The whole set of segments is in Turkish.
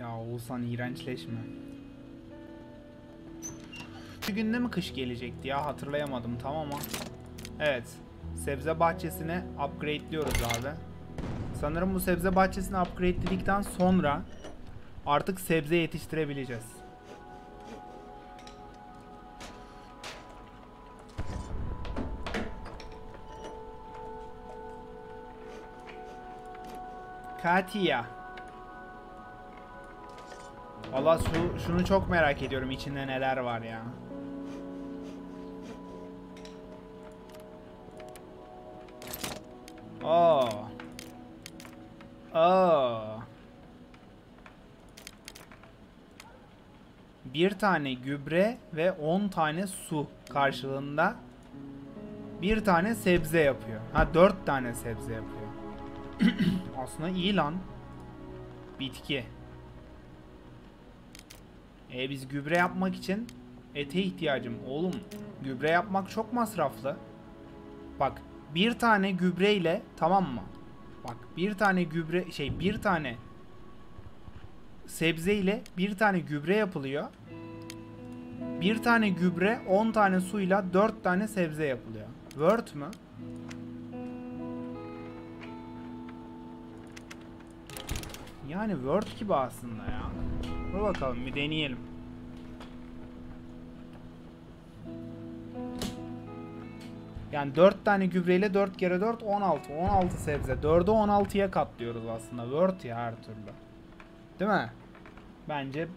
Ya Oğuzhan iğrençleşme. Bir günde mi kış gelecekti ya hatırlayamadım tam ama. Evet. Sebze bahçesine upgrade'liyoruz abi. Sanırım bu sebze bahçesini upgrade'ledikten sonra artık sebze yetiştirebileceğiz. Katia. Valla şu, şunu çok merak ediyorum içinde neler var ya. Oo. Oo. Bir tane gübre ve 10 tane su karşılığında bir tane sebze yapıyor. Ha 4 tane sebze yapıyor. Aslında iyi lan. Bitki. E biz gübre yapmak için ete ihtiyacım. Oğlum gübre yapmak çok masraflı. Bak bir tane gübreyle tamam mı? Bak bir tane gübre şey bir tane sebze ile bir tane gübre yapılıyor. Bir tane gübre 10 tane suyla 4 tane sebze yapılıyor. Word mü? Yani Word gibi aslında ya. Dur bakalım bir deneyelim. Yani 4 tane gübreyle 4 kere 4 16. 16 sebze. 4'ü 16'ya katlıyoruz aslında. Word ya her türlü. Değil mi? Bence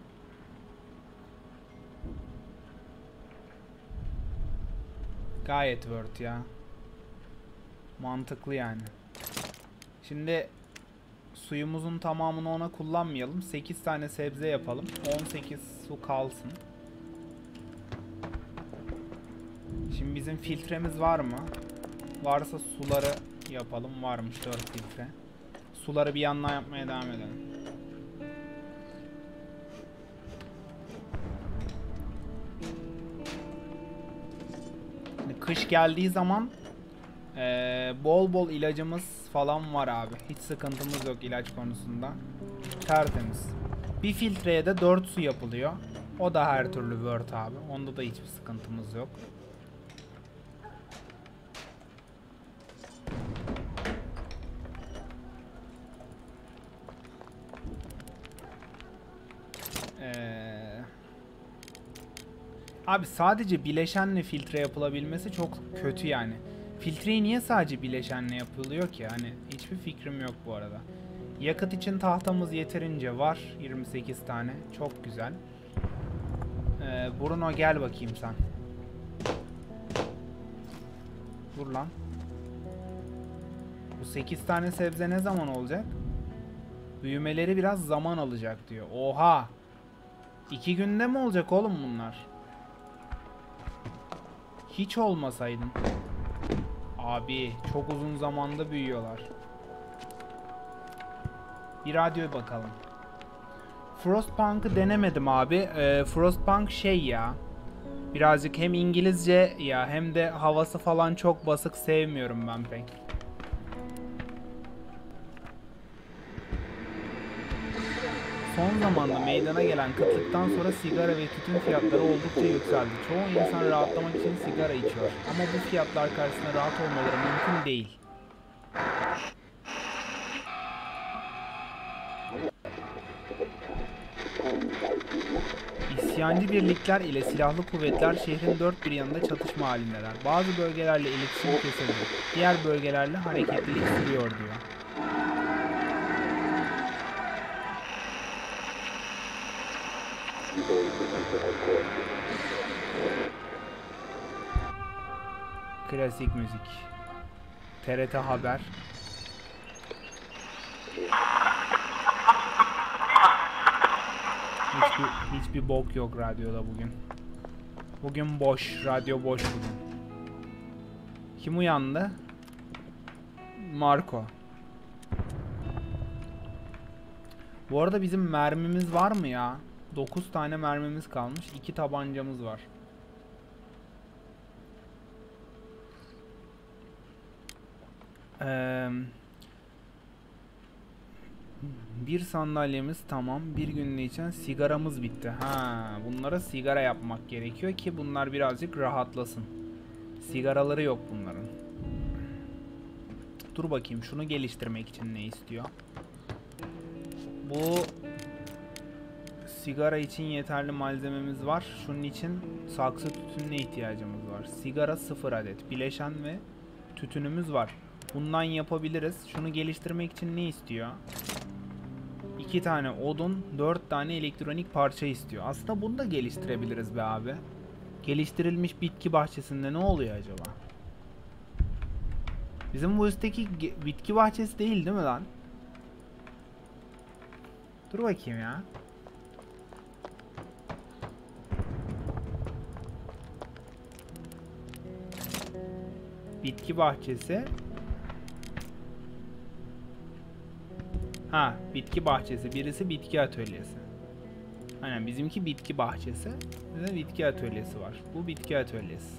gayet Word ya. Mantıklı yani. Şimdi suyumuzun tamamını ona kullanmayalım. 8 tane sebze yapalım. 18 su kalsın. Şimdi bizim filtremiz var mı? Varsa suları yapalım. Varmış 4 filtre. Suları bir yandan yapmaya devam edelim. Şimdi kış geldiği zaman ee, bol bol ilacımız falan var abi. Hiç sıkıntımız yok ilaç konusunda. Tertemiz. Bir filtreye de 4 su yapılıyor. O da her türlü Word abi. Onda da hiçbir sıkıntımız yok. Ee, abi sadece bileşenle filtre yapılabilmesi çok kötü yani. Filtreyi niye sadece bileşenle yapılıyor ki? Hani hiçbir fikrim yok bu arada. Yakıt için tahtamız yeterince var. 28 tane. Çok güzel. Ee, Bruno gel bakayım sen. Dur lan. Bu 8 tane sebze ne zaman olacak? Büyümeleri biraz zaman alacak diyor. Oha! 2 günde mi olacak oğlum bunlar? Hiç olmasaydım. Abi çok uzun zamanda büyüyorlar. Bir radyo bakalım. Frostpunk'ı denemedim abi. Ee, Frostpunk şey ya. Birazcık hem İngilizce ya hem de havası falan çok basık sevmiyorum ben pek. Son zamanda meydana gelen kıtlıktan sonra sigara ve tütün fiyatları oldukça yükseldi. Çoğu insan rahatlamak için sigara içiyor. Ama bu fiyatlar karşısında rahat olmaları mümkün değil. İsyancı birlikler ile silahlı kuvvetler şehrin dört bir yanında çatışma halindeler. Bazı bölgelerle iletişim kesildi. Diğer bölgelerle hareketlilik sürüyor diyor. Klasik müzik. TRT Haber. Hiçbir, hiçbir bok yok radyoda bugün. Bugün boş. Radyo boş bugün. Kim uyandı? Marco. Bu arada bizim mermimiz var mı ya? 9 tane mermimiz kalmış. 2 tabancamız var. Eee Bir sandalyemiz tamam. Bir günde içen sigaramız bitti. Ha, bunlara sigara yapmak gerekiyor ki bunlar birazcık rahatlasın. Sigaraları yok bunların. Dur bakayım şunu geliştirmek için ne istiyor? Bu sigara için yeterli malzememiz var. Şunun için saksı tütününe ihtiyacımız var. Sigara 0 adet. Bileşen ve tütünümüz var. Bundan yapabiliriz. Şunu geliştirmek için ne istiyor? 2 tane odun, 4 tane elektronik parça istiyor. Aslında bunu da geliştirebiliriz be abi. Geliştirilmiş bitki bahçesinde ne oluyor acaba? Bizim bu üstteki bitki bahçesi değil değil mi lan? Dur bakayım ya. Bitki bahçesi. Ha, bitki bahçesi. Birisi bitki atölyesi. Aynen bizimki bitki bahçesi. Bir de bitki atölyesi var. Bu bitki atölyesi.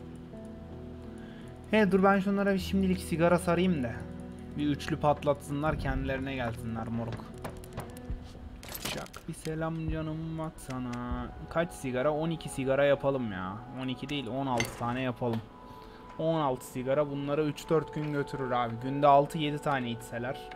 He dur ben şunlara bir şimdilik sigara sarayım da. Bir üçlü patlatsınlar kendilerine gelsinler moruk. Şak bir selam canım baksana. Kaç sigara? 12 sigara yapalım ya. 12 değil 16 tane yapalım. 16 sigara bunları 3-4 gün götürür abi. Günde 6-7 tane içseler.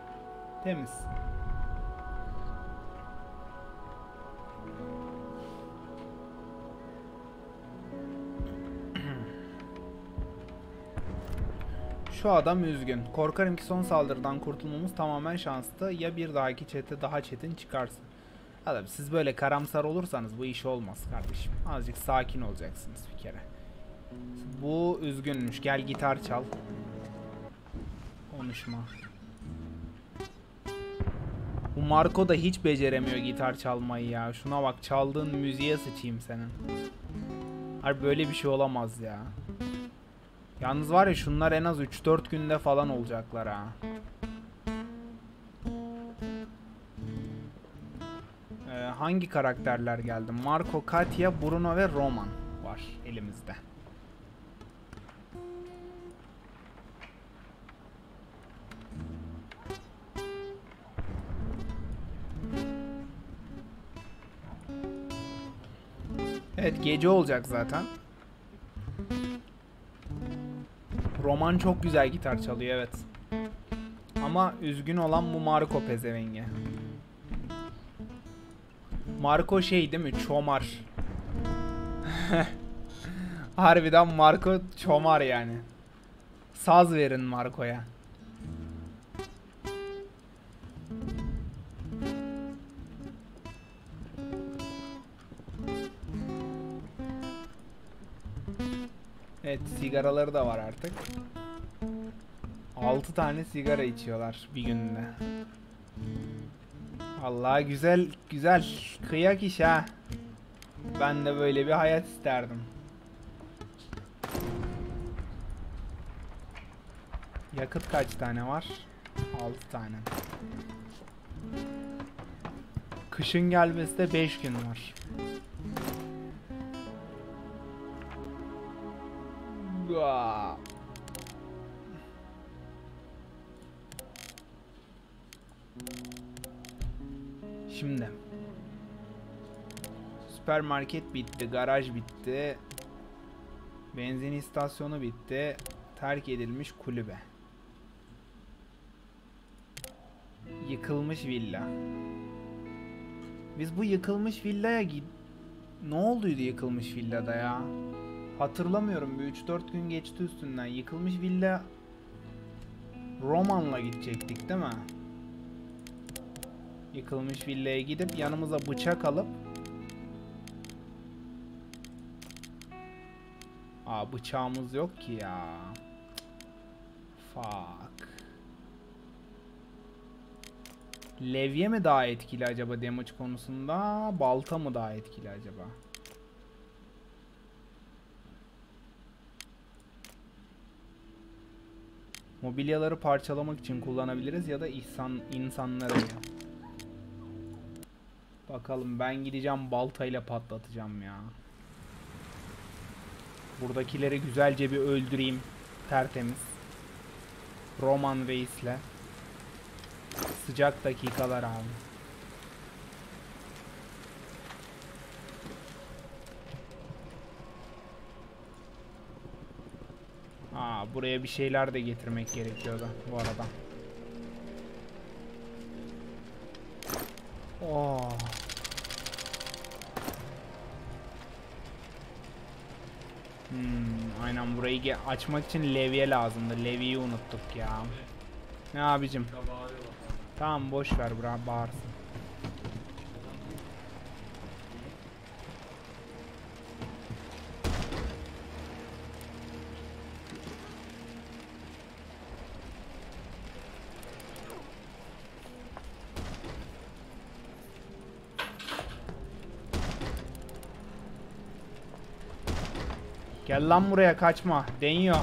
Temiz. Şu adam üzgün. Korkarım ki son saldırıdan kurtulmamız tamamen şanslı. Ya bir dahaki çete daha çetin çıkarsın. Adam siz böyle karamsar olursanız bu iş olmaz kardeşim. Azıcık sakin olacaksınız bir kere. Bu üzgünmüş. Gel gitar çal. Konuşma. Bu Marco da hiç beceremiyor gitar çalmayı ya. Şuna bak çaldığın müziğe sıçayım senin. Harbi böyle bir şey olamaz ya. Yalnız var ya şunlar en az 3-4 günde falan olacaklar ha. Ee, hangi karakterler geldi? Marco, Katia, Bruno ve Roman var elimizde. Evet gece olacak zaten. Roman çok güzel gitar çalıyor evet. Ama üzgün olan bu Marco pezevenge. Marco şey değil mi? Çomar. Harbiden Marco çomar yani. Saz verin Marco'ya. Evet sigaraları da var artık. 6 tane sigara içiyorlar bir günde. Allah güzel güzel kıyak iş ha. Ben de böyle bir hayat isterdim. Yakıt kaç tane var? 6 tane. Kışın gelmesi de 5 gün var. Şimdi Süpermarket bitti, garaj bitti. Benzin istasyonu bitti. Terk edilmiş kulübe. Yıkılmış villa. Biz bu yıkılmış villaya git... Ne olduydu yıkılmış villada ya? Hatırlamıyorum bir 3-4 gün geçti üstünden. Yıkılmış villa Roman'la gidecektik değil mi? Yıkılmış villaya gidip yanımıza bıçak alıp Aa bıçağımız yok ki ya. Fuck. Levye mi daha etkili acaba damage konusunda? Balta mı daha etkili acaba? Mobilyaları parçalamak için kullanabiliriz ya da insan insanları. Bakalım ben gideceğim baltayla patlatacağım ya. Buradakileri güzelce bir öldüreyim. Tertemiz. Roman Reis'le. Sıcak dakikalar abi. Ya. Buraya bir şeyler de getirmek gerekiyordu bu arada. Oh. Hmm, aynen burayı açmak için levye lazımdı. Levyeyi unuttuk ya. Ne abicim? Tamam boş ver bura bağırsın. Gel lan buraya kaçma. Deniyor.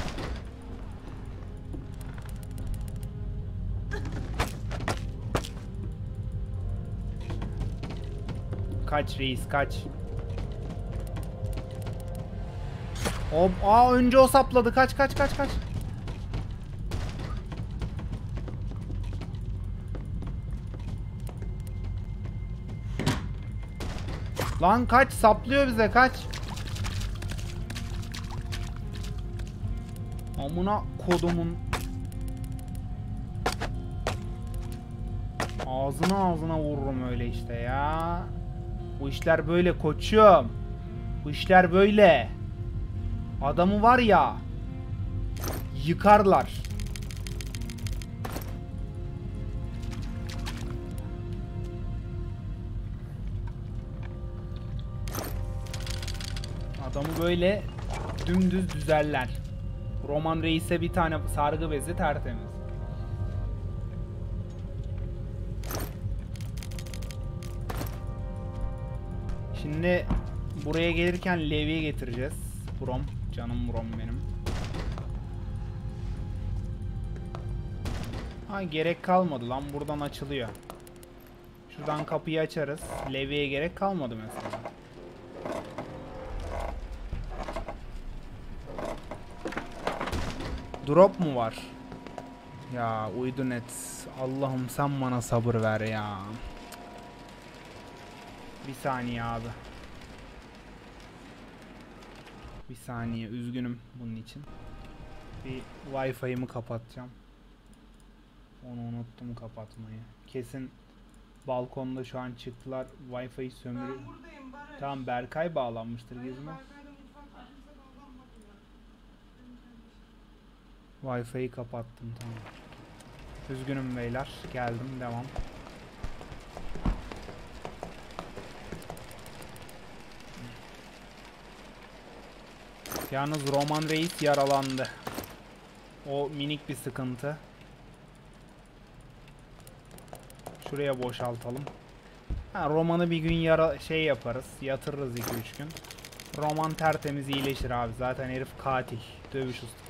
Kaç reis kaç. Hop, aa önce o sapladı. Kaç kaç kaç kaç. Lan kaç saplıyor bize kaç. Amına kodumun. Ağzına ağzına vururum öyle işte ya. Bu işler böyle koçum. Bu işler böyle. Adamı var ya. Yıkarlar. Adamı böyle dümdüz düzerler. Roman Reis'e bir tane sargı bezi tertemiz. Şimdi buraya gelirken levye getireceğiz. Brom. Canım Brom benim. Ha gerek kalmadı lan buradan açılıyor. Şuradan kapıyı açarız. Levyeye gerek kalmadı mesela. Drop mu var? Ya uydu net. Allah'ım sen bana sabır ver ya. Bir saniye abi. Bir saniye üzgünüm bunun için. Bir Wi-Fi'mi kapatacağım. Onu unuttum kapatmayı. Kesin balkonda şu an çıktılar. Wi-Fi sömürü. Tamam Berkay bağlanmıştır gizme. Berkay'da mutfakta kimse bağlanmadı ya. Wi-Fi'yi kapattım tamam. Üzgünüm beyler. Geldim devam. Yalnız Roman Reis yaralandı. O minik bir sıkıntı. Şuraya boşaltalım. Ha, Roman'ı bir gün yara şey yaparız. Yatırırız 2-3 gün. Roman tertemiz iyileşir abi. Zaten herif katil. Dövüş ustası.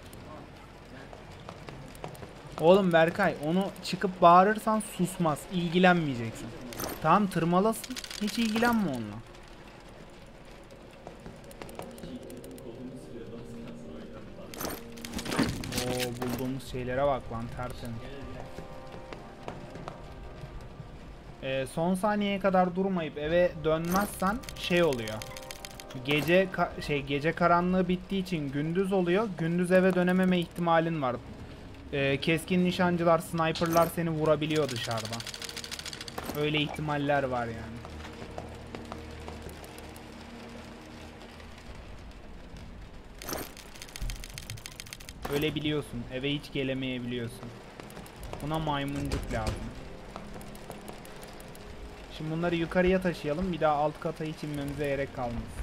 Oğlum Berkay onu çıkıp bağırırsan susmaz. İlgilenmeyeceksin. Tamam tırmalasın. Hiç ilgilenme onunla. Oo bulduğumuz şeylere bak lan tertemiz. Ee, son saniyeye kadar durmayıp eve dönmezsen şey oluyor. Gece şey gece karanlığı bittiği için gündüz oluyor. Gündüz eve dönememe ihtimalin var. Ee, keskin nişancılar, sniperlar seni vurabiliyor dışarıda. Öyle ihtimaller var yani. Öyle biliyorsun. Eve hiç gelemeyebiliyorsun. Buna maymuncuk lazım. Şimdi bunları yukarıya taşıyalım. Bir daha alt kata hiç inmemize gerek kalmaz.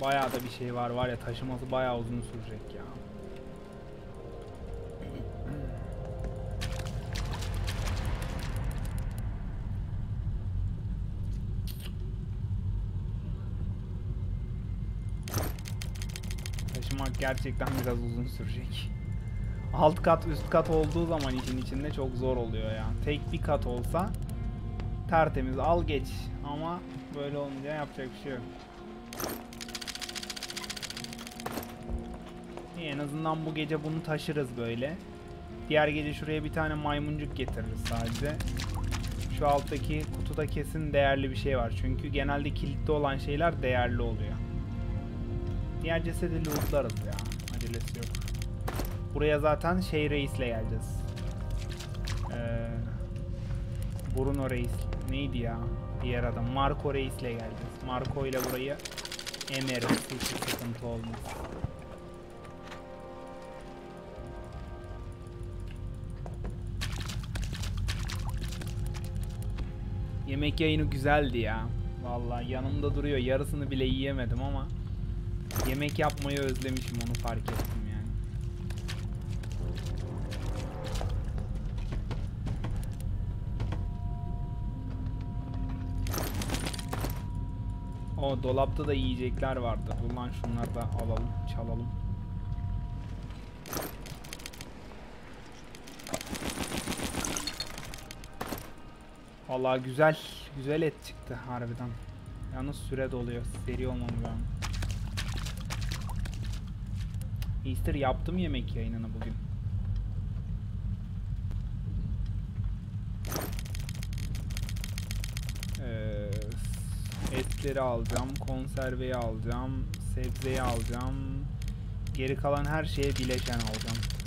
Bayağı da bir şey var var ya taşıması bayağı uzun sürecek ya. Taşımak gerçekten biraz uzun sürecek. Alt kat üst kat olduğu zaman işin içinde çok zor oluyor ya. Tek bir kat olsa tertemiz al geç ama böyle olunca yapacak bir şey yok. En azından bu gece bunu taşırız böyle. Diğer gece şuraya bir tane maymuncuk getiririz sadece. Şu alttaki kutuda kesin değerli bir şey var. Çünkü genelde kilitli olan şeyler değerli oluyor. Diğer cesedi lootlarız ya. Acelesi yok. Buraya zaten şey reisle geleceğiz. Ee, Bruno reis. Neydi ya? Diğer adam. Marco reisle geleceğiz. Marco ile burayı emeriz. Hiç sıkıntı olmaz. Yemek yayını güzeldi ya. Vallahi yanımda duruyor. Yarısını bile yiyemedim ama yemek yapmayı özlemişim onu fark ettim yani. O dolapta da yiyecekler vardı. Ulan şunları da alalım, çalalım. Vallahi güzel, güzel et çıktı harbiden. Yalnız süre doluyor. Seri olmam lazım. Easter yaptım yemek yayınını bugün. Ee, etleri alacağım, konserveyi alacağım, sebzeyi alacağım. Geri kalan her şeye bileşen alacağım.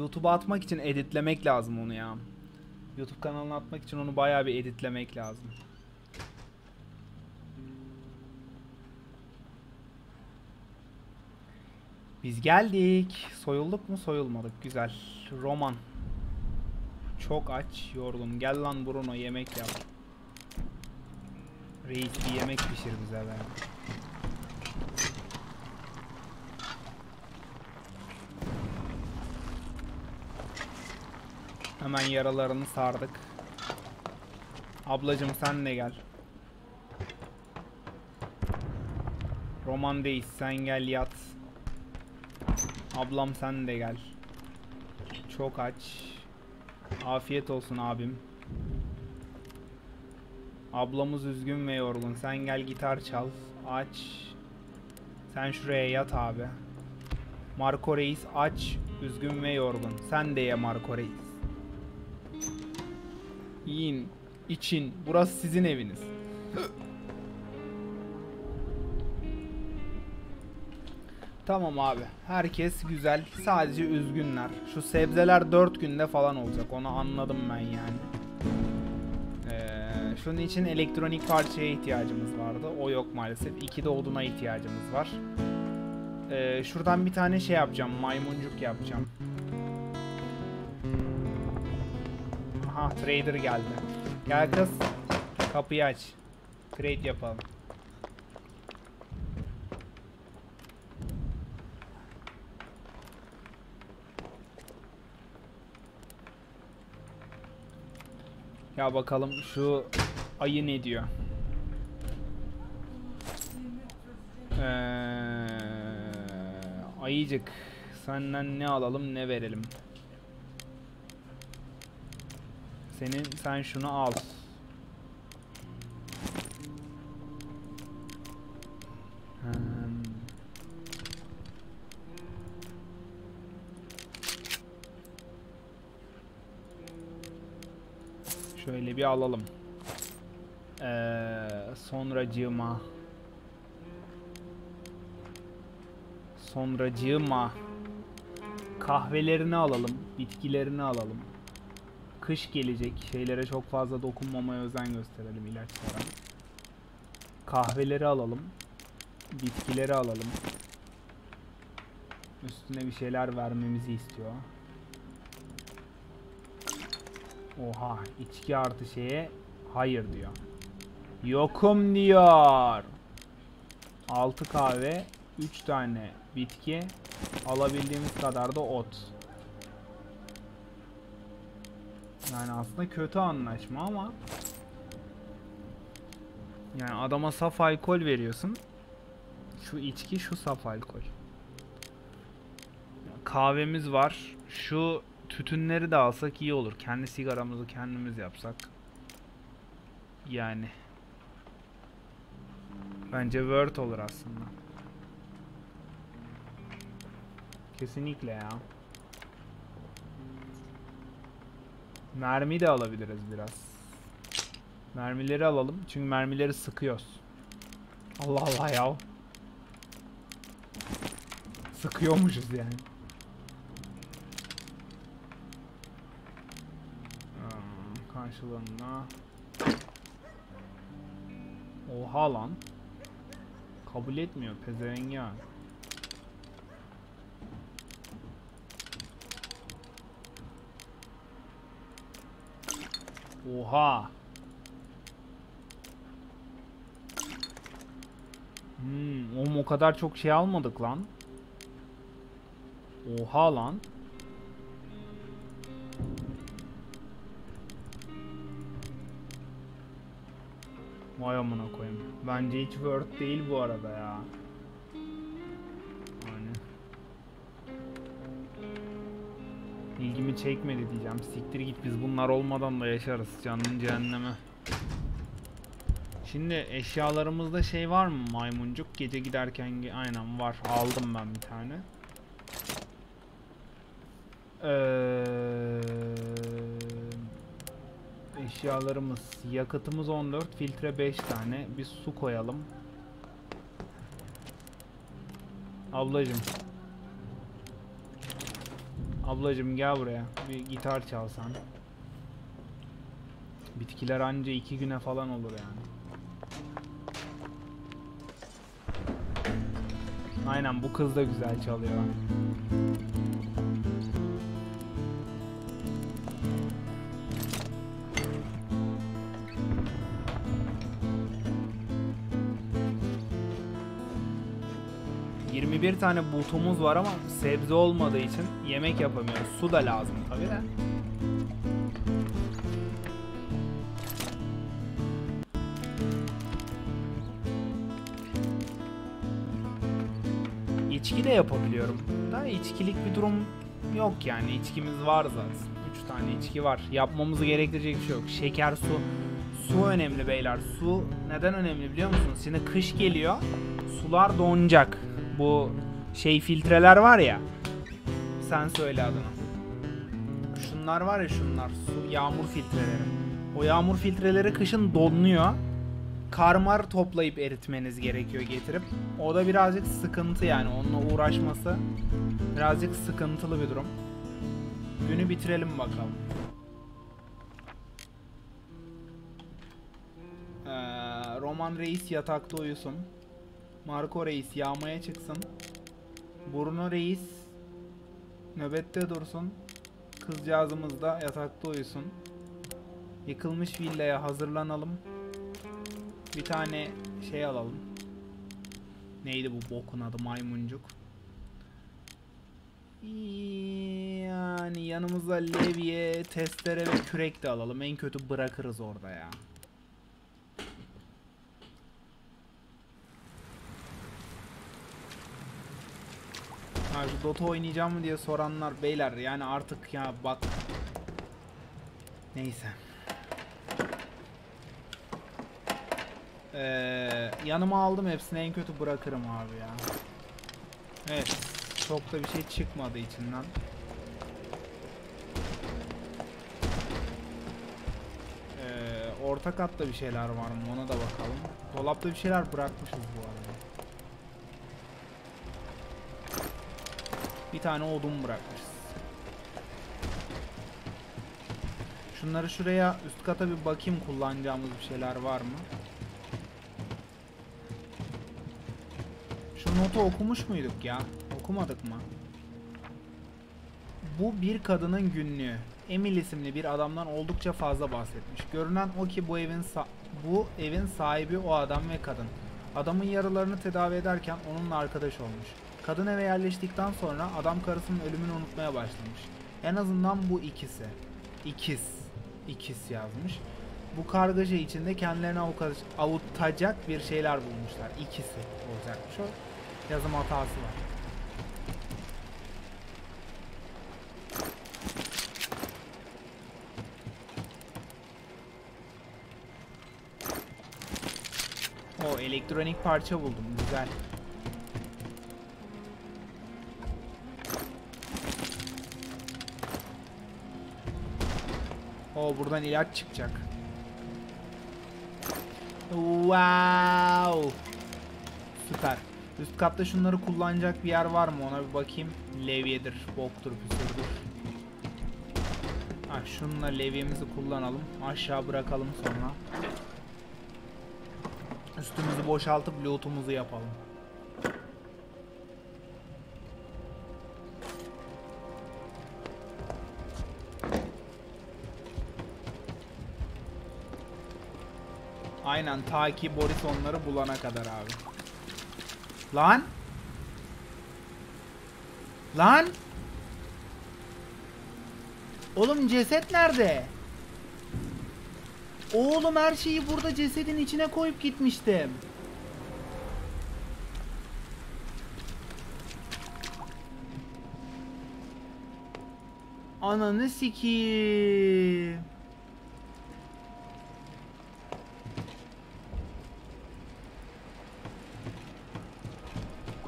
YouTube'a atmak için editlemek lazım onu ya. YouTube kanalına atmak için onu bayağı bir editlemek lazım. Biz geldik. Soyulduk mu? Soyulmadık. Güzel. Roman. Çok aç, yorgun. Gel lan Bruno yemek yap. Reis bir yemek pişir bize be. Hemen yaralarını sardık. Ablacım sen de gel. Roman Reis sen gel yat. Ablam sen de gel. Çok aç. Afiyet olsun abim. Ablamız üzgün ve yorgun. Sen gel gitar çal. Aç. Sen şuraya yat abi. Marco Reis aç. Üzgün ve yorgun. Sen de ye Marco Reis. Yiyin. için. Burası sizin eviniz. Tamam abi. Herkes güzel. Sadece üzgünler. Şu sebzeler 4 günde falan olacak. Onu anladım ben yani. Ee, şunun için elektronik parçaya ihtiyacımız vardı. O yok maalesef. İki de oduna ihtiyacımız var. Ee, şuradan bir tane şey yapacağım. Maymuncuk yapacağım. Aha trader geldi. Gel kız. Kapıyı aç. Trade yapalım. Ya bakalım şu ayı ne diyor. Ee, ayıcık. Senden ne alalım ne verelim. Senin sen şunu al. Şöyle bir alalım. Ee, sonracığıma. Sonracığıma. Kahvelerini alalım. Bitkilerini alalım. Kış gelecek. Şeylere çok fazla dokunmamaya özen gösterelim ilaçlara. Kahveleri alalım. Bitkileri alalım. Üstüne bir şeyler vermemizi istiyor. Oha içki artı şeye hayır diyor. Yokum diyor. 6 kahve, 3 tane bitki, alabildiğimiz kadar da ot. Yani aslında kötü anlaşma ama yani adama saf alkol veriyorsun. Şu içki, şu saf alkol. Kahvemiz var. Şu tütünleri de alsak iyi olur. Kendi sigaramızı kendimiz yapsak. Yani. Bence Word olur aslında. Kesinlikle ya. Mermi de alabiliriz biraz. Mermileri alalım. Çünkü mermileri sıkıyoruz. Allah Allah ya. Sıkıyormuşuz yani. Hmm, karşılığında. Oha lan. Kabul etmiyor pezevenk ya. Oha. Hmm, oğlum o kadar çok şey almadık lan. Oha lan. Vay amına koyayım. Bence hiç worth değil bu arada ya. İlgimi çekmedi diyeceğim. Siktir git biz bunlar olmadan da yaşarız. Canın cehenneme. Şimdi eşyalarımızda şey var mı maymuncuk? Gece giderken aynen var. Aldım ben bir tane. Eee eşyalarımız yakıtımız 14 filtre 5 tane bir su koyalım ablacım ablacım gel buraya. Bir gitar çalsan. Bitkiler anca iki güne falan olur yani. Aynen bu kız da güzel çalıyor ...21 tane butumuz var ama sebze olmadığı için yemek yapamıyoruz. Su da lazım tabi de. İçki de yapabiliyorum. Da içkilik bir durum yok yani. İçkimiz var zaten. 3 tane içki var. Yapmamızı gerektirecek bir şey yok. Şeker, su. Su önemli beyler. Su neden önemli biliyor musunuz? Şimdi kış geliyor. Sular donacak. Bu şey filtreler var ya. Sen söyle adını. Şunlar var ya şunlar. Su yağmur filtreleri. O yağmur filtreleri kışın donuyor. Karmar toplayıp eritmeniz gerekiyor getirip. O da birazcık sıkıntı yani. Onunla uğraşması birazcık sıkıntılı bir durum. Günü bitirelim bakalım. Ee, Roman Reis yatakta uyusun. Marco Reis yağmaya çıksın. Bruno Reis nöbette dursun. Kızcağızımız da yatakta uyusun. Yıkılmış villaya hazırlanalım. Bir tane şey alalım. Neydi bu bokun adı maymuncuk. Yani yanımıza levye, testere ve kürek de alalım. En kötü bırakırız orada ya. Ha şu Dota oynayacağım mı diye soranlar beyler yani artık ya bak Neyse. Ee, yanıma aldım hepsini en kötü bırakırım abi ya. Evet. Çok da bir şey çıkmadı içinden. Ee, orta katta bir şeyler var mı ona da bakalım. Dolapta bir şeyler bırakmışız bu arada. Bir tane odun bırakmışız. Şunları şuraya üst kata bir bakayım kullanacağımız bir şeyler var mı? Şu notu okumuş muyduk ya? Okumadık mı? Bu bir kadının günlüğü. Emil isimli bir adamdan oldukça fazla bahsetmiş. Görünen o ki bu evin bu evin sahibi o adam ve kadın. Adamın yaralarını tedavi ederken onunla arkadaş olmuş. Kadın eve yerleştikten sonra adam karısının ölümünü unutmaya başlamış. En azından bu ikisi. İkiz. İkiz yazmış. Bu kargaşa içinde kendilerini avutacak bir şeyler bulmuşlar. İkisi olacakmış o. Yazım hatası var. O elektronik parça buldum. Güzel. O buradan ilaç çıkacak. Wow. Süper. Üst katta şunları kullanacak bir yer var mı ona bir bakayım. Levyedir, boktur, püsürdür. Ha, şununla levyemizi kullanalım. Aşağı bırakalım sonra. Üstümüzü boşaltıp lootumuzu yapalım. Aynen ta ki Boris onları bulana kadar abi. Lan! Lan! Oğlum ceset nerede? Oğlum her şeyi burada cesedin içine koyup gitmiştim. Ananı sikiyim.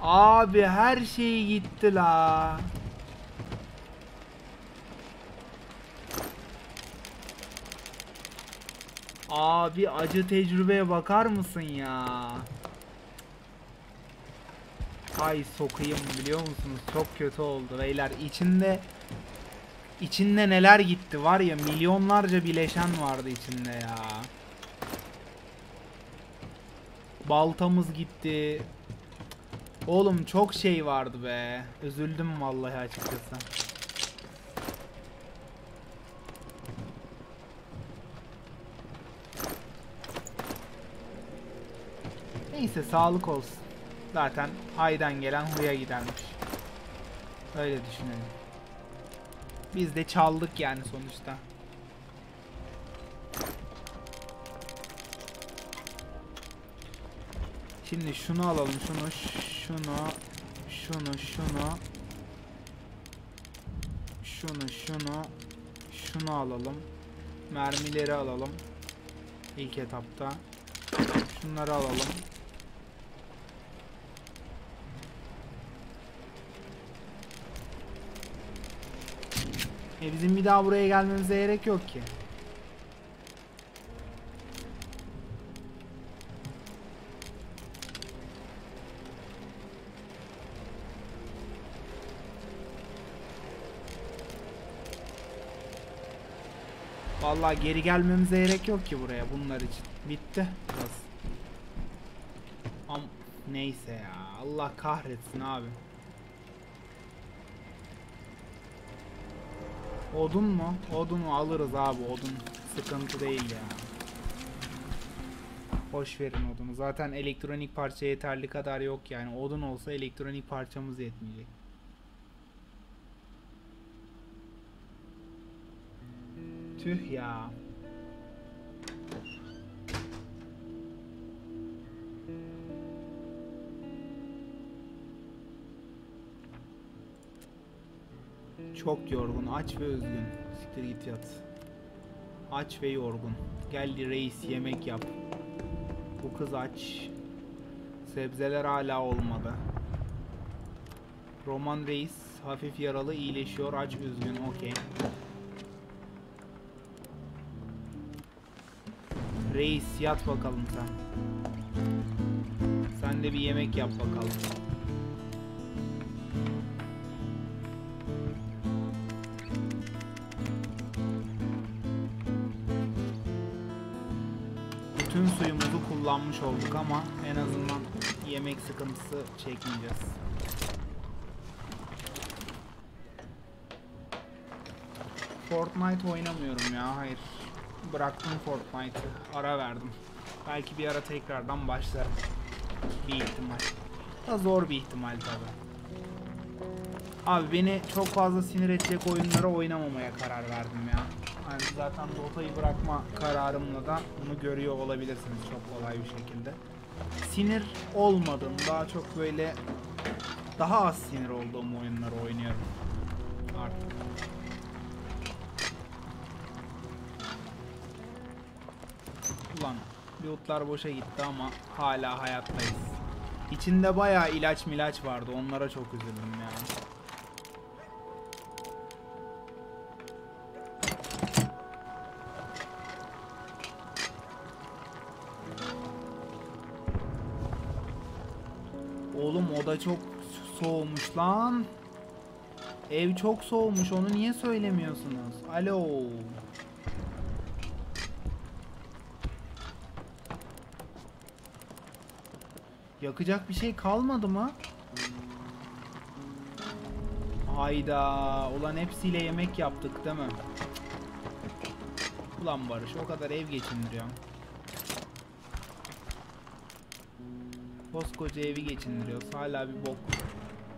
Abi her şey gitti la. Abi acı tecrübeye bakar mısın ya? Ay sokayım biliyor musunuz? Çok kötü oldu beyler. İçinde içinde neler gitti var ya milyonlarca bileşen vardı içinde ya. Baltamız gitti. Oğlum çok şey vardı be. Üzüldüm vallahi açıkçası. Neyse sağlık olsun. Zaten haydan gelen huya gidermiş. Öyle düşünelim. Biz de çaldık yani sonuçta. Şimdi şunu alalım, şunu, şunu, şunu, şunu, şunu, şunu, şunu alalım. Mermileri alalım. İlk etapta. Şunları alalım. E bizim bir daha buraya gelmemize gerek yok ki. Vallahi geri gelmemize gerek yok ki buraya bunlar için. Bitti. Burası. Am neyse ya. Allah kahretsin abi. Odun mu? Odun mu alırız abi odun. Sıkıntı değil ya. Boş verin odunu. Zaten elektronik parça yeterli kadar yok yani. Odun olsa elektronik parçamız yetmeyecek. Tüh ya. Çok yorgun, aç ve üzgün. Siktir git yat. Aç ve yorgun. Gel reis yemek yap. Bu kız aç. Sebzeler hala olmadı. Roman reis hafif yaralı iyileşiyor. Aç üzgün. Okey. Reis yat bakalım sen. Sen de bir yemek yap bakalım. Bütün suyumuzu kullanmış olduk ama en azından yemek sıkıntısı çekmeyeceğiz. Fortnite oynamıyorum ya hayır. Bıraktım Fortnite'ı. Ara verdim. Belki bir ara tekrardan başlarım. Bir ihtimal. Da zor bir ihtimal tabi. Abi beni çok fazla sinir edecek oyunlara oynamamaya karar verdim ya. Yani zaten Dota'yı bırakma kararımla da bunu görüyor olabilirsiniz çok kolay bir şekilde. Sinir olmadım. Daha çok böyle daha az sinir olduğum oyunları oynuyorum. Artık. Ulan lootlar boşa gitti ama hala hayattayız. İçinde bayağı ilaç milaç vardı. Onlara çok üzüldüm yani. Oğlum oda çok soğumuş lan. Ev çok soğumuş onu niye söylemiyorsunuz? Alo. Yakacak bir şey kalmadı mı? Hayda. Ulan hepsiyle yemek yaptık değil mi? Ulan Barış o kadar ev geçindiriyorum. Koskoca evi geçindiriyoruz. Hala bir bok.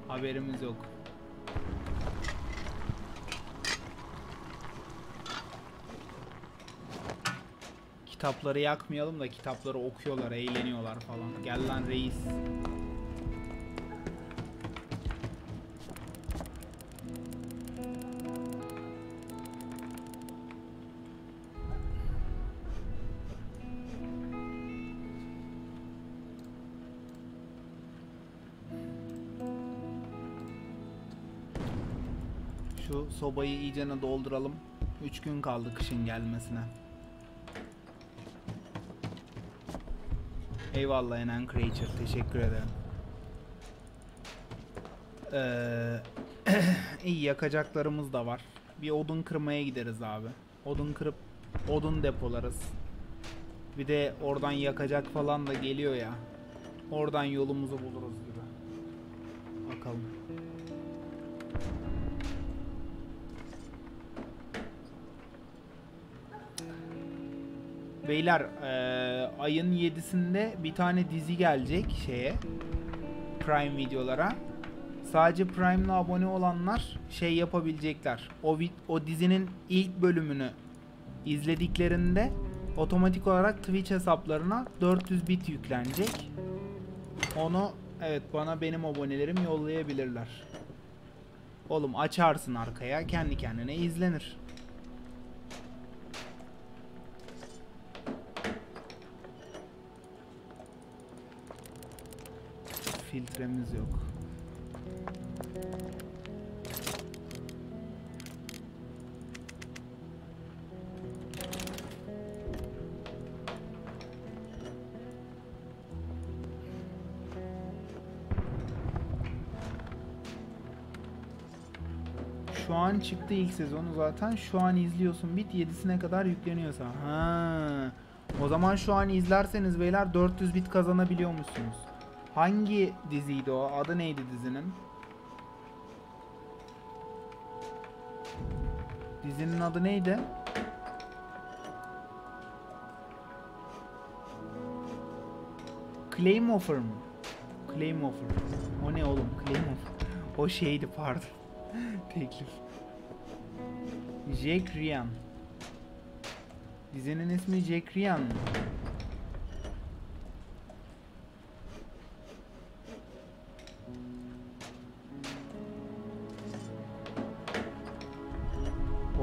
Haberimiz yok. Kitapları yakmayalım da kitapları okuyorlar, eğleniyorlar falan. Gel lan reis. Şu sobayı iyicene dolduralım. 3 gün kaldı kışın gelmesine. Eyvallah Enan Creature. Teşekkür ederim. Ee, iyi yakacaklarımız da var. Bir odun kırmaya gideriz abi. Odun kırıp odun depolarız. Bir de oradan yakacak falan da geliyor ya. Oradan yolumuzu buluruz gibi. Bakalım. Beyler eee, ayın 7'sinde bir tane dizi gelecek şeye Prime videolara. Sadece Prime'la abone olanlar şey yapabilecekler. O o dizinin ilk bölümünü izlediklerinde otomatik olarak Twitch hesaplarına 400 bit yüklenecek. Onu evet bana benim abonelerim yollayabilirler. Oğlum açarsın arkaya kendi kendine izlenir. Filtremiz yok. Şu an çıktı ilk sezonu zaten. Şu an izliyorsun. Bit 7'sine kadar yükleniyorsa. Ha. O zaman şu an izlerseniz beyler 400 bit kazanabiliyor musunuz? Hangi diziydi o? Adı neydi dizinin? Dizinin adı neydi? Claim Offer mı? Claim. O ne oğlum? Claim Offer. O şeydi pardon. Teklif. Jack Ryan. Dizinin ismi Jack Ryan mı?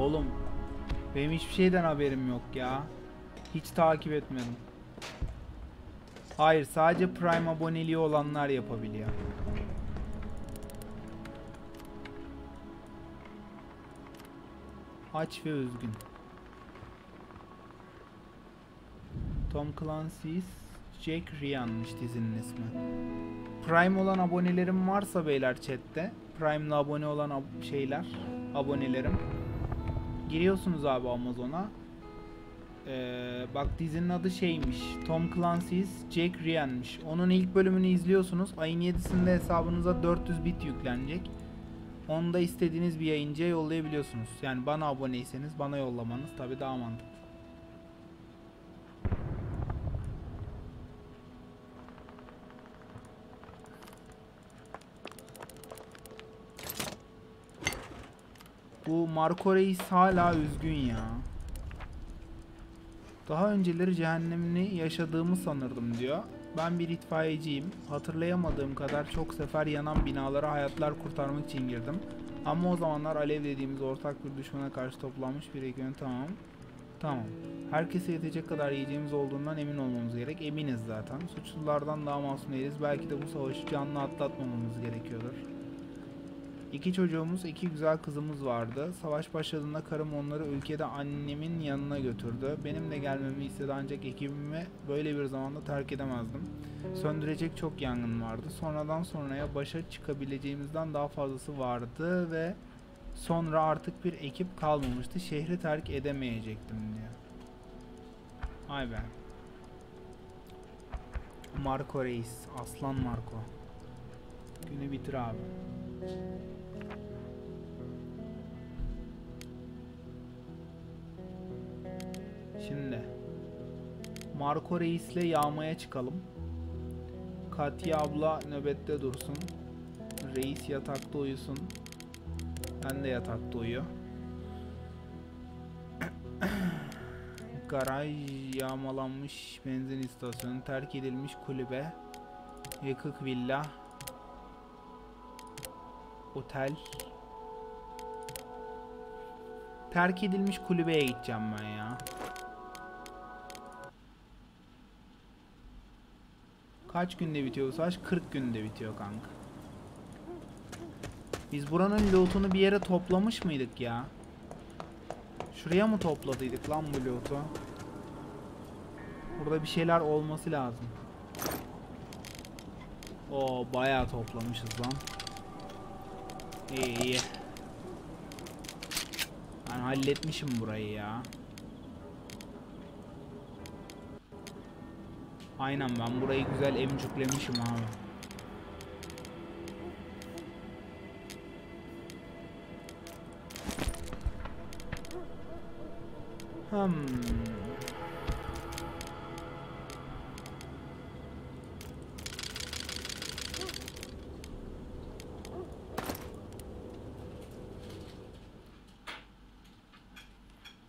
Oğlum benim hiçbir şeyden haberim yok ya. Hiç takip etmedim. Hayır sadece Prime aboneliği olanlar yapabiliyor. Aç ve üzgün. Tom Clancy's Jack Ryan'mış dizinin ismi. Prime olan abonelerim varsa beyler chatte. Prime'la abone olan ab- şeyler, abonelerim. Giriyorsunuz abi Amazon'a. Ee, bak dizinin adı şeymiş. Tom Clancy's Jack Ryan'mış. Onun ilk bölümünü izliyorsunuz. Ayın 7'sinde hesabınıza 400 bit yüklenecek. Onu da istediğiniz bir yayıncıya yollayabiliyorsunuz. Yani bana aboneyseniz bana yollamanız tabi daha mantıklı. Bu Marco Reis hala üzgün ya. Daha önceleri cehennemini yaşadığımı sanırdım diyor. Ben bir itfaiyeciyim. Hatırlayamadığım kadar çok sefer yanan binalara hayatlar kurtarmak için girdim. Ama o zamanlar alev dediğimiz ortak bir düşmana karşı toplanmış bir ekibin tamam. Tamam. Herkese yetecek kadar yiyeceğimiz olduğundan emin olmamız gerek. Eminiz zaten. Suçlulardan daha masum değiliz. Belki de bu savaşı canlı atlatmamamız gerekiyordur. İki çocuğumuz, iki güzel kızımız vardı. Savaş başladığında karım onları ülkede annemin yanına götürdü. Benim de gelmemi istedi ancak ekibimi böyle bir zamanda terk edemezdim. Söndürecek çok yangın vardı. Sonradan sonraya başa çıkabileceğimizden daha fazlası vardı ve sonra artık bir ekip kalmamıştı. Şehri terk edemeyecektim diyor. Ay be. Marco Reis. Aslan Marco. Günü bitir abi. Şimdi Marco Reis'le yağmaya çıkalım. Katya abla nöbette dursun. Reis yatakta uyusun. Ben de yatakta uyu. Garaj yağmalanmış benzin istasyonu, terk edilmiş kulübe, yıkık villa, otel. Terk edilmiş kulübeye gideceğim ben ya. Kaç günde bitiyor bu savaş? 40 günde bitiyor kanka. Biz buranın lootunu bir yere toplamış mıydık ya? Şuraya mı topladıydık lan bu loot'u? Burada bir şeyler olması lazım. O bayağı toplamışız lan. İyi iyi. Ben halletmişim burayı ya. Aynen ben burayı güzel emcüklemişim abi. Hmm.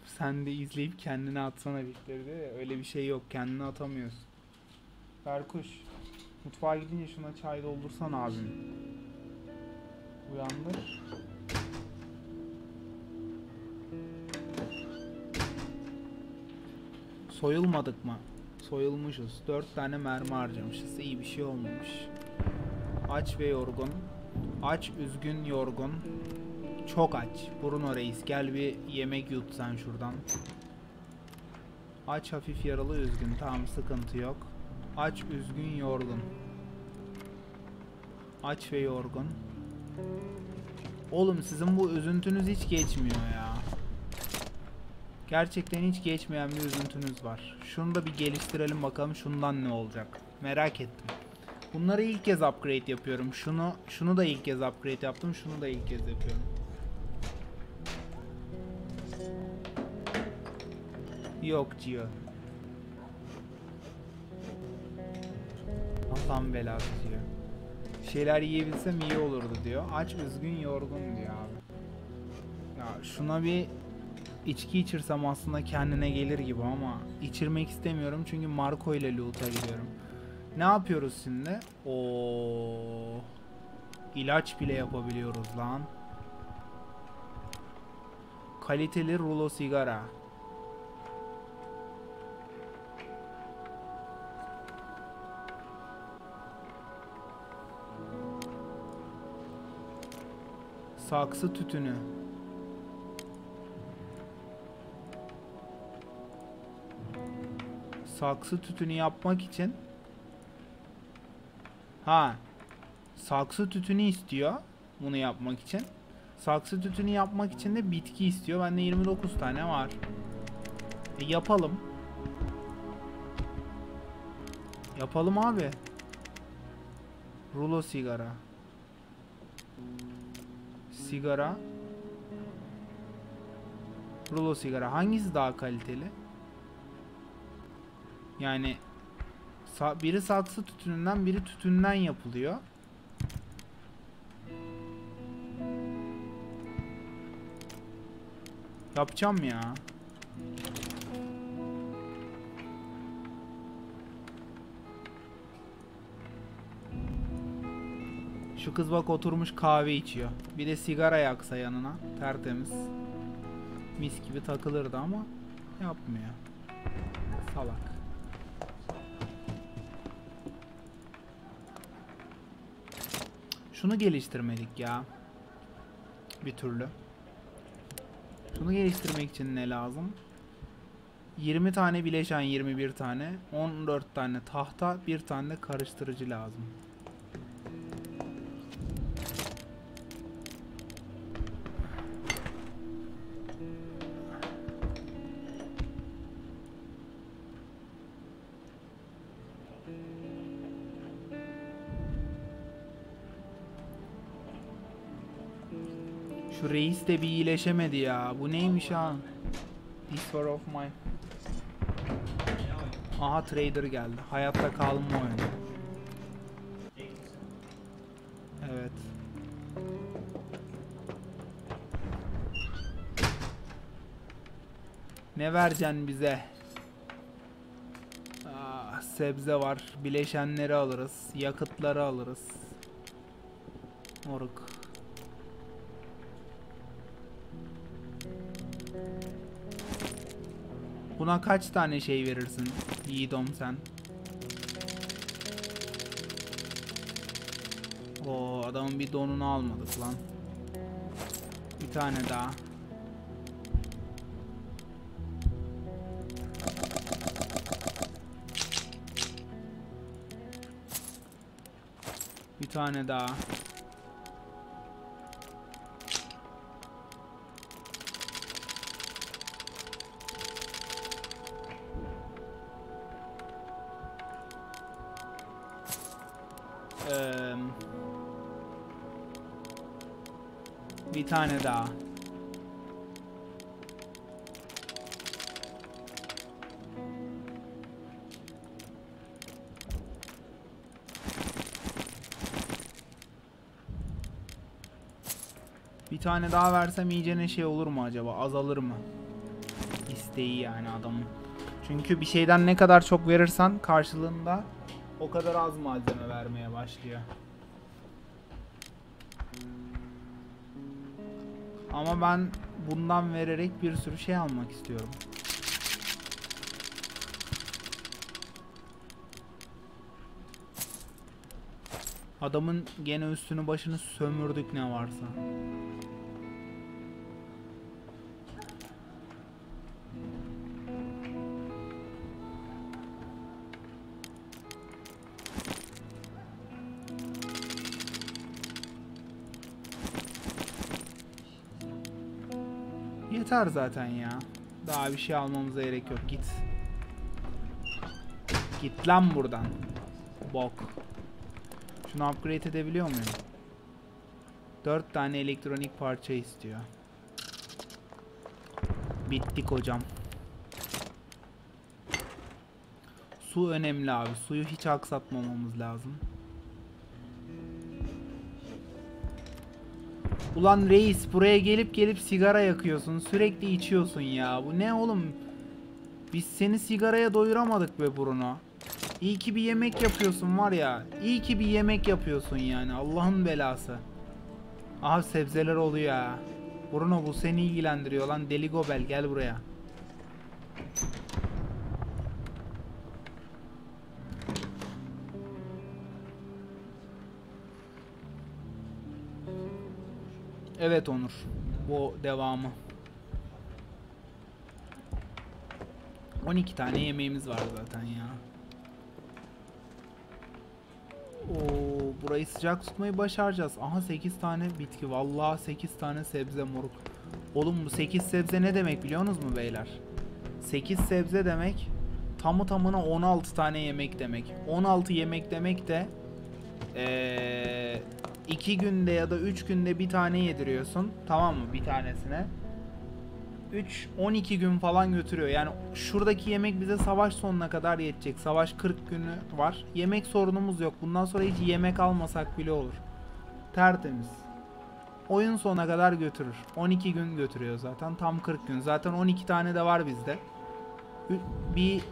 Sen de izleyip kendine atsana bitleri Öyle bir şey yok. Kendine atamıyorsun. Berkuş. Mutfağa gidince şuna çay doldursan abim. Uyandır. Soyulmadık mı? Soyulmuşuz. Dört tane mermi harcamışız. İyi bir şey olmamış. Aç ve yorgun. Aç, üzgün, yorgun. Çok aç. Bruno Reis gel bir yemek yut sen şuradan. Aç, hafif yaralı, üzgün. Tamam sıkıntı yok. Aç, üzgün, yorgun. Aç ve yorgun. Oğlum sizin bu üzüntünüz hiç geçmiyor ya. Gerçekten hiç geçmeyen bir üzüntünüz var. Şunu da bir geliştirelim bakalım şundan ne olacak. Merak ettim. Bunları ilk kez upgrade yapıyorum. Şunu şunu da ilk kez upgrade yaptım. Şunu da ilk kez yapıyorum. Yok Gio. Allah'ın belası diyor. Şeyler yiyebilsem iyi olurdu diyor. Aç, üzgün, yorgun diyor abi. Ya şuna bir içki içirsem aslında kendine gelir gibi ama içirmek istemiyorum çünkü Marco ile loot'a gidiyorum. Ne yapıyoruz şimdi? O ilaç bile yapabiliyoruz lan. Kaliteli rulo sigara. Saksı tütünü. Saksı tütünü yapmak için Ha. Saksı tütünü istiyor bunu yapmak için. Saksı tütünü yapmak için de bitki istiyor. Bende 29 tane var. E yapalım. Yapalım abi. Rulo sigara. Sigara. Rulo sigara. Hangisi daha kaliteli? Yani biri saksı tütününden biri tütünden yapılıyor. Yapacağım ya. Şu kız bak oturmuş kahve içiyor. Bir de sigara yaksa yanına. Tertemiz. Mis gibi takılırdı ama yapmıyor. Salak. Şunu geliştirmedik ya. bir türlü. Şunu geliştirmek için ne lazım? 20 tane bileşen 21 tane 14 tane tahta bir tane de karıştırıcı lazım. De bir iyileşemedi ya. Bu neymiş ha? This war of mine. Aha trader geldi. Hayatta kalma oyunu. Evet. Ne vereceksin bize? Ah, sebze var. Bileşenleri alırız. Yakıtları alırız. Moruk. Buna kaç tane şey verirsin Yiğidom sen? O adamın bir donunu almadık lan. Bir tane daha. Bir tane daha. Tane daha. Bir tane daha versem iyice ne şey olur mu acaba? Azalır mı? İsteği yani adamın. Çünkü bir şeyden ne kadar çok verirsen karşılığında o kadar az malzeme vermeye başlıyor. Ama ben bundan vererek bir sürü şey almak istiyorum. Adamın gene üstünü başını sömürdük ne varsa. Yeter zaten ya. Daha bir şey almamıza gerek yok. Git. Git lan buradan. Bok. Şunu upgrade edebiliyor muyum? 4 tane elektronik parça istiyor. Bittik hocam. Su önemli abi. Suyu hiç aksatmamamız lazım. Ulan reis buraya gelip gelip sigara yakıyorsun. Sürekli içiyorsun ya. Bu ne oğlum? Biz seni sigaraya doyuramadık be Bruno. İyi ki bir yemek yapıyorsun var ya. İyi ki bir yemek yapıyorsun yani. Allah'ın belası. Aha sebzeler oluyor ya. Bruno bu seni ilgilendiriyor lan. Deli Gobel gel buraya. Evet Onur. Bu devamı. 12 tane yemeğimiz var zaten ya. Oo, burayı sıcak tutmayı başaracağız. Aha 8 tane bitki. Vallahi 8 tane sebze moruk. Oğlum bu 8 sebze ne demek biliyorsunuz mu beyler? 8 sebze demek tamı tamına 16 tane yemek demek. 16 yemek demek de eee 2 günde ya da 3 günde bir tane yediriyorsun. Tamam mı? Bir tanesine. 3 12 gün falan götürüyor. Yani şuradaki yemek bize savaş sonuna kadar yetecek. Savaş 40 günü var. Yemek sorunumuz yok. Bundan sonra hiç yemek almasak bile olur. Tertemiz. Oyun sonuna kadar götürür. 12 gün götürüyor zaten. Tam 40 gün. Zaten 12 tane de var bizde. Bir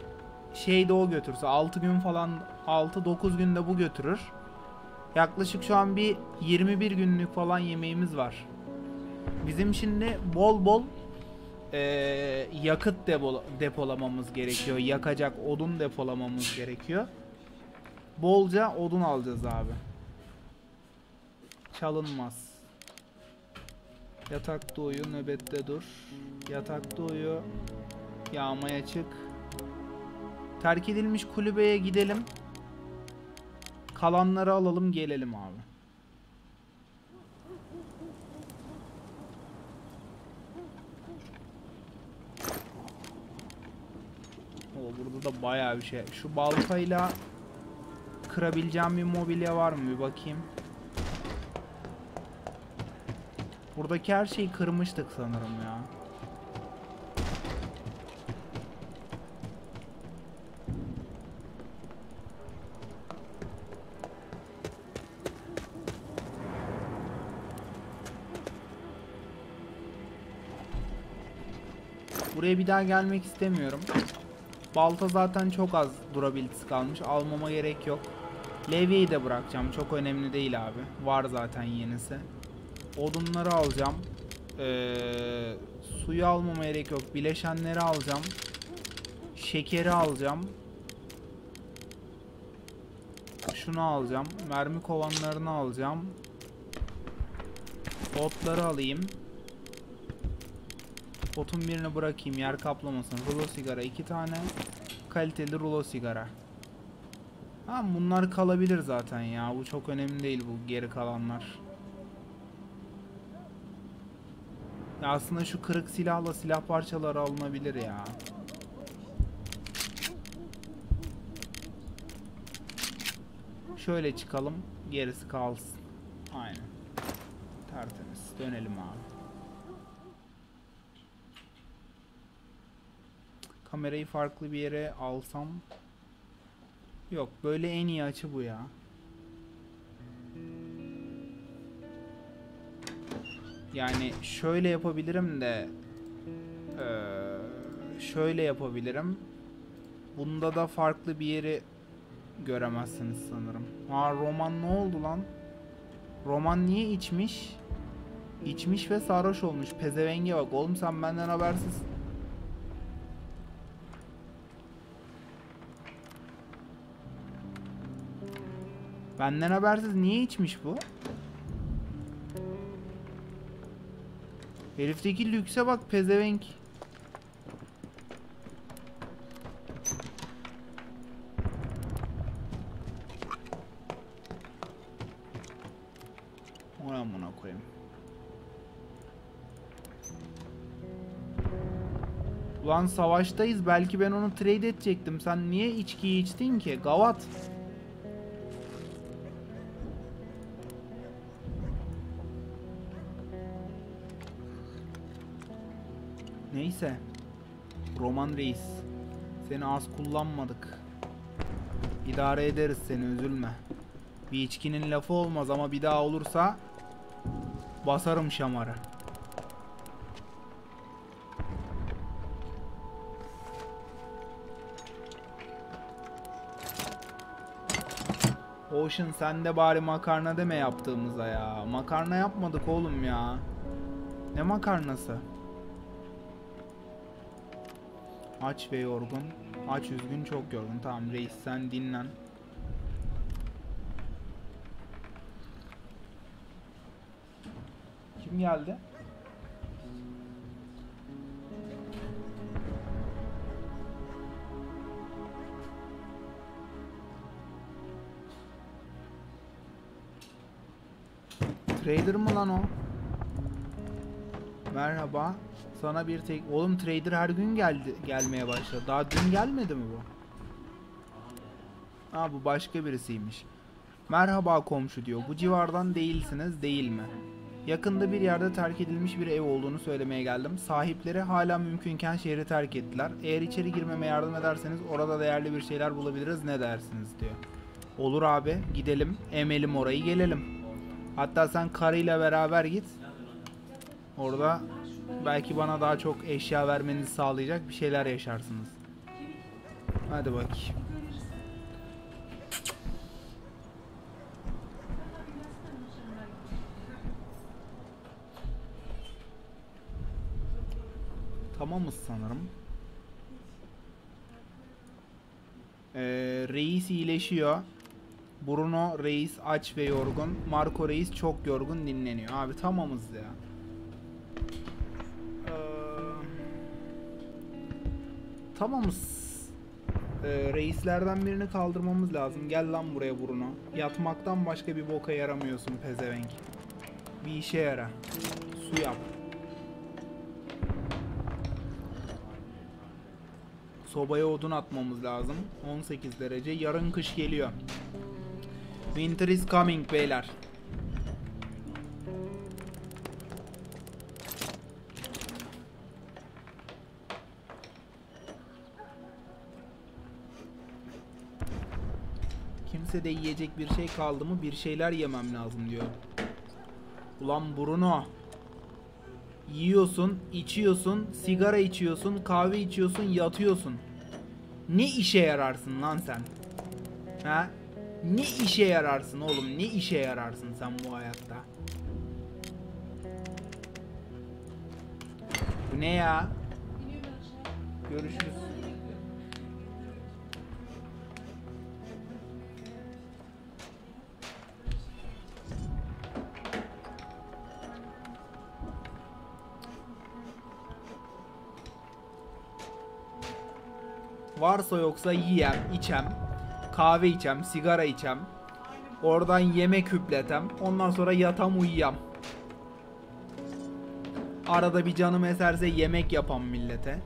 şey de o götürse 6 gün falan 6-9 günde bu götürür. Yaklaşık şu an bir 21 günlük falan yemeğimiz var. Bizim şimdi bol bol eee, yakıt depo- depolamamız gerekiyor. Yakacak odun depolamamız gerekiyor. Bolca odun alacağız abi. Çalınmaz. Yatakta uyu, nöbette dur. Yatakta uyu, yağmaya çık. Terk edilmiş kulübeye gidelim. Kalanları alalım gelelim abi. O burada da bayağı bir şey. Şu baltayla kırabileceğim bir mobilya var mı bir bakayım. Buradaki her şeyi kırmıştık sanırım ya. Buraya bir daha gelmek istemiyorum. Balta zaten çok az durabilitesi kalmış. Almama gerek yok. Levyeyi de bırakacağım. Çok önemli değil abi. Var zaten yenisi. Odunları alacağım. Ee, suyu almama gerek yok. Bileşenleri alacağım. Şekeri alacağım. Şunu alacağım. Mermi kovanlarını alacağım. Otları alayım. Otun birini bırakayım yer kaplamasın. Rulo sigara iki tane. Kaliteli rulo sigara. Ha bunlar kalabilir zaten ya. Bu çok önemli değil bu geri kalanlar. Ya aslında şu kırık silahla silah parçaları alınabilir ya. Şöyle çıkalım. Gerisi kalsın. Aynen. Tertemiz. Dönelim abi. Kamerayı farklı bir yere alsam Yok böyle en iyi açı bu ya. Yani şöyle yapabilirim de şöyle yapabilirim. Bunda da farklı bir yeri göremezsiniz sanırım. Ha roman ne oldu lan? Roman niye içmiş? İçmiş ve sarhoş olmuş. Pezevenge bak oğlum sen benden habersiz. Benden habersiz niye içmiş bu? Herifteki lükse bak pezevenk. Oy amına koyayım. Ulan savaştayız belki ben onu trade edecektim. Sen niye içkiyi içtin ki? Gavat. Neyse. Roman Reis. Seni az kullanmadık. İdare ederiz seni üzülme. Bir içkinin lafı olmaz ama bir daha olursa basarım şamarı. Ocean sen de bari makarna deme yaptığımıza ya. Makarna yapmadık oğlum ya. Ne makarnası? Aç ve yorgun. Aç üzgün çok yorgun. Tamam reis sen dinlen. Kim geldi? Trader mı lan o? Merhaba. Sana bir tek... Oğlum trader her gün geldi gelmeye başladı. Daha dün gelmedi mi bu? Ha bu başka birisiymiş. Merhaba komşu diyor. Bu civardan değilsiniz değil mi? Yakında bir yerde terk edilmiş bir ev olduğunu söylemeye geldim. Sahipleri hala mümkünken şehri terk ettiler. Eğer içeri girmeme yardım ederseniz orada değerli bir şeyler bulabiliriz ne dersiniz diyor. Olur abi gidelim emelim orayı gelelim. Hatta sen karıyla beraber git. Orada belki bana daha çok eşya vermenizi sağlayacak bir şeyler yaşarsınız. Hadi bakayım. Tamamız sanırım. Ee, reis iyileşiyor. Bruno reis aç ve yorgun. Marco reis çok yorgun dinleniyor. Abi tamamız ya. Ee, tamamız. Ee, reislerden birini kaldırmamız lazım. Gel lan buraya Bruno. Yatmaktan başka bir boka yaramıyorsun pezevenk. Bir işe yara. Su yap. Sobaya odun atmamız lazım. 18 derece. Yarın kış geliyor. Winter is coming beyler. Kimse de yiyecek bir şey kaldı mı bir şeyler yemem lazım diyor. Ulan Bruno. Yiyorsun, içiyorsun, sigara içiyorsun, kahve içiyorsun, yatıyorsun. Ne işe yararsın lan sen? Ha? Ne işe yararsın oğlum? Ne işe yararsın sen bu hayatta? Bu ne ya? Görüşürüz. Varsa yoksa yiyem, içem, kahve içem, sigara içem. Oradan yemek hüpletem. Ondan sonra yatam uyuyam. Arada bir canım eserse yemek yapam millete.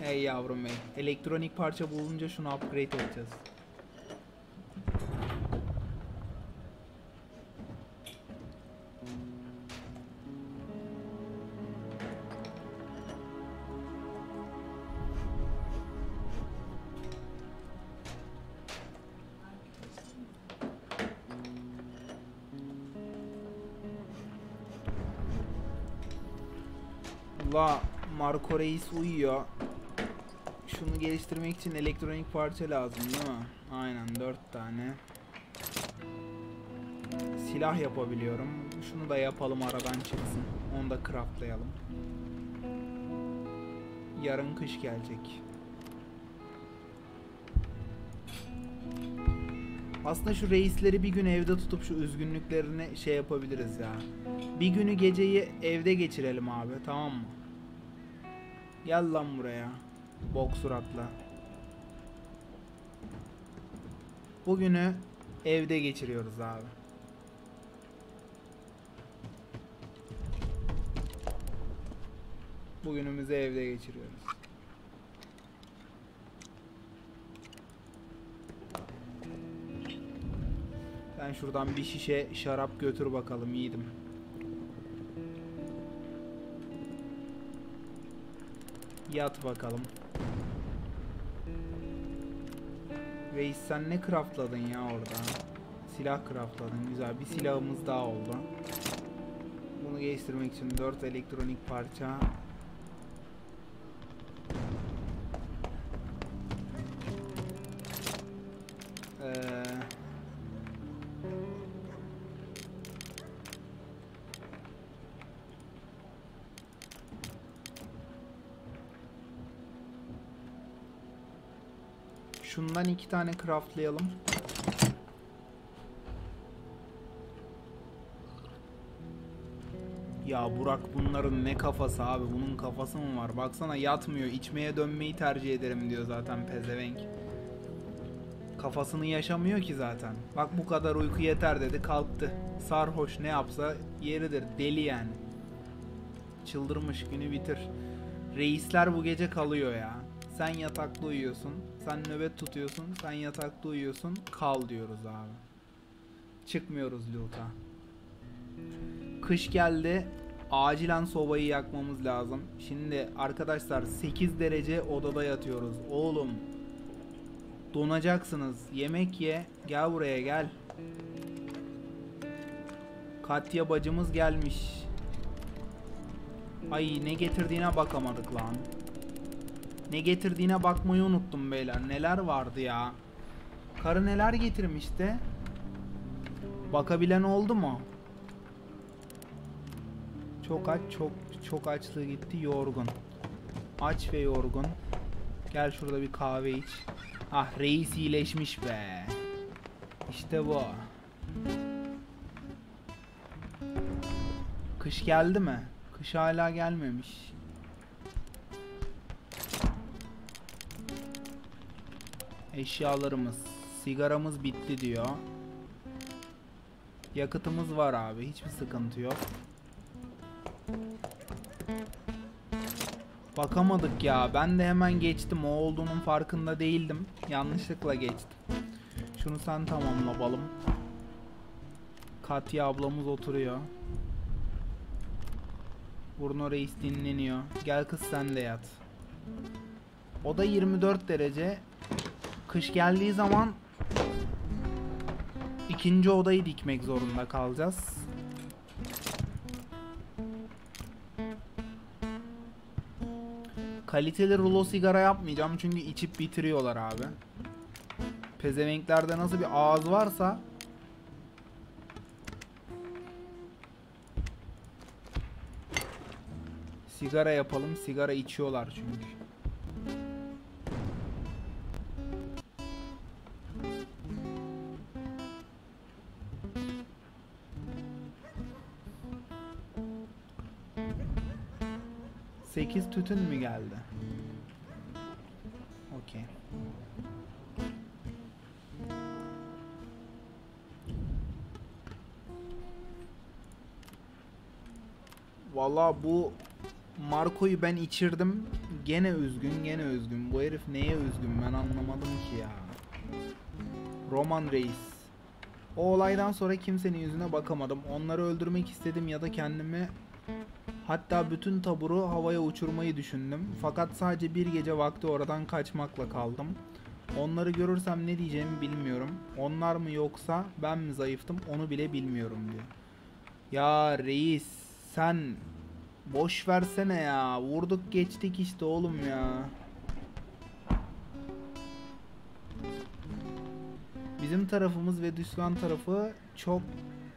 Hey yavrum hey. Elektronik parça bulunca şunu upgrade edeceğiz. La Marco Reis uyuyor. Şunu geliştirmek için elektronik parça lazım değil mi? Aynen 4 tane. Silah yapabiliyorum. Şunu da yapalım aradan çıksın. Onu da craftlayalım. Yarın kış gelecek. Aslında şu reisleri bir gün evde tutup şu üzgünlüklerini şey yapabiliriz ya. Bir günü geceyi evde geçirelim abi tamam mı? Gel lan buraya. Bok suratla. Bugünü evde geçiriyoruz abi. Bugünümüzü evde geçiriyoruz. Sen şuradan bir şişe şarap götür bakalım yiğidim. Yat bakalım. Reis sen ne craftladın ya orada? Silah craftladın. Güzel. Bir silahımız daha oldu. Bunu geliştirmek için 4 elektronik parça. Şundan iki tane craftlayalım. Ya Burak bunların ne kafası abi? Bunun kafası mı var? Baksana yatmıyor. içmeye dönmeyi tercih ederim diyor zaten pezevenk. Kafasını yaşamıyor ki zaten. Bak bu kadar uyku yeter dedi kalktı. Sarhoş ne yapsa yeridir. Deli yani. Çıldırmış günü bitir. Reisler bu gece kalıyor ya. Sen yatakta uyuyorsun. Sen nöbet tutuyorsun. Sen yatakta uyuyorsun. Kal diyoruz abi. Çıkmıyoruz loot'a. Kış geldi. Acilen sobayı yakmamız lazım. Şimdi arkadaşlar 8 derece odada yatıyoruz. Oğlum. Donacaksınız. Yemek ye. Gel buraya gel. Katya bacımız gelmiş. Ay ne getirdiğine bakamadık lan. Ne getirdiğine bakmayı unuttum beyler. Neler vardı ya? Karı neler getirmişti? Bakabilen oldu mu? Çok aç, çok çok açlığı gitti, yorgun. Aç ve yorgun. Gel şurada bir kahve iç. Ah reis iyileşmiş be. İşte bu. Kış geldi mi? Kış hala gelmemiş. Eşyalarımız, sigaramız bitti diyor. Yakıtımız var abi, hiçbir sıkıntı yok. Bakamadık ya. Ben de hemen geçtim. O olduğunun farkında değildim. Yanlışlıkla geçtim. Şunu sen tamamla balım. Katya ablamız oturuyor. Burno Reis dinleniyor. Gel kız sen de yat. O da 24 derece. Kış geldiği zaman ikinci odayı dikmek zorunda kalacağız. Kaliteli rulo sigara yapmayacağım çünkü içip bitiriyorlar abi. Pezevenklerde nasıl bir ağız varsa Sigara yapalım. Sigara içiyorlar çünkü. Sekiz tütün mü geldi? Okey. Valla bu Marco'yu ben içirdim. Gene üzgün, gene üzgün. Bu herif neye üzgün ben anlamadım ki ya. Roman Reis. O olaydan sonra kimsenin yüzüne bakamadım. Onları öldürmek istedim ya da kendimi hatta bütün taburu havaya uçurmayı düşündüm. Fakat sadece bir gece vakti oradan kaçmakla kaldım. Onları görürsem ne diyeceğimi bilmiyorum. Onlar mı yoksa ben mi zayıftım onu bile bilmiyorum diyor. Ya reis sen boş versene ya. Vurduk geçtik işte oğlum ya. Bizim tarafımız ve düşman tarafı çok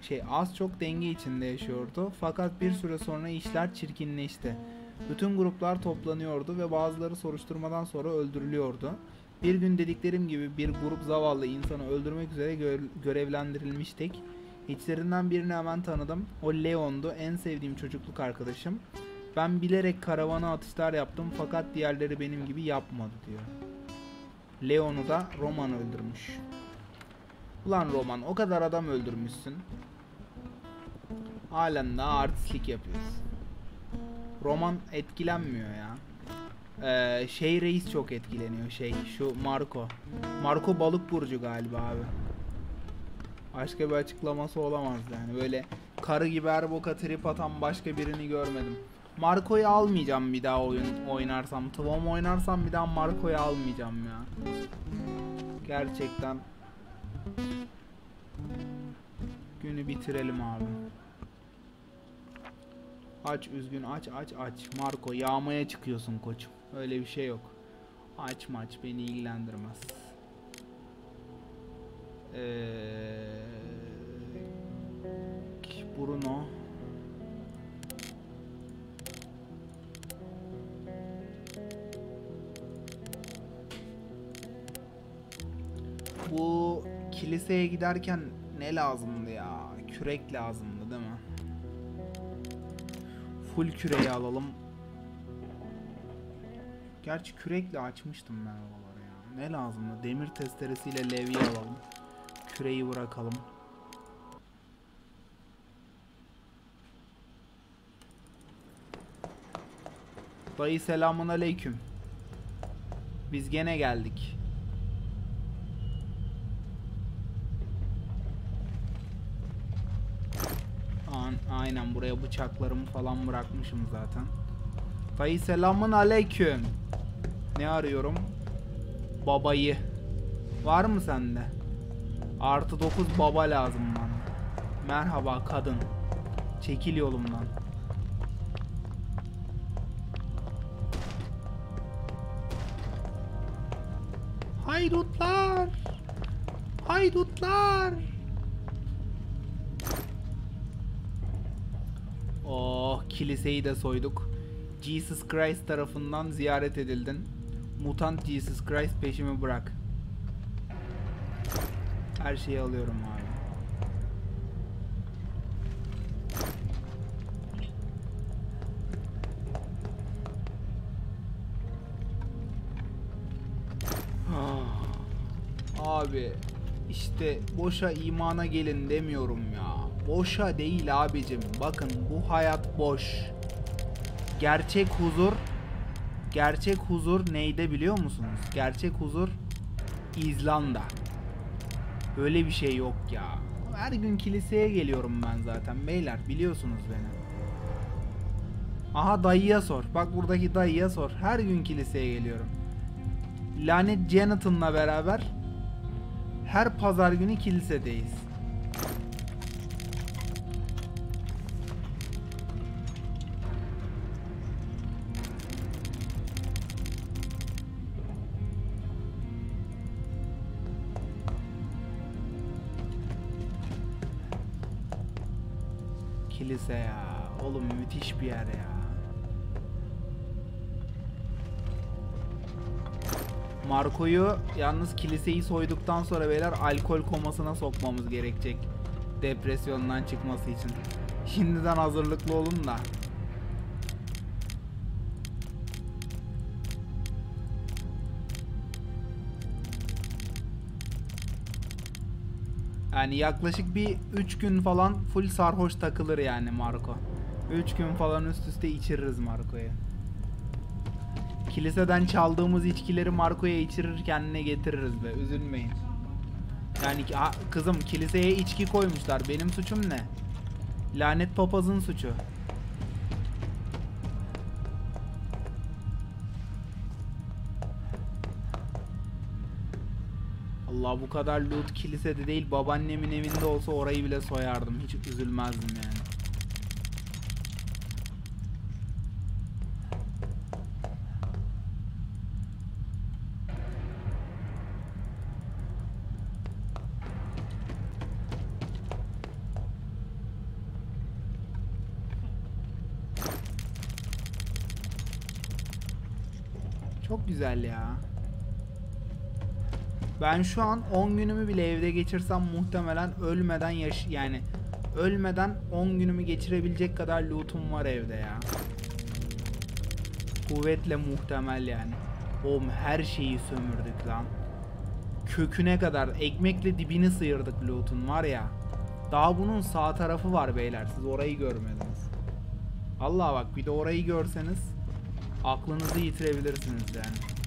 şey az çok denge içinde yaşıyordu. Fakat bir süre sonra işler çirkinleşti. Bütün gruplar toplanıyordu ve bazıları soruşturmadan sonra öldürülüyordu. Bir gün dediklerim gibi bir grup zavallı insanı öldürmek üzere gö- görevlendirilmiştik. İçlerinden birini hemen tanıdım. O Leon'du. En sevdiğim çocukluk arkadaşım. Ben bilerek karavana atışlar yaptım fakat diğerleri benim gibi yapmadı diyor. Leon'u da Roman öldürmüş. Ulan Roman o kadar adam öldürmüşsün. Halen daha artistlik yapıyorsun. Roman etkilenmiyor ya. Ee, şey reis çok etkileniyor şey şu Marco. Marco balık burcu galiba abi. Başka bir açıklaması olamaz yani. Böyle karı gibi her boka trip atan başka birini görmedim. Marco'yu almayacağım bir daha oyun oynarsam. Tvom oynarsam bir daha Marco'yu almayacağım ya. Gerçekten. Günü bitirelim abi. Aç üzgün aç aç aç. Marco yağmaya çıkıyorsun koçum. Öyle bir şey yok. Aç maç beni ilgilendirmez. Ee, Bruno. Bu kiliseye giderken ne lazımdı ya? Kürek lazımdı değil mi? Full küreği alalım. Gerçi kürekle açmıştım ben oraları ya. Ne lazımdı? Demir testeresiyle levye alalım. Küreği bırakalım. Dayı selamun aleyküm. Biz gene geldik. An- aynen buraya bıçaklarımı falan bırakmışım zaten. Dayı selamun aleyküm. Ne arıyorum? Babayı. Var mı sende? Artı 9 baba lazım bana. Merhaba kadın. Çekil yolumdan. Haydutlar! Haydutlar! Oh kiliseyi de soyduk. Jesus Christ tarafından ziyaret edildin. Mutant Jesus Christ peşimi bırak. Her şeyi alıyorum abi. Ah. Abi işte boşa imana gelin demiyorum ya. Boşa değil abicim. Bakın bu hayat boş. Gerçek huzur gerçek huzur neyde biliyor musunuz? Gerçek huzur İzlanda. Böyle bir şey yok ya. Her gün kiliseye geliyorum ben zaten beyler biliyorsunuz beni. Aha dayıya sor. Bak buradaki dayıya sor. Her gün kiliseye geliyorum. Lanet Jonathan'la beraber her pazar günü kilisedeyiz. Müthiş bir yer ya. Marco'yu yalnız kiliseyi soyduktan sonra beyler alkol komasına sokmamız gerekecek. Depresyondan çıkması için. Şimdiden hazırlıklı olun da. Yani yaklaşık bir 3 gün falan full sarhoş takılır yani Marco. 3 gün falan üst üste içiririz Marco'yu. Kiliseden çaldığımız içkileri Marco'ya içirir kendine getiririz be üzülmeyin. Yani ha, kızım kiliseye içki koymuşlar benim suçum ne? Lanet papazın suçu. Allah bu kadar loot kilisede değil babaannemin evinde olsa orayı bile soyardım. Hiç üzülmezdim yani. Güzel ya. Ben şu an 10 günümü bile evde geçirsem muhtemelen ölmeden yaş yani ölmeden 10 günümü geçirebilecek kadar lootum var evde ya. Kuvvetle muhtemel yani. Oğlum her şeyi sömürdük lan. Köküne kadar ekmekle dibini sıyırdık loot'un var ya. Daha bunun sağ tarafı var beyler. Siz orayı görmediniz. Allah bak bir de orayı görseniz aklınızı yitirebilirsiniz yani.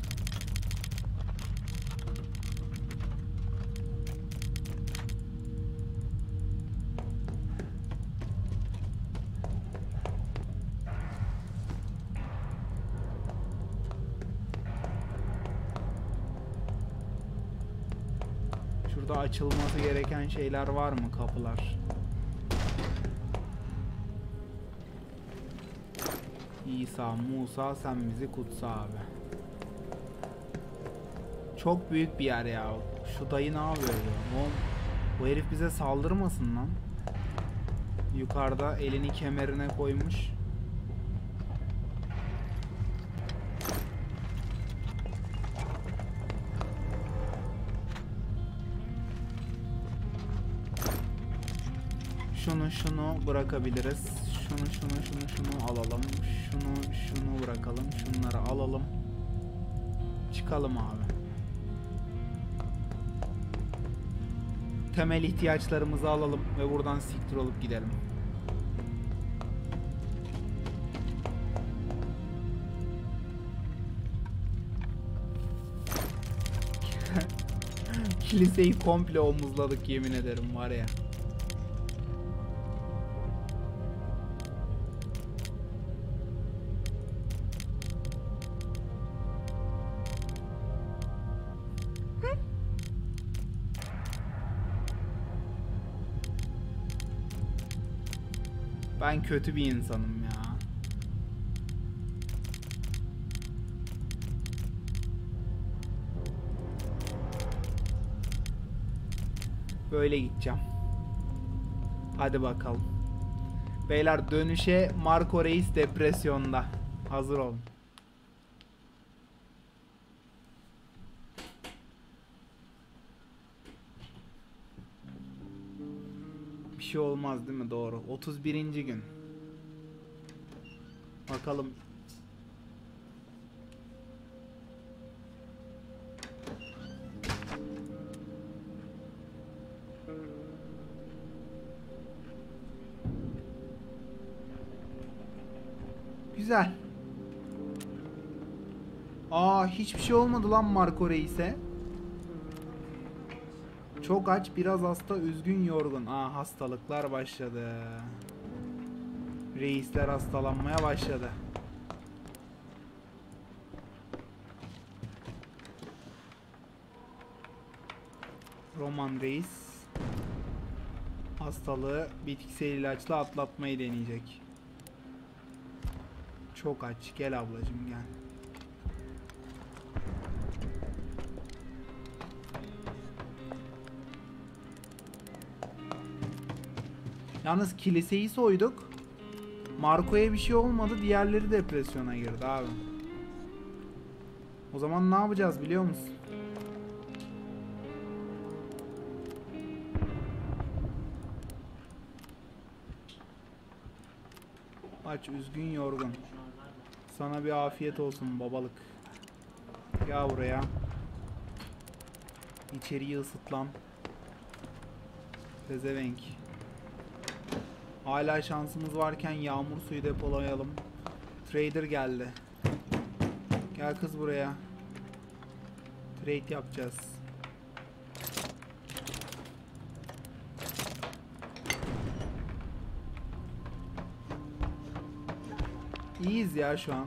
Şurada açılması gereken şeyler var mı kapılar? İsa, Musa sen bizi kutsa abi. Çok büyük bir yer ya. Şu dayı ne yapıyor ya? Oğlum, bu herif bize saldırmasın lan. Yukarıda elini kemerine koymuş. Şunu şunu bırakabiliriz. Şunu şunu şunu şunu alalım. Şunu şunu bırakalım. Şunları alalım. Çıkalım abi. Temel ihtiyaçlarımızı alalım ve buradan siktir olup gidelim. Kiliseyi komple omuzladık yemin ederim var ya. Ben kötü bir insanım ya. Böyle gideceğim. Hadi bakalım. Beyler dönüşe Marco Reis depresyonda. Hazır olun. şey olmaz değil mi? Doğru. 31. gün. Bakalım. Güzel. Aa hiçbir şey olmadı lan Marco Reis'e. Çok aç, biraz hasta, üzgün, yorgun. Aa hastalıklar başladı. Reisler hastalanmaya başladı. Roman Reis hastalığı bitkisel ilaçla atlatmayı deneyecek. Çok aç. Gel ablacım gel. Yalnız kiliseyi soyduk. Marco'ya bir şey olmadı. Diğerleri depresyona girdi abi. O zaman ne yapacağız biliyor musun? Aç, üzgün, yorgun. Sana bir afiyet olsun babalık. Gel buraya. İçeriği ısıt lan. Pezevenk. Hala şansımız varken yağmur suyu depolayalım. Trader geldi. Gel kız buraya. Trade yapacağız. İyiyiz ya şu an.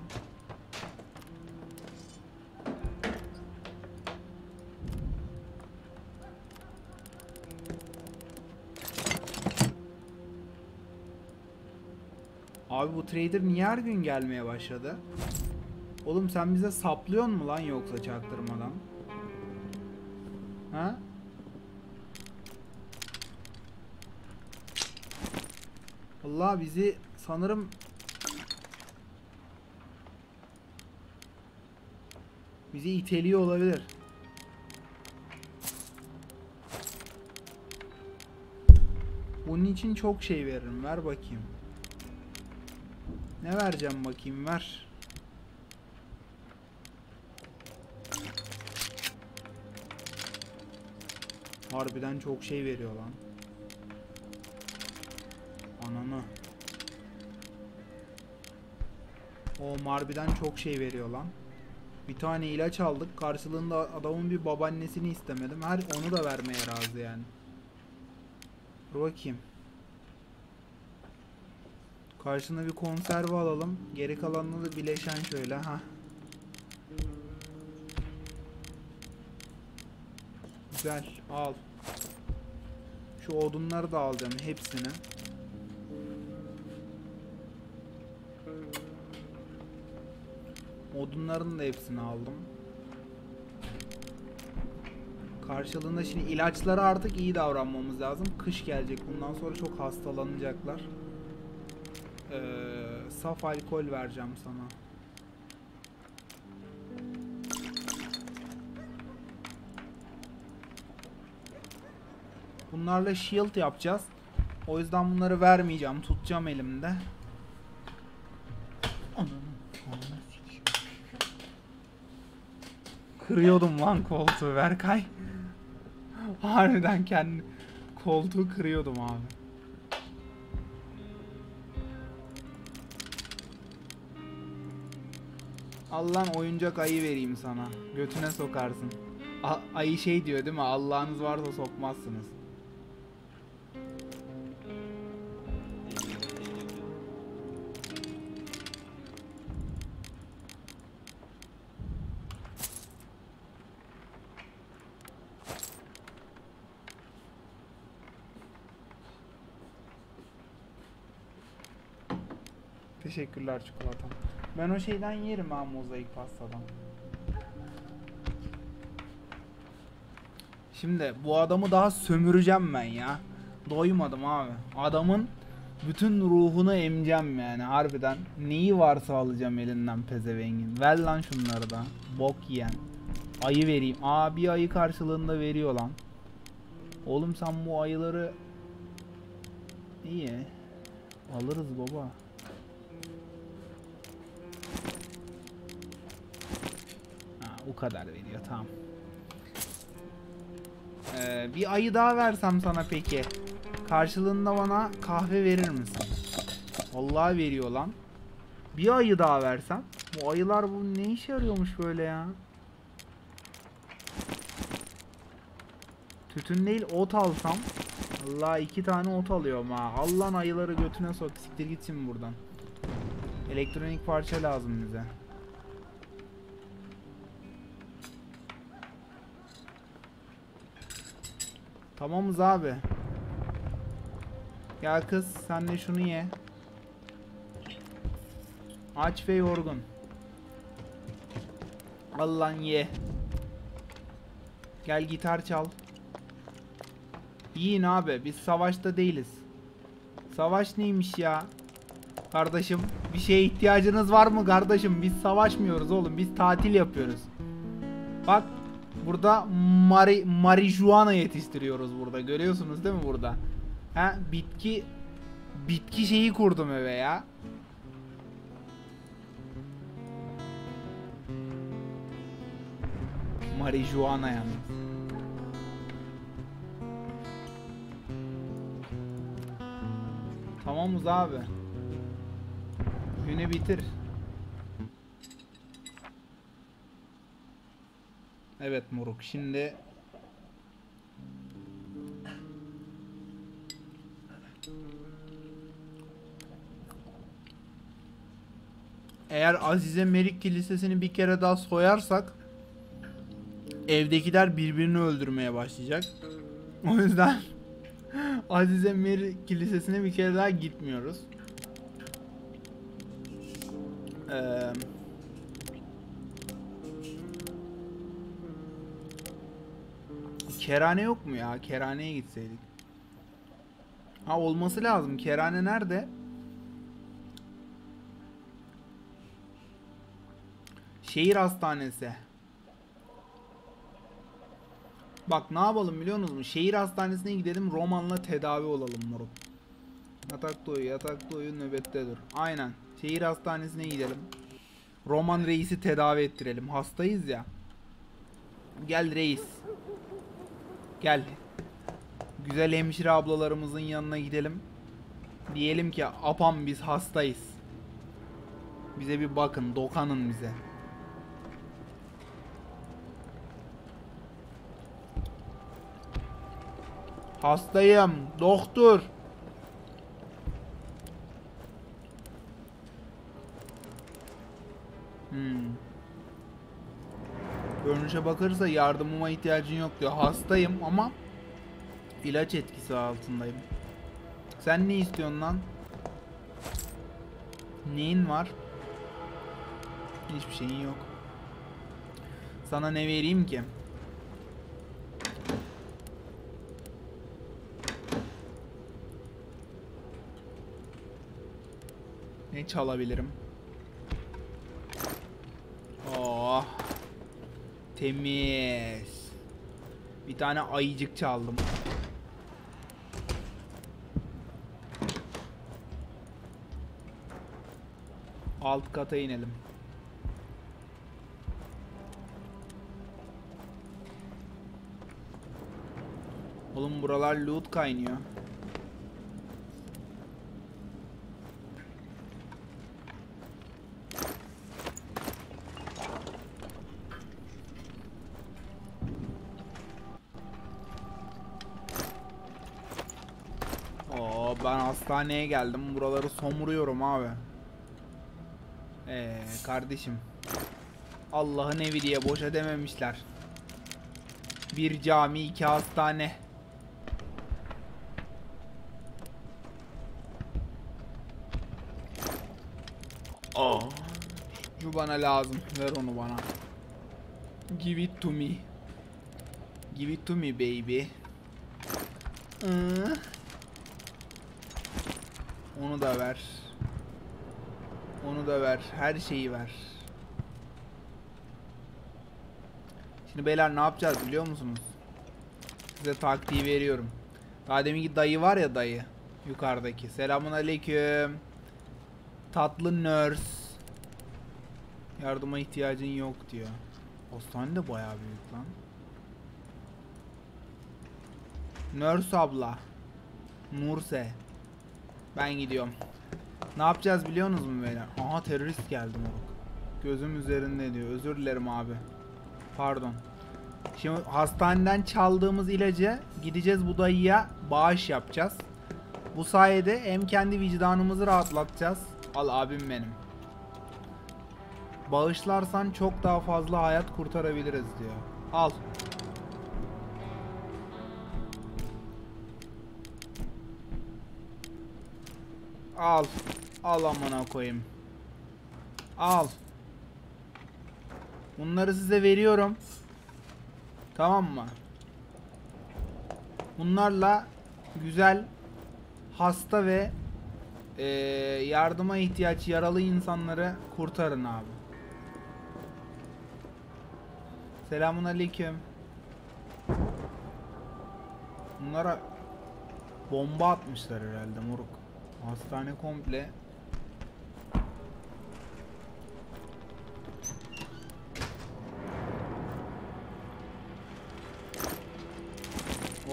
Bu trader niye her gün gelmeye başladı? Oğlum sen bize saplıyorsun mu lan yoksa çaktırmadan? Ha? Allah bizi sanırım bizi iteliyor olabilir. Bunun için çok şey veririm. Ver bakayım. Ne vereceğim bakayım ver. Harbiden çok şey veriyor lan. Ananı. O harbiden çok şey veriyor lan. Bir tane ilaç aldık. Karşılığında adamın bir babaannesini istemedim. Her onu da vermeye razı yani. Dur bakayım. Karşına bir konserve alalım. Geri kalanını da bileşen şöyle ha. Güzel al. Şu odunları da alacağım hepsini. Odunların da hepsini aldım. Karşılığında şimdi ilaçlara artık iyi davranmamız lazım. Kış gelecek. Bundan sonra çok hastalanacaklar. Ee, saf alkol vereceğim sana. Bunlarla shield yapacağız. O yüzden bunları vermeyeceğim. Tutacağım elimde. Kırıyordum lan koltuğu Berkay. Harbiden kendi koltuğu kırıyordum abi. Al lan oyuncak ayı vereyim sana. Götüne sokarsın. A- ayı şey diyor değil mi? Allah'ınız varsa sokmazsınız. Teşekkürler çikolatam. Ben o şeyden yerim ha mozaik pastadan. Şimdi bu adamı daha sömüreceğim ben ya. Doymadım abi. Adamın bütün ruhunu emeceğim yani harbiden. Neyi varsa alacağım elinden pezevengin. Ver lan şunları da. Bok yiyen. Ayı vereyim. Aa bir ayı karşılığında veriyor lan. Oğlum sen bu ayıları... İyi. Alırız baba. O kadar veriyor tamam. Ee, bir ayı daha versem sana peki. Karşılığında bana kahve verir misin? Vallahi veriyor lan. Bir ayı daha versem. Bu ayılar bu ne işe yarıyormuş böyle ya? Tütün değil ot alsam. Allah iki tane ot alıyorum ha. Allah'ın ayıları götüne sok. Siktir git şimdi buradan. Elektronik parça lazım bize. Tamamız abi. Gel kız sen de şunu ye. Aç ve yorgun. Al lan ye. Gel gitar çal. Yiyin abi biz savaşta değiliz. Savaş neymiş ya? Kardeşim bir şeye ihtiyacınız var mı kardeşim? Biz savaşmıyoruz oğlum biz tatil yapıyoruz. Bak burada mari marijuana yetiştiriyoruz burada. Görüyorsunuz değil mi burada? Ha bitki bitki şeyi kurdum eve ya. Marijuana yani. Tamamız abi. Günü bitir. Evet moruk şimdi Eğer Azize Merik Kilisesi'ni bir kere daha soyarsak evdekiler birbirini öldürmeye başlayacak. O yüzden Azize Merik Kilisesi'ne bir kere daha gitmiyoruz. Eee Kerane yok mu ya? Kerhaneye gitseydik. Ha olması lazım. Kerane nerede? Şehir hastanesi. Bak ne yapalım biliyor musunuz? Şehir hastanesine gidelim Roman'la tedavi olalım moruk. Yatakta uyu, yatakta uyu, nöbette dur. Aynen. Şehir hastanesine gidelim. Roman reisi tedavi ettirelim. Hastayız ya. Gel reis. Gel. Güzel hemşire ablalarımızın yanına gidelim. Diyelim ki apam biz hastayız. Bize bir bakın, dokanın bize. Hastayım, doktor. Hmm. Görünüşe bakırsa yardımıma ihtiyacın yok diyor. Hastayım ama ilaç etkisi altındayım. Sen ne istiyorsun lan? Neyin var? Hiçbir şeyin yok. Sana ne vereyim ki? Ne çalabilirim? Temiz. Bir tane ayıcık çaldım. Alt kata inelim. Oğlum buralar loot kaynıyor. Ben hastaneye geldim. Buraları somuruyorum abi. Ee kardeşim. Allah'ın evi diye boşa dememişler. Bir cami, iki hastane. Aa. Şu bana lazım. Ver onu bana. Give it to me. Give it to me baby. Iı. Onu da ver. Onu da ver. Her şeyi ver. Şimdi beyler ne yapacağız biliyor musunuz? Size taktiği veriyorum. Daha deminki dayı var ya dayı. Yukarıdaki. Selamun aleyküm. Tatlı nurse. Yardıma ihtiyacın yok diyor. Hastane de bayağı büyük lan. Nurse abla. Nurse. Ben gidiyorum. Ne yapacağız biliyor musunuz beyler? Aha terörist geldi moruk. Gözüm üzerinde diyor. Özür dilerim abi. Pardon. Şimdi hastaneden çaldığımız ilacı gideceğiz bu dayıya bağış yapacağız. Bu sayede hem kendi vicdanımızı rahatlatacağız. Al abim benim. Bağışlarsan çok daha fazla hayat kurtarabiliriz diyor. Al. Al. Al amına koyayım. Al. Bunları size veriyorum. Tamam mı? Bunlarla güzel hasta ve eee, yardıma ihtiyaç yaralı insanları kurtarın abi. Selamun aleyküm. Bunlara bomba atmışlar herhalde moruk. Hastane komple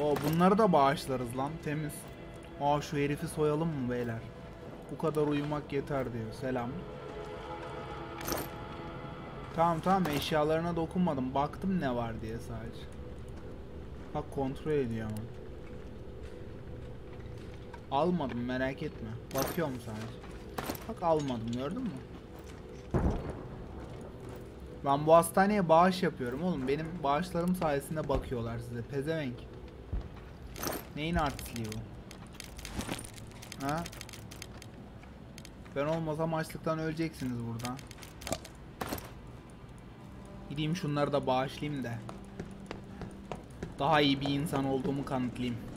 Oo bunları da bağışlarız lan temiz. Aa şu herifi soyalım mı beyler? Bu kadar uyumak yeter diyor. Selam. Tamam tamam eşyalarına dokunmadım. Baktım ne var diye sadece. Bak kontrol ediyor ama. Almadım merak etme. Bakıyorum sadece. Bak almadım gördün mü? Ben bu hastaneye bağış yapıyorum oğlum. Benim bağışlarım sayesinde bakıyorlar size. Pezevenk. Neyin artistliği bu? Ha? Ben olmasam açlıktan öleceksiniz burada. Gideyim şunları da bağışlayayım da. Daha iyi bir insan olduğumu kanıtlayayım.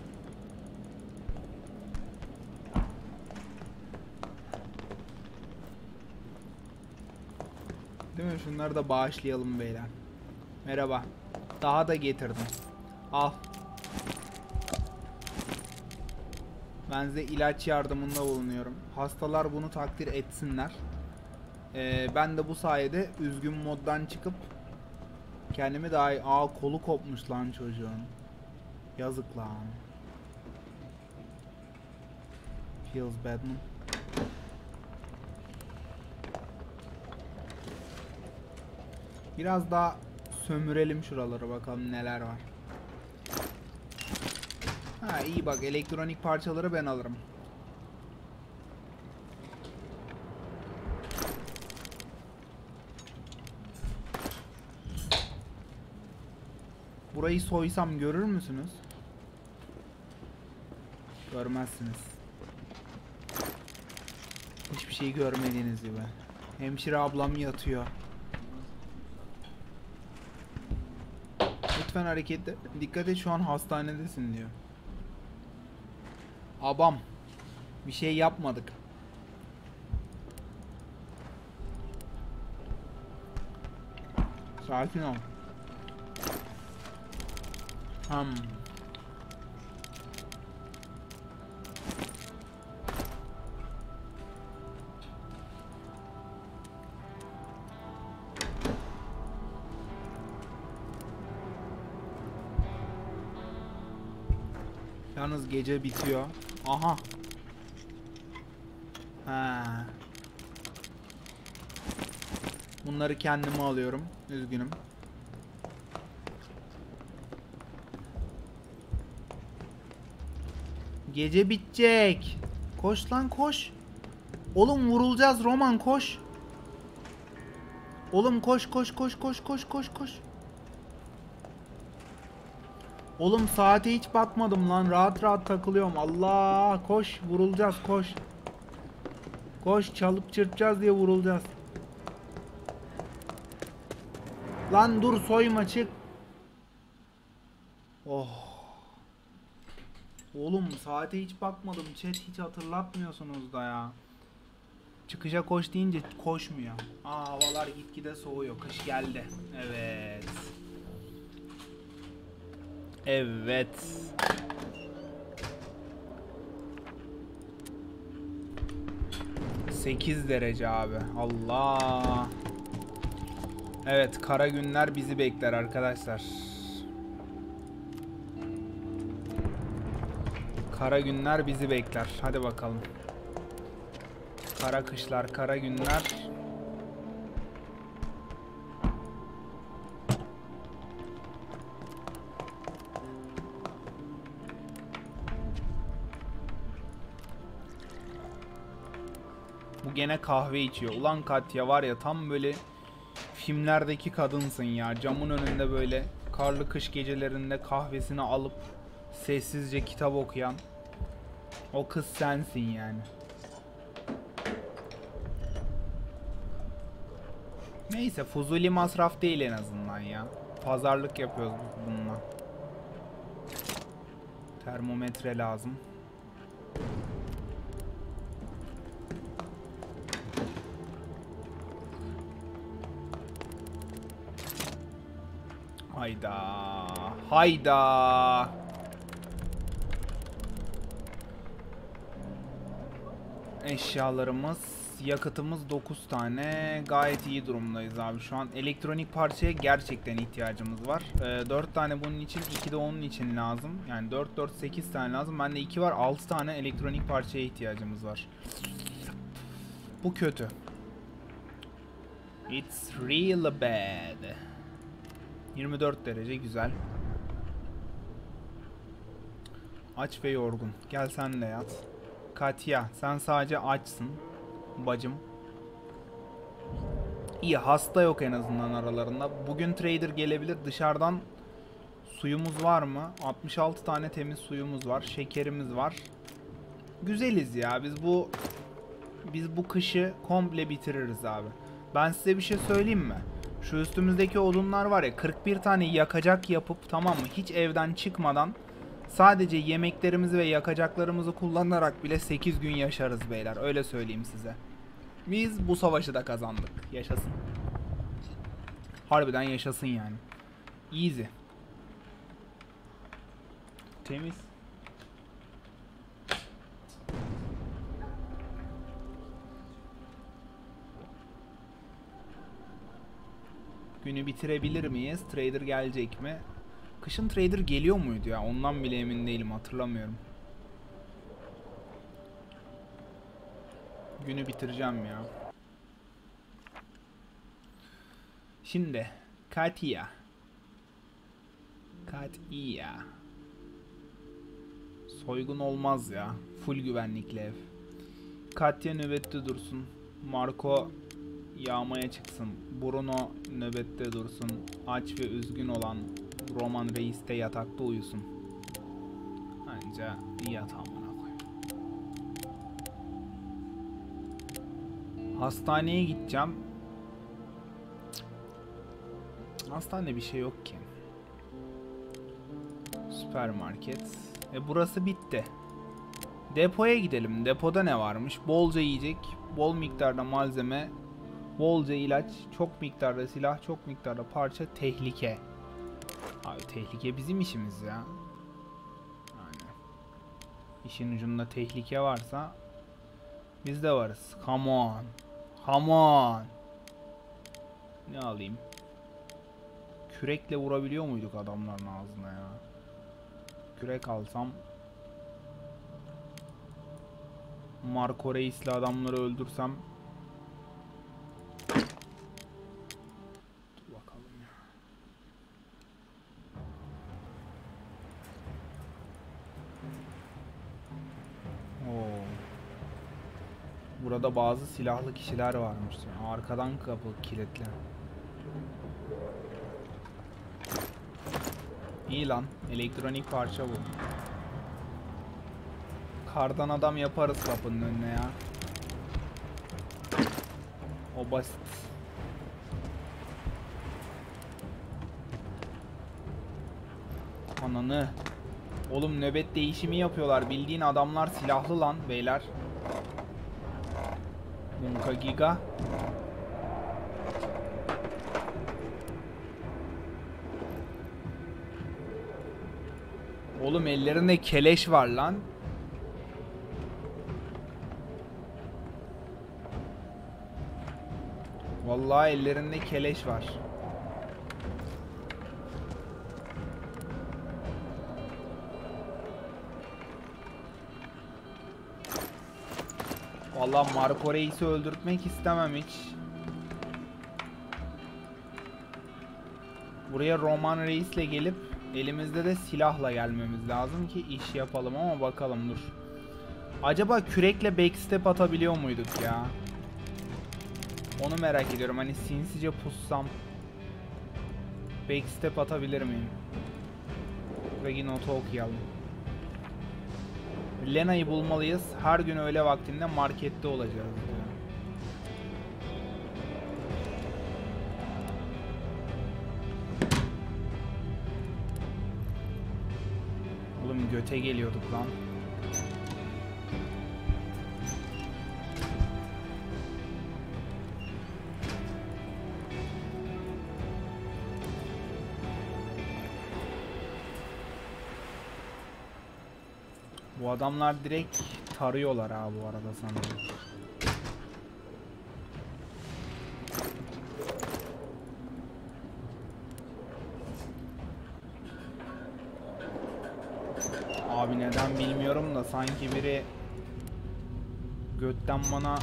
Değil mi? Şunları da bağışlayalım beyler. Merhaba. Daha da getirdim. Al. Ben size ilaç yardımında bulunuyorum. Hastalar bunu takdir etsinler. Ee, ben de bu sayede üzgün moddan çıkıp kendimi daha iyi... Aa kolu kopmuş lan çocuğun. Yazık lan. Feels bad mı? Biraz daha sömürelim şuraları bakalım neler var. Ha iyi bak elektronik parçaları ben alırım. Burayı soysam görür müsünüz? Görmezsiniz. Hiçbir şey görmediğiniz gibi. Hemşire ablam yatıyor. Lütfen harekette dikkat et şu an hastanedesin diyor. Abam bir şey yapmadık. Sakin ol. Hmm. Yalnız gece bitiyor. Aha. Ha. Bunları kendime alıyorum. Üzgünüm. Gece bitecek. Koş lan koş. Oğlum vurulacağız Roman koş. Oğlum koş koş koş koş koş koş koş. Oğlum saate hiç bakmadım lan. Rahat rahat takılıyorum. Allah koş vurulacağız koş. Koş çalıp çırpacağız diye vurulacağız. Lan dur soyma çık. Oh. Oğlum saate hiç bakmadım. Chat hiç hatırlatmıyorsunuz da ya. Çıkışa koş deyince koşmuyor. Aa havalar gitgide soğuyor. Kış geldi. Evet. Evet. Sekiz derece abi. Allah. Evet, kara günler bizi bekler arkadaşlar. Kara günler bizi bekler. Hadi bakalım. Kara kışlar, kara günler. Gene kahve içiyor. Ulan Katya var ya tam böyle filmlerdeki kadınsın ya. Camın önünde böyle karlı kış gecelerinde kahvesini alıp sessizce kitap okuyan o kız sensin yani. Neyse fuzuli masraf değil en azından ya. Pazarlık yapıyoruz bununla. Termometre lazım. Hayda. Hayda. Eşyalarımız, yakıtımız 9 tane. Gayet iyi durumdayız abi. Şu an elektronik parçaya gerçekten ihtiyacımız var. Ee, 4 tane bunun için, 2 de onun için lazım. Yani 4 4 8 tane lazım. Bende 2 var. 6 tane elektronik parçaya ihtiyacımız var. Bu kötü. It's real bad. 24 derece güzel. Aç ve yorgun. Gel sen de yat. Katya sen sadece açsın. Bacım. İyi hasta yok en azından aralarında. Bugün trader gelebilir. Dışarıdan suyumuz var mı? 66 tane temiz suyumuz var. Şekerimiz var. Güzeliz ya. Biz bu biz bu kışı komple bitiririz abi. Ben size bir şey söyleyeyim mi? Şu üstümüzdeki odunlar var ya 41 tane yakacak yapıp tamam mı? Hiç evden çıkmadan sadece yemeklerimizi ve yakacaklarımızı kullanarak bile 8 gün yaşarız beyler. Öyle söyleyeyim size. Biz bu savaşı da kazandık. Yaşasın. Harbiden yaşasın yani. Easy. Temiz. Günü bitirebilir miyiz? Trader gelecek mi? Kışın trader geliyor muydu ya? Ondan bile emin değilim hatırlamıyorum. Günü bitireceğim ya. Şimdi Katya. Katya. Soygun olmaz ya. Full güvenlikli ev. Katya nöbette dursun. Marco yağmaya çıksın. Bruno nöbette dursun. Aç ve üzgün olan Roman Reis de yatakta uyusun. Anca yatağımına koy. Hastaneye gideceğim. Cık. Hastanede bir şey yok ki. Süpermarket. E burası bitti. Depoya gidelim. Depoda ne varmış? Bolca yiyecek, bol miktarda malzeme, bolca ilaç, çok miktarda silah, çok miktarda parça, tehlike. Abi tehlike bizim işimiz ya. Yani işin ucunda tehlike varsa biz de varız. Come on. Come on. Ne alayım? Kürekle vurabiliyor muyduk adamların ağzına ya? Kürek alsam Marco Reis'le adamları öldürsem Burada bazı silahlı kişiler varmış. Arkadan kapı kilitli. İyi lan. Elektronik parça bu. Kardan adam yaparız kapının önüne ya. O basit. Ananı. Oğlum nöbet değişimi yapıyorlar. Bildiğin adamlar silahlı lan beyler. Bunka Giga. Oğlum ellerinde keleş var lan. Vallahi ellerinde keleş var. Valla Marco Reis'i öldürtmek istemem hiç. Buraya Roman Reis'le gelip elimizde de silahla gelmemiz lazım ki iş yapalım ama bakalım dur. Acaba kürekle backstep atabiliyor muyduk ya? Onu merak ediyorum. Hani sinsice pussam backstep atabilir miyim? Buradaki notu okuyalım. Lena'yı bulmalıyız. Her gün öğle vaktinde markette olacağız. Oğlum göte geliyorduk lan. Adamlar direkt tarıyorlar ha bu arada sanırım. Abi neden bilmiyorum da sanki biri götten bana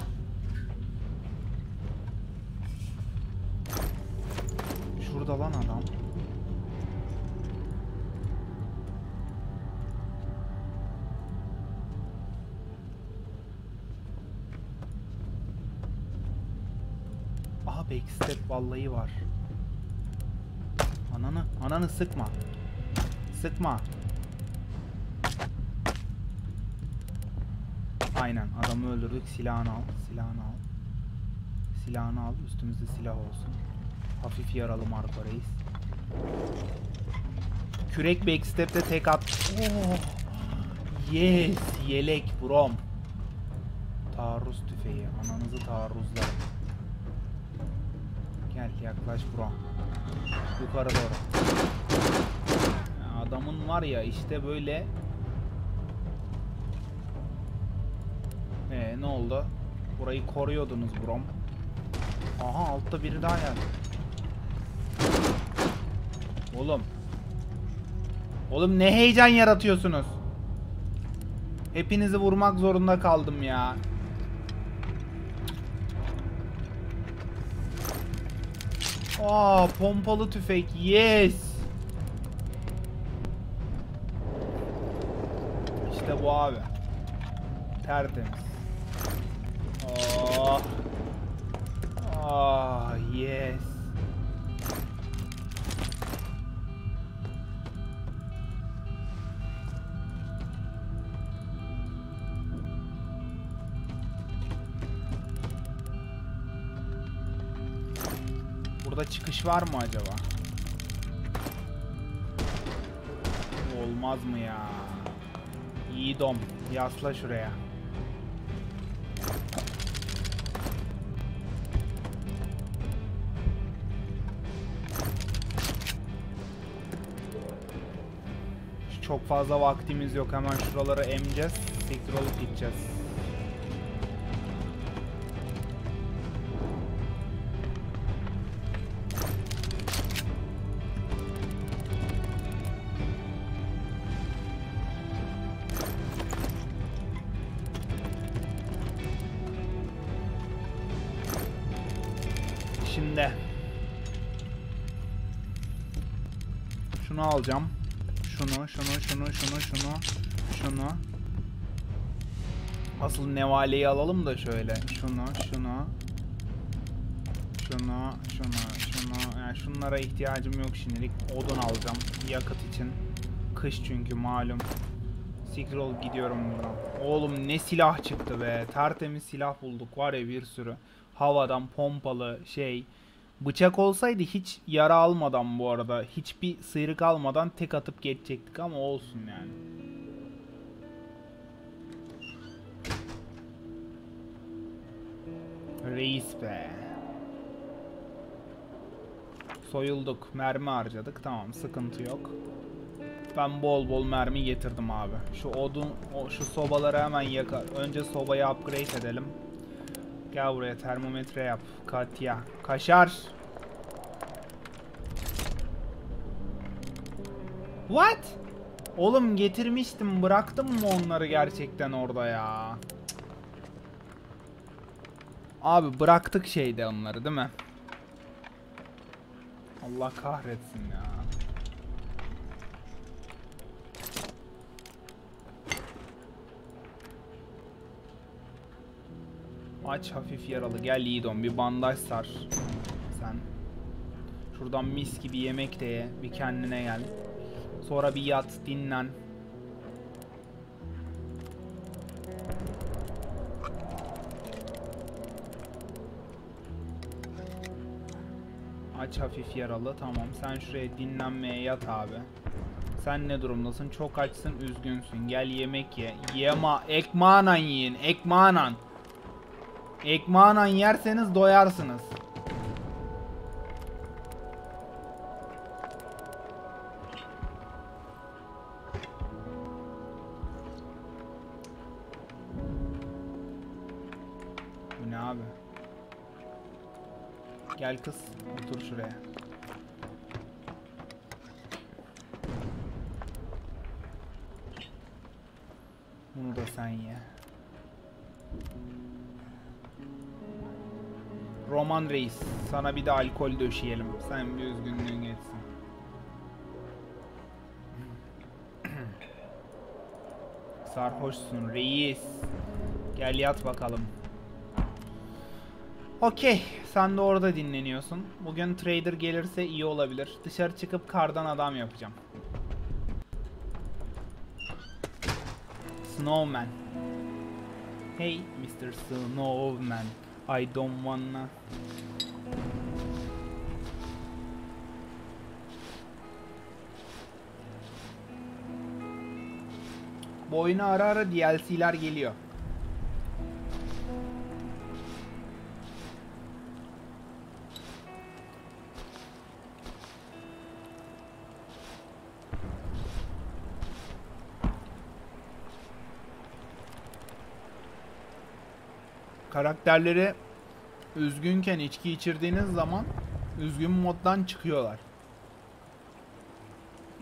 vallahi var. Ananı, ananı sıkma. Sıkma. Aynen adamı öldürdük. Silahını al, silahını al. Silahını al, üstümüzde silah olsun. Hafif yaralı Marco Reis. Kürek backstep'te tek at. Oh. Yes, yelek brom. Taarruz tüfeği. Ananızı taarruzlarım. Yaklaş bro. Yukarı doğru. Adamın var ya işte böyle Ee ne oldu? Burayı koruyordunuz brom. Aha altta biri daha geldi. Oğlum. Oğlum ne heyecan yaratıyorsunuz? Hepinizi vurmak zorunda kaldım ya. Aa pompalı tüfek. Yes. İşte bu abi. Tertemiz. Burada çıkış var mı acaba? Olmaz mı ya? İyi dom. Yasla şuraya. Çok fazla vaktimiz yok. Hemen şuraları emeceğiz. Siktir olup gideceğiz. Şunu, şunu. Asıl nevaleyi alalım da şöyle. Şunu, şunu. Şunu, şunu, şunu. Yani şunlara ihtiyacım yok şimdilik. Odun alacağım yakıt için. Kış çünkü malum. Siktir gidiyorum buradan. Oğlum ne silah çıktı be. Tertemiz silah bulduk var ya bir sürü. Havadan pompalı şey. Bıçak olsaydı hiç yara almadan bu arada. Hiçbir sıyrık almadan tek atıp geçecektik ama olsun yani. Reis be. Soyulduk. Mermi harcadık. Tamam sıkıntı yok. Ben bol bol mermi getirdim abi. Şu odun, o, şu sobaları hemen yakar. Önce sobayı upgrade edelim. Gel buraya termometre yap. Katya. Kaşar. What? Oğlum getirmiştim. Bıraktım mı onları gerçekten orada ya? Abi bıraktık şeyde onları değil mi? Allah kahretsin ya. Aç hafif yaralı. Gel Yiğidon bir bandaj sar. Sen. Şuradan mis gibi yemek de ye. Bir kendine gel. Sonra bir yat, dinlen. Aç hafif yaralı. Tamam. Sen şuraya dinlenmeye yat abi. Sen ne durumdasın? Çok açsın, üzgünsün. Gel yemek ye. Yema. Ekmanan yiyin. Ekmanan. Ekmanan yerseniz doyarsınız. Bu ne abi? Gel kız, otur şuraya. Bunu da sen ye. Roman Reis, sana bir de alkol döşeyelim. Sen bir üzgünlüğün geçsin. Sarhoşsun reis. Gel yat bakalım. Okey, sen de orada dinleniyorsun. Bugün trader gelirse iyi olabilir. Dışarı çıkıp kardan adam yapacağım. Snowman. Hey Mr. Snowman. I don't wanna. Bu oyuna ara ara DLC'ler geliyor. Karakterleri üzgünken içki içirdiğiniz zaman üzgün moddan çıkıyorlar.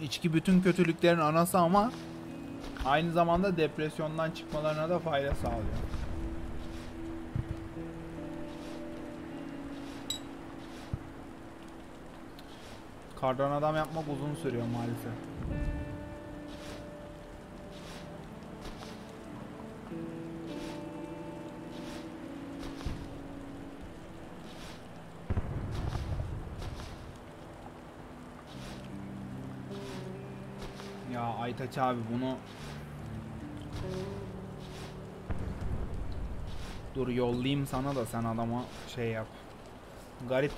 İçki bütün kötülüklerin anası ama aynı zamanda depresyondan çıkmalarına da fayda sağlıyor. Kardan adam yapmak uzun sürüyor maalesef. Aytaç abi bunu Dur yollayayım sana da sen adama şey yap. Garip.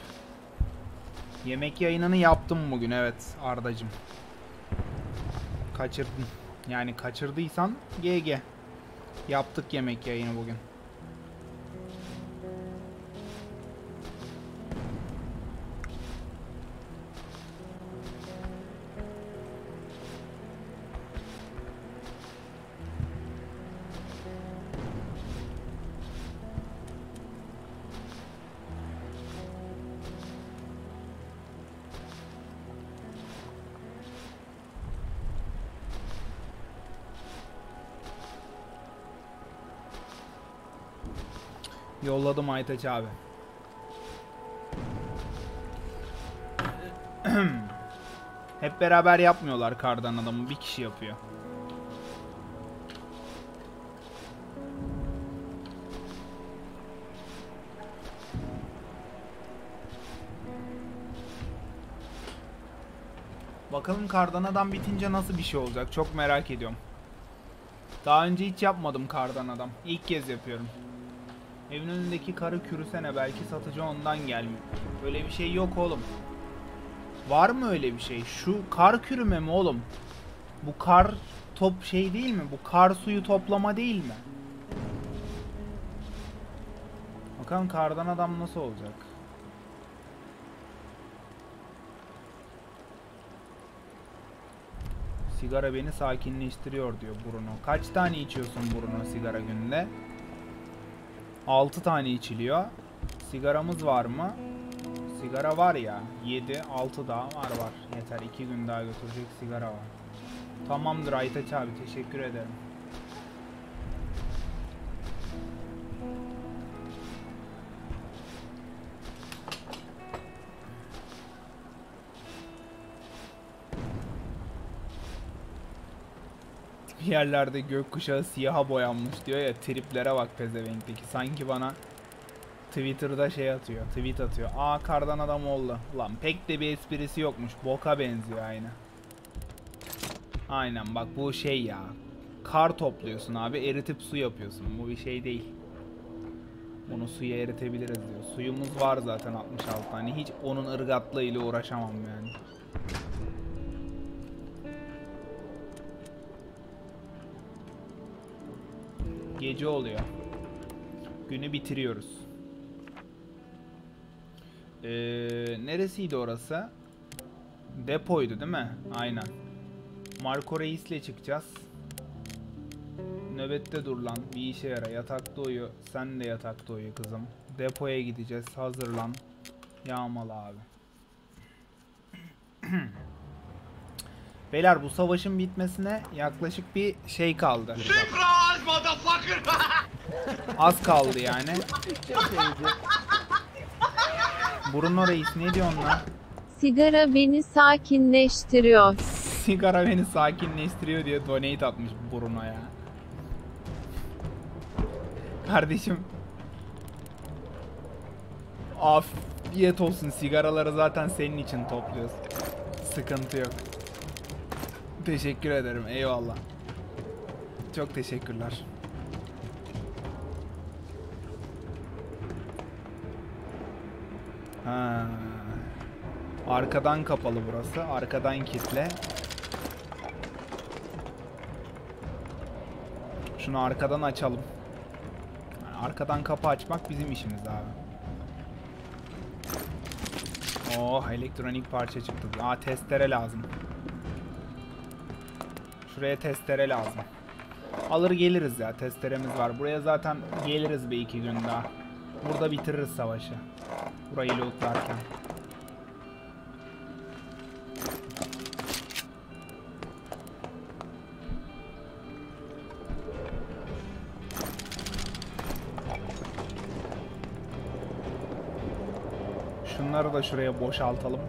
Yemek yayınını yaptım bugün evet Ardacım. Kaçırdın. Yani kaçırdıysan GG. Yaptık yemek yayını bugün. Yolladım Aytaç abi. Hep beraber yapmıyorlar kardan adamı. Bir kişi yapıyor. Bakalım kardan adam bitince nasıl bir şey olacak. Çok merak ediyorum. Daha önce hiç yapmadım kardan adam. İlk kez yapıyorum. Evin önündeki karı kürüsene belki satıcı ondan gelmiyor. Öyle bir şey yok oğlum. Var mı öyle bir şey? Şu kar kürüme mi oğlum? Bu kar top şey değil mi? Bu kar suyu toplama değil mi? Bakalım kardan adam nasıl olacak? Sigara beni sakinleştiriyor diyor Bruno. Kaç tane içiyorsun Bruno sigara günde? 6 tane içiliyor. Sigaramız var mı? Sigara var ya. 7, 6 daha var var. Yeter 2 gün daha götürecek sigara var. Tamamdır Aytaç abi teşekkür ederim. Yerlerde gökkuşağı siyaha boyanmış diyor ya triplere bak pezevenkteki. Sanki bana Twitter'da şey atıyor. Tweet atıyor. Aa kardan adam oldu. Lan pek de bir esprisi yokmuş. Boka benziyor aynı. Aynen bak bu şey ya. Kar topluyorsun abi eritip su yapıyorsun. Bu bir şey değil. Bunu suya eritebiliriz diyor. Suyumuz var zaten 66 tane. Hiç onun ırgatlığıyla uğraşamam yani. Gece oluyor. Günü bitiriyoruz. Ee, neresiydi orası? Depoydu değil mi? Aynen. Marco Reis'le çıkacağız. Nöbette dur lan. Bir işe yara. Yatakta uyu. Sen de yatakta uyu kızım. Depoya gideceğiz. Hazırlan. Yağmalı abi. Beyler bu savaşın bitmesine yaklaşık bir şey kaldı. Az kaldı yani. Bruno Reis ne diyorsun lan? Sigara beni sakinleştiriyor. Sigara beni sakinleştiriyor diye donate atmış Bruno ya. Kardeşim. Afiyet olsun. Sigaraları zaten senin için topluyoruz. Sıkıntı yok. Teşekkür ederim. Eyvallah. Çok teşekkürler. Ha. Arkadan kapalı burası. Arkadan kitle. Şunu arkadan açalım. Arkadan kapı açmak bizim işimiz abi. Oh elektronik parça çıktı. Aa testere lazım. Şuraya testere lazım. Alır geliriz ya testeremiz var. Buraya zaten geliriz bir iki gün daha. Burada bitiririz savaşı. Burayı lootlarken. Şunları da şuraya boşaltalım.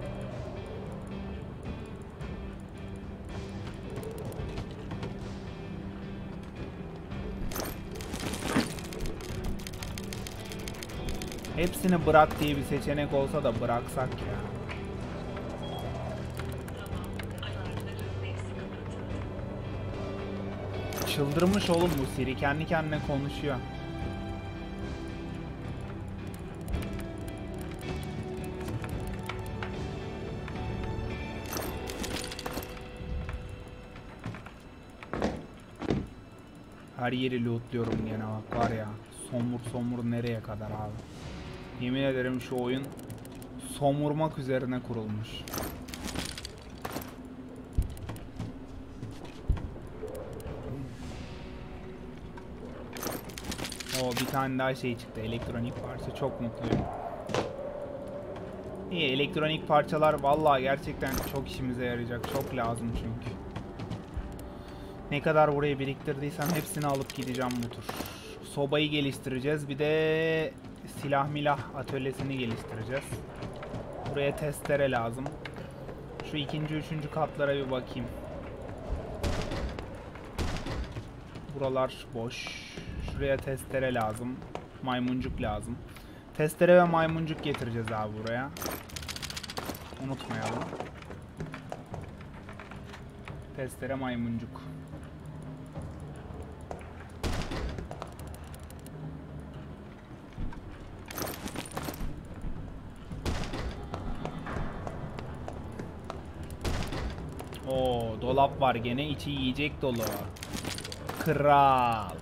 Hepsini bırak diye bir seçenek olsa da bıraksak ya. Çıldırmış oğlum bu Siri kendi kendine konuşuyor. Her yeri lootluyorum gene bak var ya. Somur somur nereye kadar abi. Yemin ederim şu oyun somurmak üzerine kurulmuş. O bir tane daha şey çıktı. Elektronik parça. Çok mutluyum. İyi elektronik parçalar vallahi gerçekten çok işimize yarayacak. Çok lazım çünkü. Ne kadar buraya biriktirdiysem hepsini alıp gideceğim bu tur. Sobayı geliştireceğiz. Bir de silah milah atölyesini geliştireceğiz. Buraya testere lazım. Şu ikinci, üçüncü katlara bir bakayım. Buralar boş. Şuraya testere lazım. Maymuncuk lazım. Testere ve maymuncuk getireceğiz abi buraya. Unutmayalım. Testere maymuncuk. Oo, dolap var gene içi yiyecek dolu. Kral.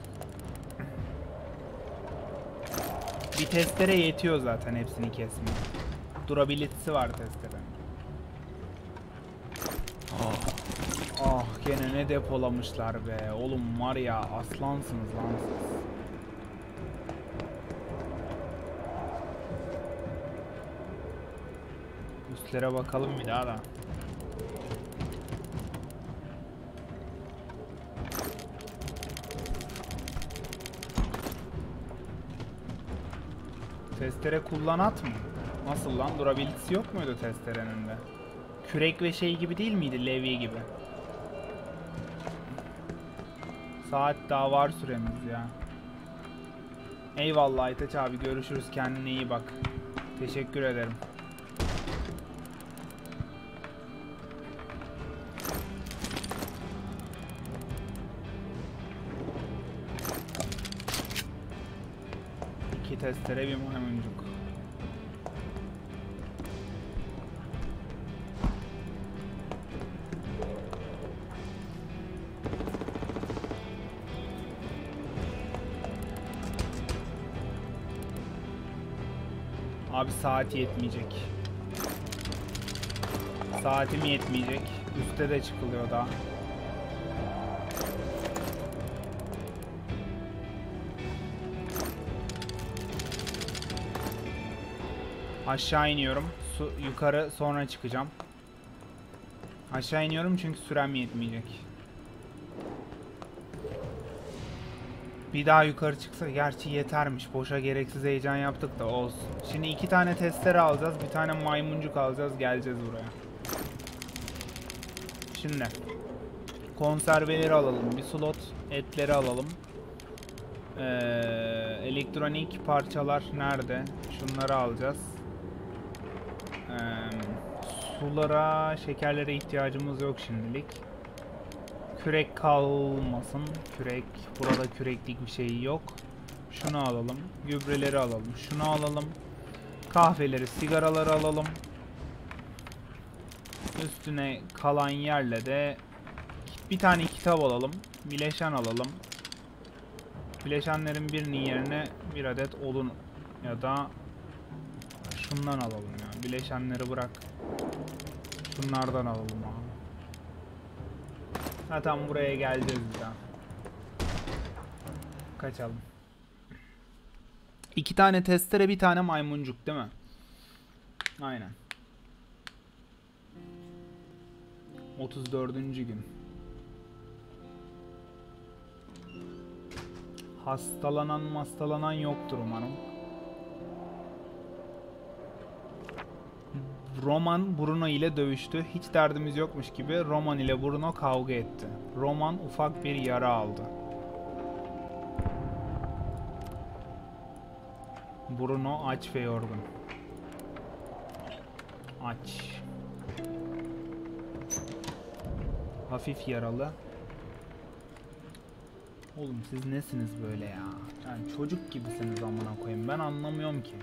Bir testere yetiyor zaten hepsini kesmeye. Durability'si var testerenin. Ah. Ah gene ne depolamışlar be. Oğlum var ya aslansınız lan siz. Üstlere bakalım bir daha da. Testere kullanat mı? Nasıl lan? Durability'si yok muydu testerenin de? Kürek ve şey gibi değil miydi? Levye gibi. Saat daha var süremiz ya. Eyvallah Aytaç abi görüşürüz kendine iyi bak. Teşekkür ederim. Testere bir maymuncuk. Abi saat yetmeyecek. Saatim yetmeyecek. Üste de çıkılıyor daha. Aşağı iniyorum. Su, yukarı sonra çıkacağım. Aşağı iniyorum çünkü sürem yetmeyecek. Bir daha yukarı çıksa gerçi yetermiş. Boşa gereksiz heyecan yaptık da olsun. Şimdi iki tane testere alacağız. Bir tane maymuncuk alacağız. Geleceğiz buraya. Şimdi. Konserveleri alalım. Bir slot etleri alalım. Ee, elektronik parçalar nerede? Şunları alacağız. Sulara, şekerlere ihtiyacımız yok şimdilik. Kürek kalmasın. Kürek. Burada küreklik bir şey yok. Şunu alalım. Gübreleri alalım. Şunu alalım. Kahveleri, sigaraları alalım. Üstüne kalan yerle de bir tane kitap alalım. Bileşen alalım. Bileşenlerin birinin yerine bir adet odun ya da şundan alalım ya. Bileşenleri bırak. Şunlardan alalım abi. Zaten buraya geleceğiz bir daha. Kaçalım. İki tane testere bir tane maymuncuk değil mi? Aynen. 34. gün. Hastalanan hastalanan yoktur umarım. Roman Bruno ile dövüştü. Hiç derdimiz yokmuş gibi Roman ile Bruno kavga etti. Roman ufak bir yara aldı. Bruno aç ve yorgun. Aç. Hafif yaralı. Oğlum siz nesiniz böyle ya? Yani çocuk gibisiniz amına koyayım. Ben anlamıyorum ki.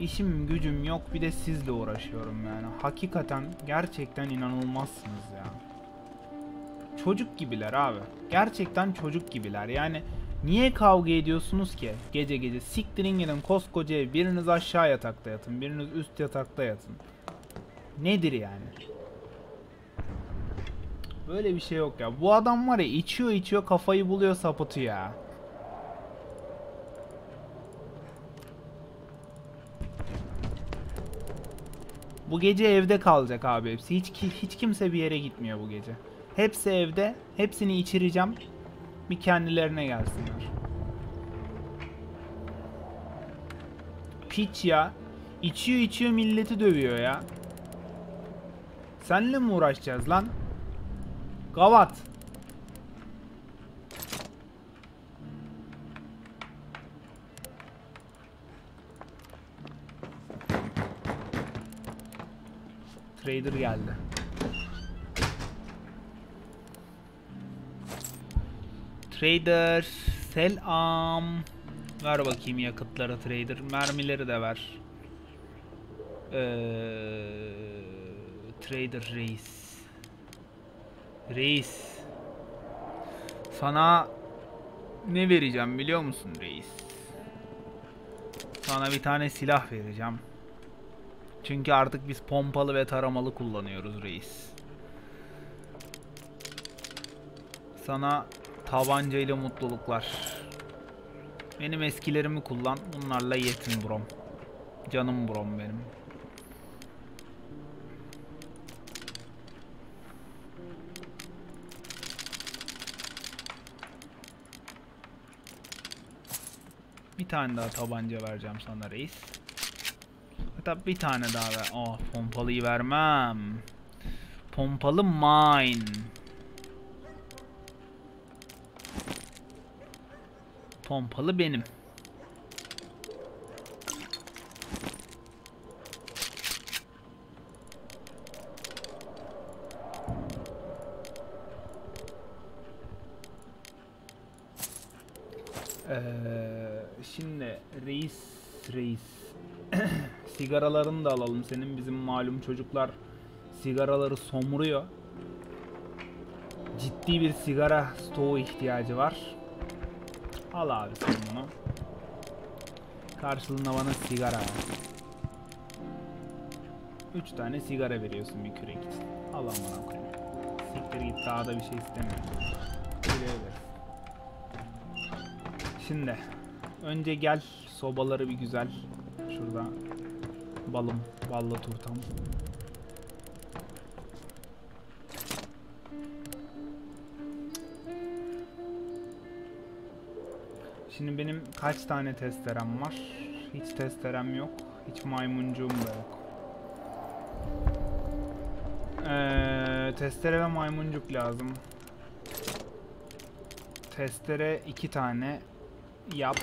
İşim gücüm yok bir de sizle uğraşıyorum yani. Hakikaten gerçekten inanılmazsınız ya. Çocuk gibiler abi. Gerçekten çocuk gibiler. Yani niye kavga ediyorsunuz ki gece gece? Siktirin gidin koskoca ev. Biriniz aşağı yatakta yatın. Biriniz üst yatakta yatın. Nedir yani? Böyle bir şey yok ya. Bu adam var ya içiyor içiyor kafayı buluyor sapıtıyor ya. Bu gece evde kalacak abi hepsi. Hiç hiç kimse bir yere gitmiyor bu gece. Hepsi evde. Hepsini içireceğim. Bir kendilerine gelsinler. Piç ya. İçiyor içiyor milleti dövüyor ya. Senle mi uğraşacağız lan? Gavat. Trader geldi. Trader selam. Ver bakayım yakıtları trader. Mermileri de ver. Ee, trader reis. Reis. Sana ne vereceğim biliyor musun reis? Sana bir tane silah vereceğim. Çünkü artık biz pompalı ve taramalı kullanıyoruz reis. Sana tabanca ile mutluluklar. Benim eskilerimi kullan. Bunlarla yetin brom. Canım brom benim. Bir tane daha tabanca vereceğim sana reis. Hatta bir tane daha ver. Oh pompalıyı vermem. Pompalı mine. Pompalı benim. Ee, şimdi reis reis sigaralarını da alalım. Senin bizim malum çocuklar sigaraları somuruyor. Ciddi bir sigara stoğu ihtiyacı var. Al abi sen bunu. Karşılığında bana sigara al. 3 tane sigara veriyorsun bir kürek için. Al amına koyayım. Siktir git daha da bir şey istemiyorum. Şimdi önce gel sobaları bir güzel şurada balım ballı turtam. Şimdi benim kaç tane testerem var? Hiç testerem yok. Hiç maymuncuğum da yok. Ee, testere ve maymuncuk lazım. Testere iki tane yap.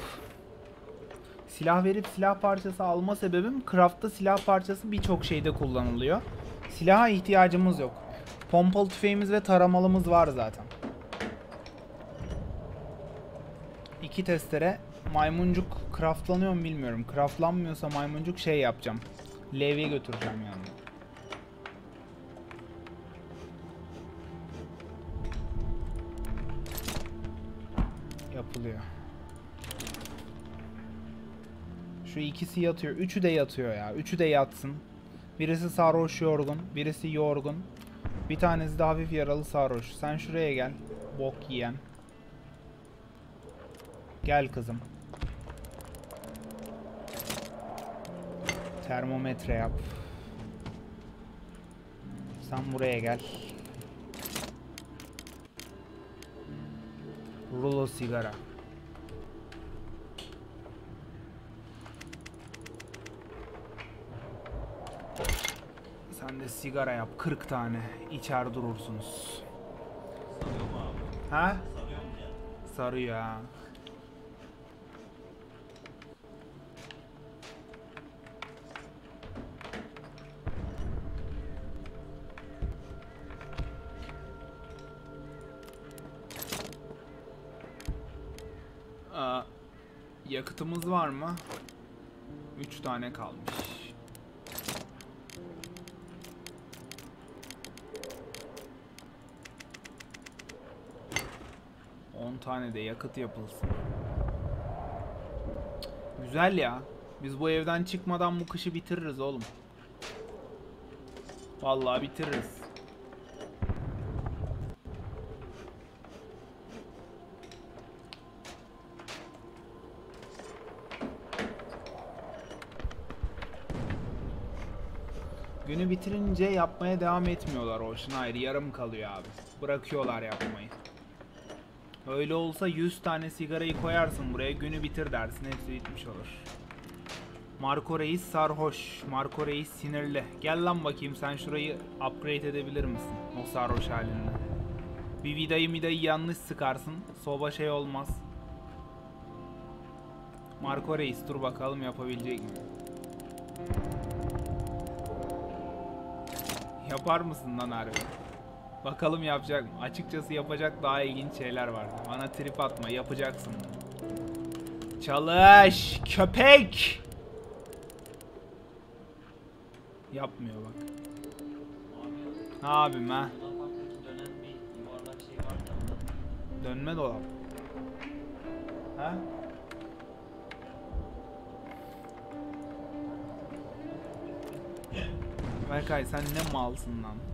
Silah verip silah parçası alma sebebim craft'ta silah parçası birçok şeyde kullanılıyor. Silaha ihtiyacımız yok. Pompalı tüfeğimiz ve taramalımız var zaten. İki testere maymuncuk craftlanıyor mu bilmiyorum. Craftlanmıyorsa maymuncuk şey yapacağım. Levye götüreceğim yanına. Yapılıyor. Şu ikisi yatıyor. Üçü de yatıyor ya. Üçü de yatsın. Birisi sarhoş yorgun. Birisi yorgun. Bir tanesi de hafif yaralı sarhoş. Sen şuraya gel. Bok yiyen. Gel kızım. Termometre yap. Sen buraya gel. Rulo sigara. Sen de sigara yap 40 tane. İçer durursunuz. Sarıyor mu abi? Ha? Sarıyor mu ya? Sarıyor ha. Yakıtımız var mı? 3 tane kalmış. On tane de yakıt yapılsın. Güzel ya. Biz bu evden çıkmadan bu kışı bitiririz oğlum. Vallahi bitiririz. Günü bitirince yapmaya devam etmiyorlar o Schneider. Yarım kalıyor abi. Bırakıyorlar yapmayı. Öyle olsa 100 tane sigarayı koyarsın buraya günü bitir dersin hepsi bitmiş olur. Marco Reis sarhoş. Marco Reis sinirli. Gel lan bakayım sen şurayı upgrade edebilir misin? O sarhoş halinle. Bir vidayı midayı yanlış sıkarsın. Soba şey olmaz. Marco Reis dur bakalım yapabilecek mi? Yapar mısın lan harbi? Bakalım yapacak mı? Açıkçası yapacak daha ilginç şeyler var. Bana trip atma, yapacaksın. Çalış, köpek! Yapmıyor bak. Abi Abim ha. Dönme dolap. Ha? Berkay sen ne malsın lan?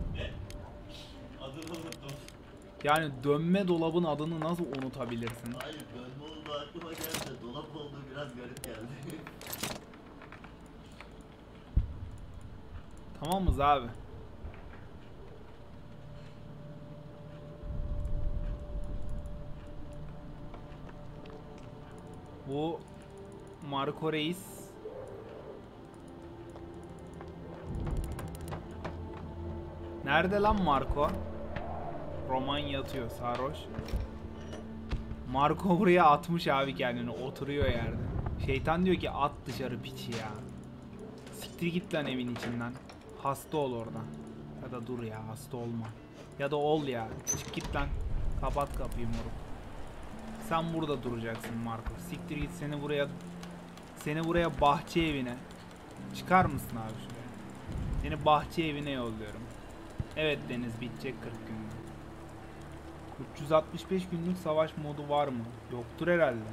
Yani dönme dolabın adını nasıl unutabilirsin? Hayır dönme oldu aklıma geldi. Dolap olduğu biraz garip geldi. Tamam mıyız abi? Bu Marco Reis Nerede lan Marco? Roman yatıyor sarhoş. Marco buraya atmış abi kendini. Oturuyor yerde. Şeytan diyor ki at dışarı piçi ya. Siktir git lan evin içinden. Hasta ol orada. Ya da dur ya hasta olma. Ya da ol ya. Çık git lan. Kapat kapıyı moruk. Sen burada duracaksın Marco. Siktir git seni buraya seni buraya bahçe evine. Çıkar mısın abi şuraya? Seni bahçe evine yolluyorum. Evet Deniz bitecek 40 günde. 365 günlük savaş modu var mı? Yoktur herhalde.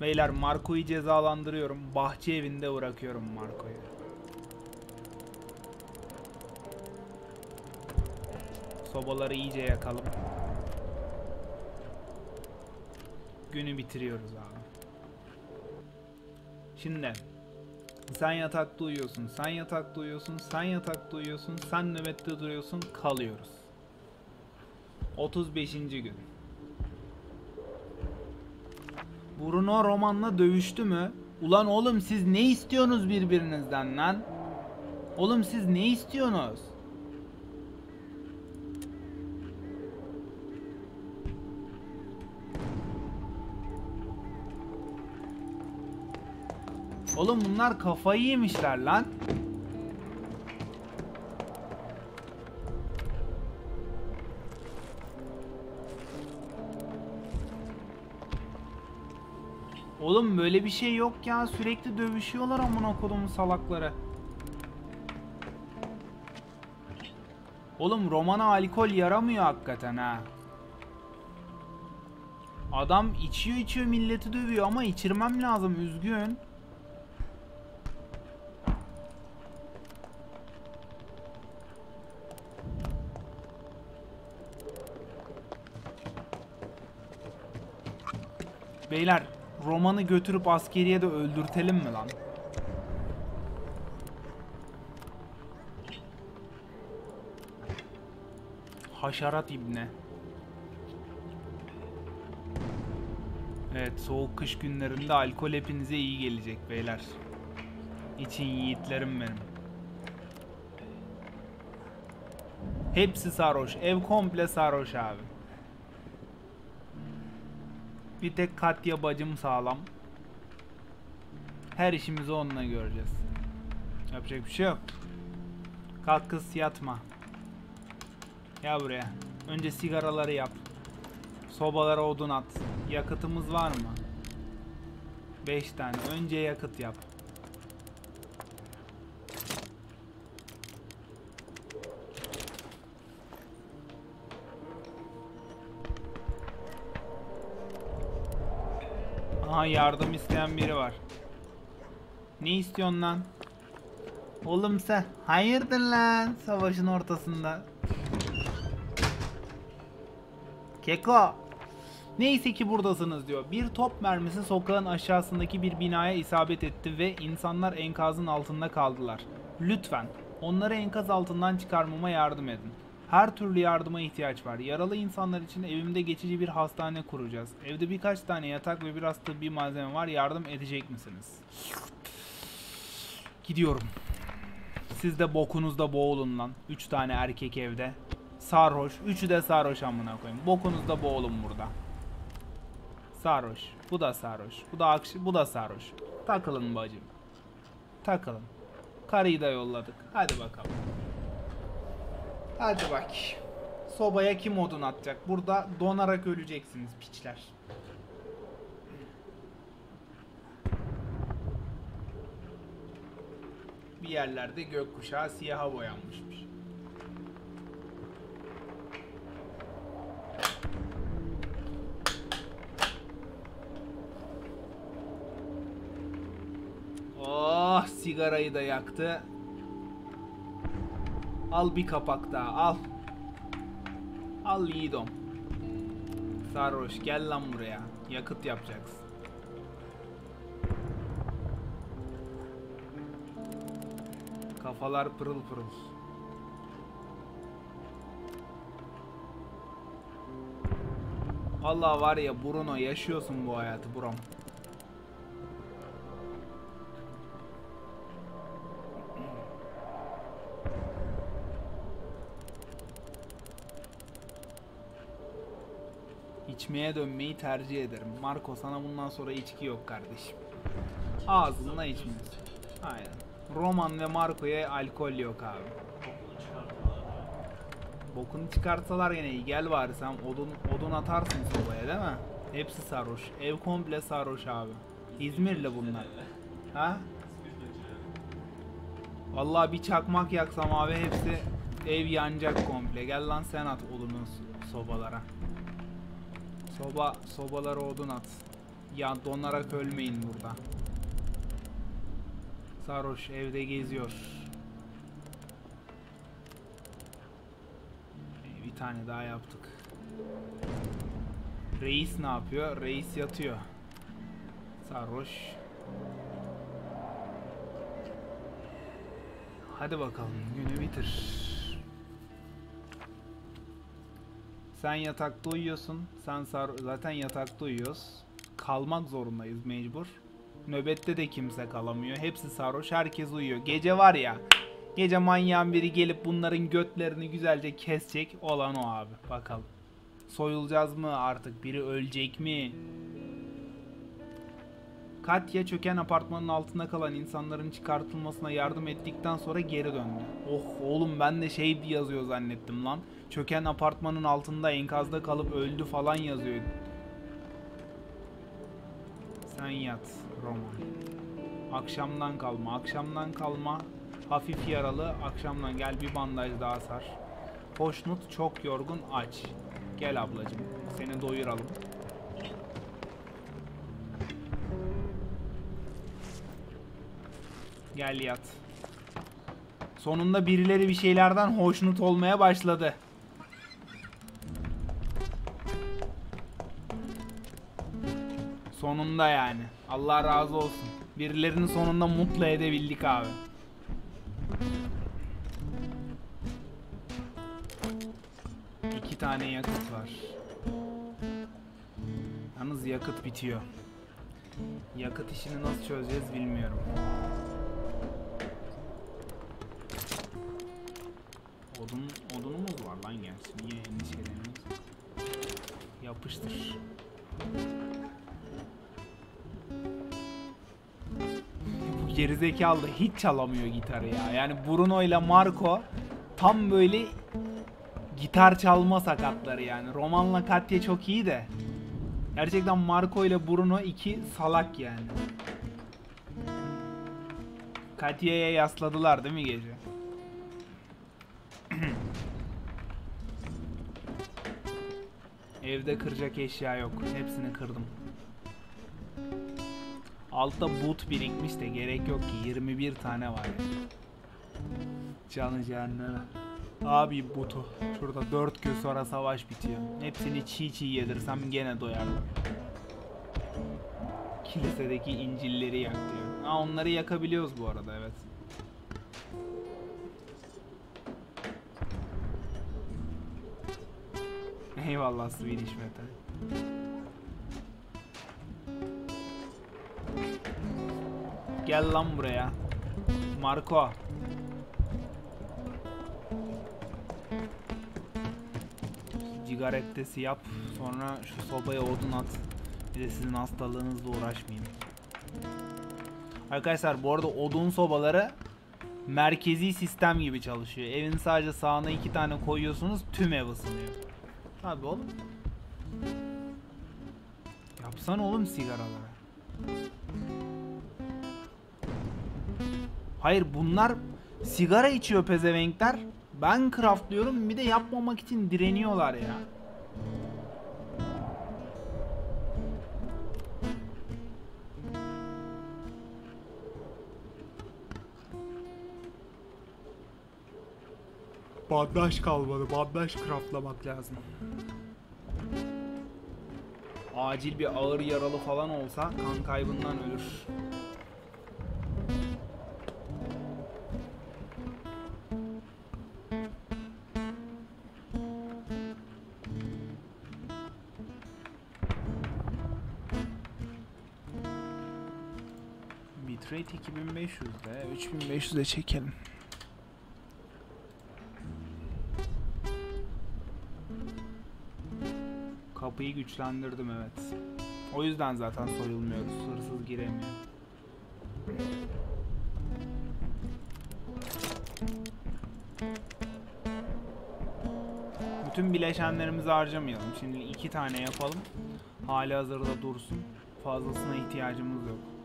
Beyler Marco'yu cezalandırıyorum. Bahçe evinde bırakıyorum Marco'yu. Sobaları iyice yakalım. Günü bitiriyoruz abi. Şimdi sen yatakta uyuyorsun, sen yatakta uyuyorsun, sen yatakta uyuyorsun, sen nöbette duruyorsun, kalıyoruz. 35. gün. Bruno Roman'la dövüştü mü? Ulan oğlum siz ne istiyorsunuz birbirinizden lan? Oğlum siz ne istiyorsunuz? Oğlum bunlar kafayı yemişler lan. Oğlum böyle bir şey yok ya. Sürekli dövüşüyorlar amına kodumun salakları. Oğlum romana alkol yaramıyor hakikaten ha. Adam içiyor içiyor milleti dövüyor ama içirmem lazım üzgün. Beyler romanı götürüp askeriye de öldürtelim mi lan? Haşarat ibne. Evet soğuk kış günlerinde alkol hepinize iyi gelecek beyler. İçin yiğitlerim benim. Hepsi sarhoş. Ev komple sarhoş abi. Bir tek Katya bacım sağlam. Her işimizi onunla göreceğiz. Yapacak bir şey yok. Kalk kız yatma. Gel buraya. Önce sigaraları yap. Sobalara odun at. Yakıtımız var mı? 5 tane. Önce yakıt yap. Aha yardım isteyen biri var. Ne istiyorsun lan? Oğlum sen hayırdır lan savaşın ortasında? Keko. Neyse ki buradasınız diyor. Bir top mermisi sokağın aşağısındaki bir binaya isabet etti ve insanlar enkazın altında kaldılar. Lütfen onları enkaz altından çıkarmama yardım edin. Her türlü yardıma ihtiyaç var. Yaralı insanlar için evimde geçici bir hastane kuracağız. Evde birkaç tane yatak ve biraz tıbbi malzeme var. Yardım edecek misiniz? Gidiyorum. Siz de bokunuzda boğulun lan. 3 tane erkek evde. Sarhoş. Üçü de sarhoş amına koyayım. Bokunuzda boğulun burada. Sarhoş. Bu da sarhoş. Bu da akş bu da sarhoş. Takılın bacım. Takılın. Karıyı da yolladık. Hadi bakalım. Hadi bak. Sobaya kim odun atacak? Burada donarak öleceksiniz piçler. Bir yerlerde gökkuşağı siyaha boyanmışmış. Oh sigarayı da yaktı. Al bir kapak daha al. Al yiğidom. Sarhoş gel lan buraya. Yakıt yapacaksın. Kafalar pırıl pırıl. Allah var ya Bruno yaşıyorsun bu hayatı Brom. İçmeye dönmeyi tercih ederim. Marco sana bundan sonra içki yok kardeşim. Ağzınla içmiyorsun. Aynen. Roman ve Marco'ya alkol yok abi. Bokunu çıkartsalar iyi. Gel bari sen odun, odun atarsın sobaya değil mi? Hepsi sarhoş. Ev komple sarhoş abi. İzmirli bunlar. Ha? Vallahi bir çakmak yaksam abi hepsi ev yanacak komple. Gel lan sen at odunu sobalara. Soba sobalara odun at. Ya donarak ölmeyin burada. Sarhoş evde geziyor. Ee, Bir tane daha yaptık. Reis ne yapıyor? Reis yatıyor. Sarhoş. Hadi bakalım günü bitir. Sen yatakta uyuyorsun. Sen sar zaten yatakta uyuyoruz. Kalmak zorundayız mecbur. Nöbette de kimse kalamıyor. Hepsi sarhoş. Herkes uyuyor. Gece var ya. Gece manyağın biri gelip bunların götlerini güzelce kesecek. Olan o abi. Bakalım. Soyulacağız mı artık? Biri ölecek mi? Katya çöken apartmanın altında kalan insanların çıkartılmasına yardım ettikten sonra geri döndü. Oh oğlum ben de şey yazıyor zannettim lan. Çöken apartmanın altında enkazda kalıp öldü falan yazıyor. Sen yat Roman. Akşamdan kalma, akşamdan kalma. Hafif yaralı, akşamdan gel bir bandaj daha sar. Hoşnut çok yorgun aç. Gel ablacım seni doyuralım. Gel yat. Sonunda birileri bir şeylerden hoşnut olmaya başladı. Sonunda yani. Allah razı olsun. Birilerini sonunda mutlu edebildik abi. İki tane yakıt var. Yalnız yakıt bitiyor. Yakıt işini nasıl çözeceğiz bilmiyorum. Odun, odunumuz var lan gerçi. Niye endişeleniyoruz? Yapıştır. Gerizekalı da hiç çalamıyor gitarı ya. Yani Bruno ile Marco tam böyle gitar çalma sakatları yani. Roman'la Katya çok iyi de. Gerçekten Marco ile Bruno iki salak yani. Katya'ya yasladılar değil mi gece? Evde kıracak eşya yok. Hepsini kırdım. Altta boot birikmiş de gerek yok ki. 21 tane var. Canı cehenneme. Abi butu. Şurada 4 gün sonra savaş bitiyor. Hepsini çiğ çiğ yedirsem gene doyarlar. Kilisedeki incilleri yak diyor. Ha onları yakabiliyoruz bu arada evet. Eyvallah Swedish Metal. Gel lan buraya. Marco. Cigarettesi yap. Sonra şu sobaya odun at. Bir de sizin hastalığınızla uğraşmayayım. Arkadaşlar bu arada odun sobaları merkezi sistem gibi çalışıyor. Evin sadece sağına iki tane koyuyorsunuz tüm ev ısınıyor. Tabi oğlum. Yapsana oğlum sigaraları. Hayır bunlar sigara içiyor pezevenkler. Ben craftlıyorum bir de yapmamak için direniyorlar ya. Bandaj kalmadı. Bandaj craftlamak lazım. Acil bir ağır yaralı falan olsa kan kaybından ölür. Bitrate 2500'de 3500'e çekelim. Kapıyı güçlendirdim evet. O yüzden zaten soyulmuyoruz. Hırsız giremiyor. Bütün bileşenlerimizi harcamayalım. Şimdi iki tane yapalım. Hali hazırda dursun. Fazlasına ihtiyacımız yok.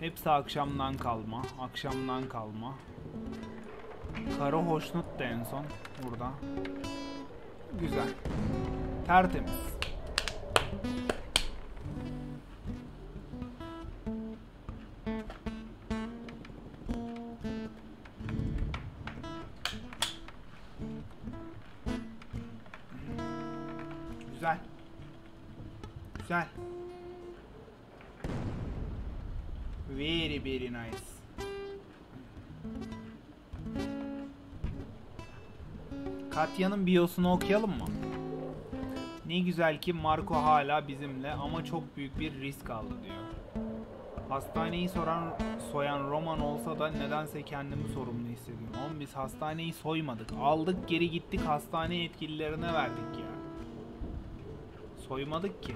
Hepsi akşamdan kalma. Akşamdan kalma. Kara hoşnut da en son burada. Güzel. Tertemiz. Katya'nın biosunu okuyalım mı? Ne güzel ki Marco hala bizimle ama çok büyük bir risk aldı diyor. Hastaneyi soran, soyan Roman olsa da nedense kendimi sorumlu hissediyorum. Oğlum biz hastaneyi soymadık. Aldık geri gittik hastane yetkililerine verdik ya. Soymadık ki.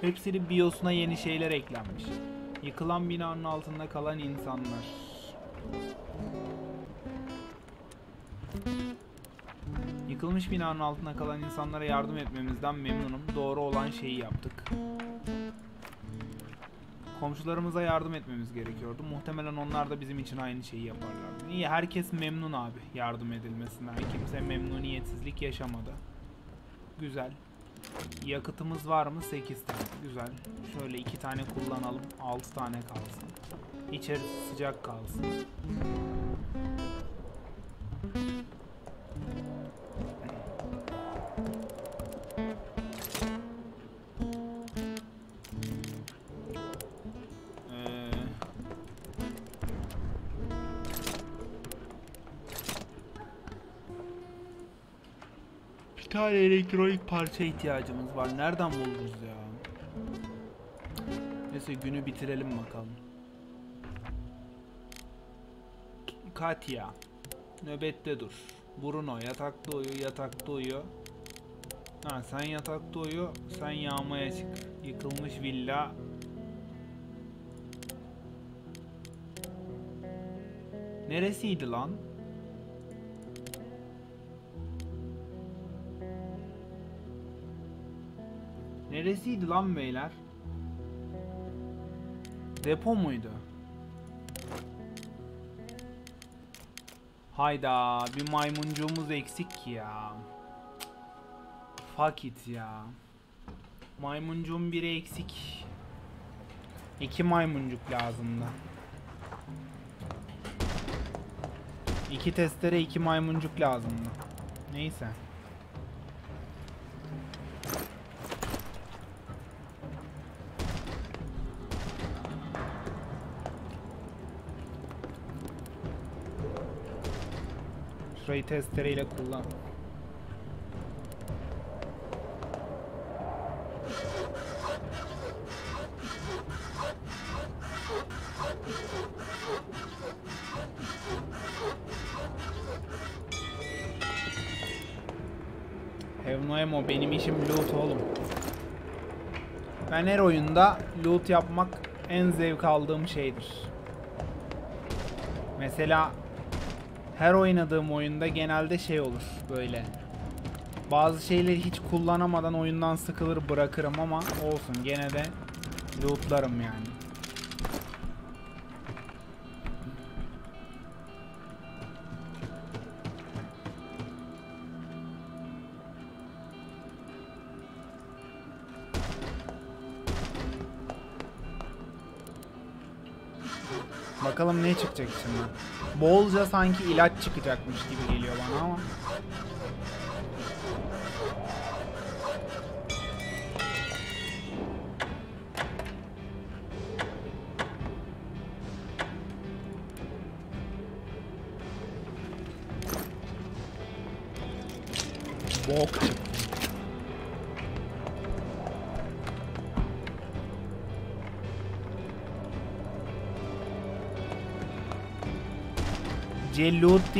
Hepsinin biosuna yeni şeyler eklenmiş. Yıkılan binanın altında kalan insanlar. Yıkılmış binanın altında kalan insanlara yardım etmemizden memnunum. Doğru olan şeyi yaptık. Komşularımıza yardım etmemiz gerekiyordu. Muhtemelen onlar da bizim için aynı şeyi yaparlardı. İyi herkes memnun abi yardım edilmesinden. Kimse memnuniyetsizlik yaşamadı. Güzel. Yakıtımız var mı? 8 tane. Güzel. Şöyle 2 tane kullanalım. 6 tane kalsın. İçerisi sıcak kalsın. Bir tane elektronik parça ihtiyacımız var. Nereden buluruz ya? Neyse günü bitirelim bakalım. Katya. Nöbette dur. Bruno yatakta uyu, yatakta uyu. Ha sen yatakta uyu, sen yağmaya çık. Yıkılmış villa. Neresiydi lan? Neresiydi lan beyler? Depo muydu? Hayda bir maymuncuğumuz eksik ki ya. Fuck it ya. Maymuncuğun biri eksik. İki maymuncuk lazımdı. İki testere iki maymuncuk lazımdı. Neyse. Şurayı testereyle kullan. Have benim işim loot oğlum. Ben her oyunda loot yapmak en zevk aldığım şeydir. Mesela her oynadığım oyunda genelde şey olur böyle. Bazı şeyleri hiç kullanamadan oyundan sıkılır bırakırım ama olsun gene de lootlarım yani. Çıkacak içinden. Bolca sanki ilaç çıkacakmış gibi geliyor bana ama.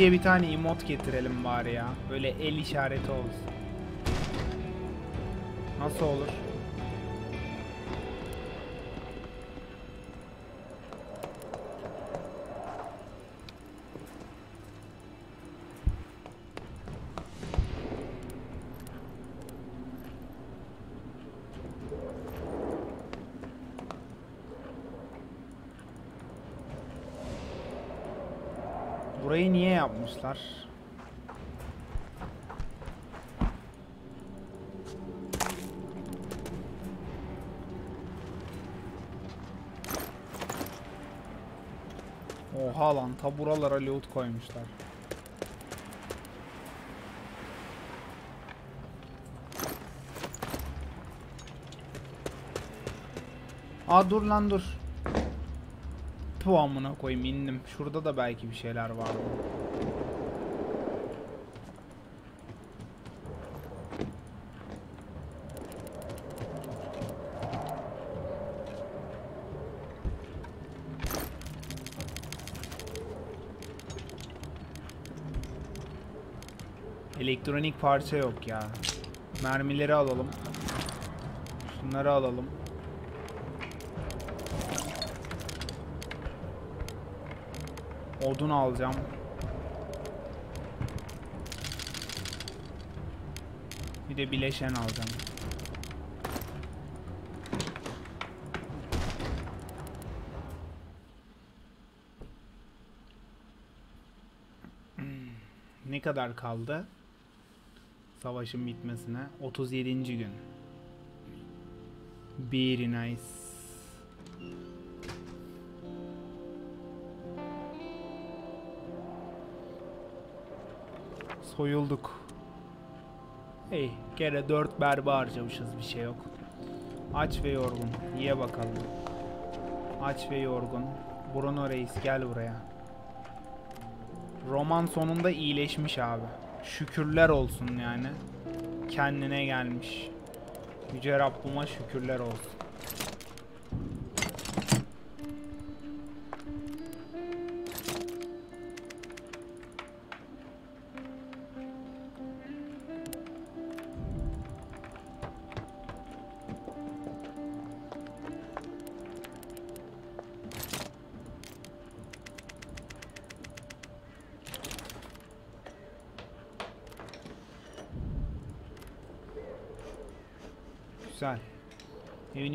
Diye bir tane emot getirelim bari ya. Böyle el işareti olsun. Nasıl olur? Yapmışlar? Oha lan ta buralara loot koymuşlar. Aa dur lan dur. Bu amına koyayım indim. Şurada da belki bir şeyler vardı. Parça yok ya. Mermileri alalım. Şunları alalım. Odun alacağım. Bir de bileşen alacağım. Hmm, Ne kadar kaldı? Savaşın bitmesine 37. gün. Very nice. Soyulduk. Hey, gene dört berbe harcamışız bir şey yok. Aç ve yorgun. Ye bakalım. Aç ve yorgun. Bruno Reis gel buraya. Roman sonunda iyileşmiş abi. Şükürler olsun yani. Kendine gelmiş. Yüce Rabbime şükürler olsun.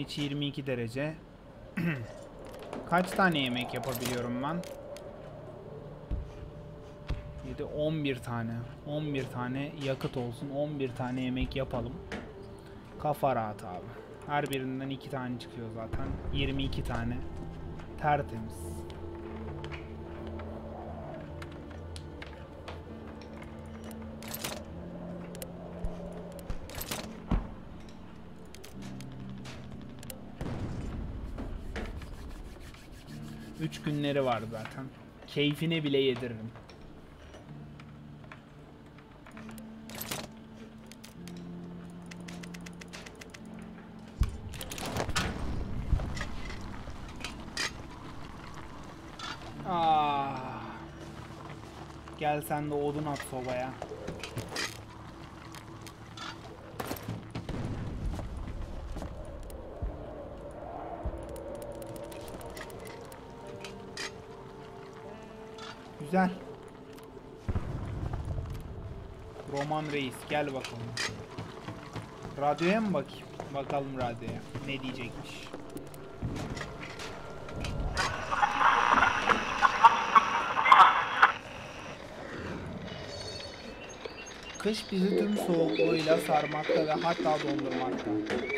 İçi 22 derece. Kaç tane yemek yapabiliyorum ben? 7 11 tane. 11 tane yakıt olsun. 11 tane yemek yapalım. Kafa rahat abi. Her birinden 2 tane çıkıyor zaten. 22 tane. Tertemiz. Günleri var zaten. Keyfine bile yediririm. Ah. Gel sen de odun at sobaya. Reis gel bakalım. Radyoya mı bakayım? Bakalım radyoya. Ne diyecekmiş. Kış bizi tüm soğukluğuyla sarmakta ve hatta dondurmakta.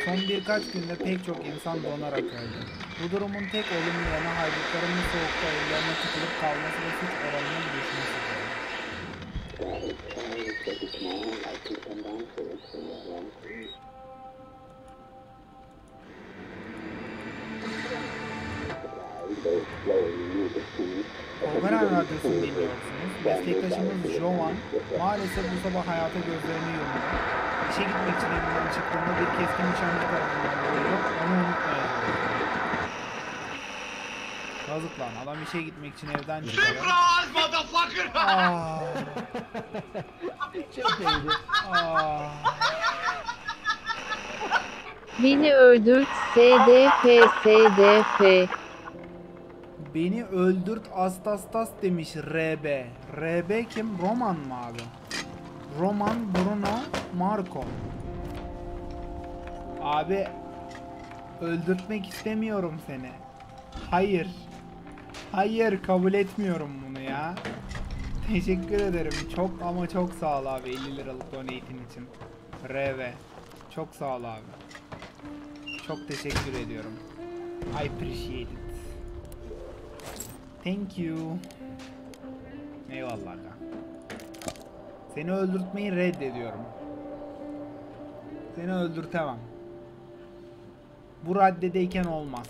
Son birkaç günde pek çok insan donarak öldü. Bu durumun tek olumlu yanı hayvanların soğukta evlerine tıkılıp kalması ve suç oranının düşmesidir. Opera Radyosu'nu dinliyorsunuz. Meslektaşımız Jovan maalesef bu sabah hayata gözlerini yumdu. İşe gitmek için evinden çıktığında bir keskin nişancı tarafından vuruldu. Onu unutmayalım. Yazık lan adam işe gitmek için evden çıkıyor. Aa, Çok iyiydi. aa. Beni öldürt SDP SDP. Beni öldürt Astastas demiş RB. RB kim? Roman mı abi? Roman Bruno Marco. Abi öldürtmek istemiyorum seni. Hayır. Hayır kabul etmiyorum bunu ya. Teşekkür ederim. Çok ama çok sağ ol abi 50 liralık donate'in için. RV. Çok sağ ol abi. Çok teşekkür ediyorum. I appreciate it. Thank you. Eyvallah aga. Seni öldürtmeyi reddediyorum. Seni öldürtemem. Bu raddedeyken olmaz.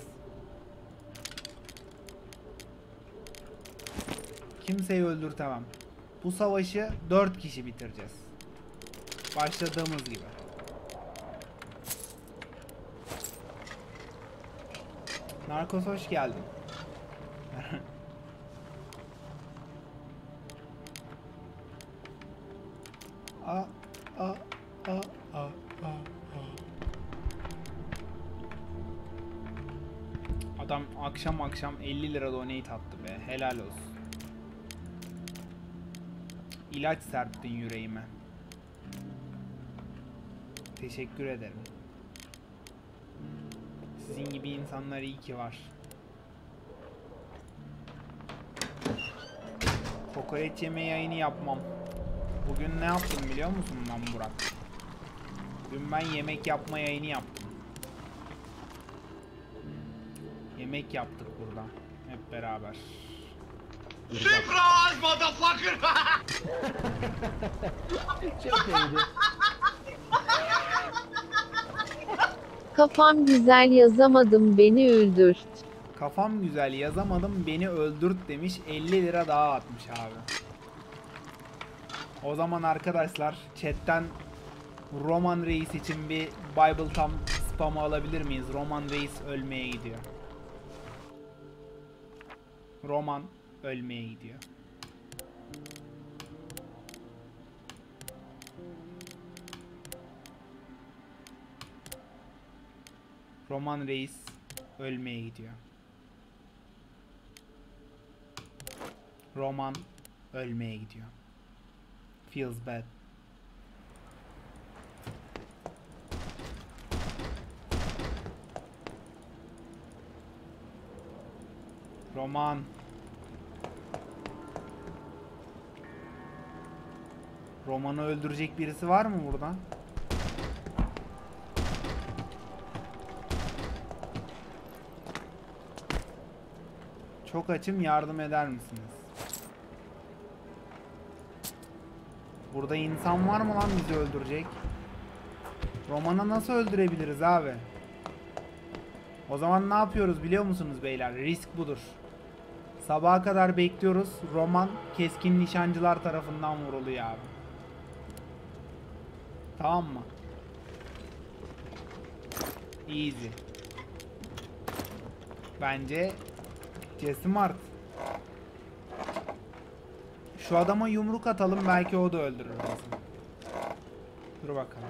Kimseyi öldürtemem. Bu savaşı 4 kişi bitireceğiz. Başladığımız gibi. Narkos hoş geldin. A a a a a. Adam akşam akşam 50 lira donate attı be. Helal olsun. İlaç serptin yüreğime. Teşekkür ederim. Sizin gibi insanlar iyi ki var. Kokoreç yeme yayını yapmam. Bugün ne yaptım biliyor musun lan Burak? Dün ben yemek yapma yayını yaptım. Yemek yaptık burada. Hep beraber. Çok iyiydi. Kafam güzel yazamadım beni öldürt. Kafam güzel yazamadım beni öldürt demiş 50 lira daha atmış abi. O zaman arkadaşlar chatten Roman Reis için bir Bible tam spamı alabilir miyiz? Roman Reis ölmeye gidiyor. Roman ölmeye gidiyor. Roman Reis ölmeye gidiyor. Roman ölmeye gidiyor. Feels bad. Roman. Roman'ı öldürecek birisi var mı burada? Çok açım yardım eder misiniz? Burada insan var mı lan bizi öldürecek? Roman'ı nasıl öldürebiliriz abi? O zaman ne yapıyoruz biliyor musunuz beyler? Risk budur. Sabaha kadar bekliyoruz. Roman keskin nişancılar tarafından vuruluyor abi. Tamam mı? Easy. Bence Smart. Şu adama yumruk atalım belki o da öldürür. Dur bakalım.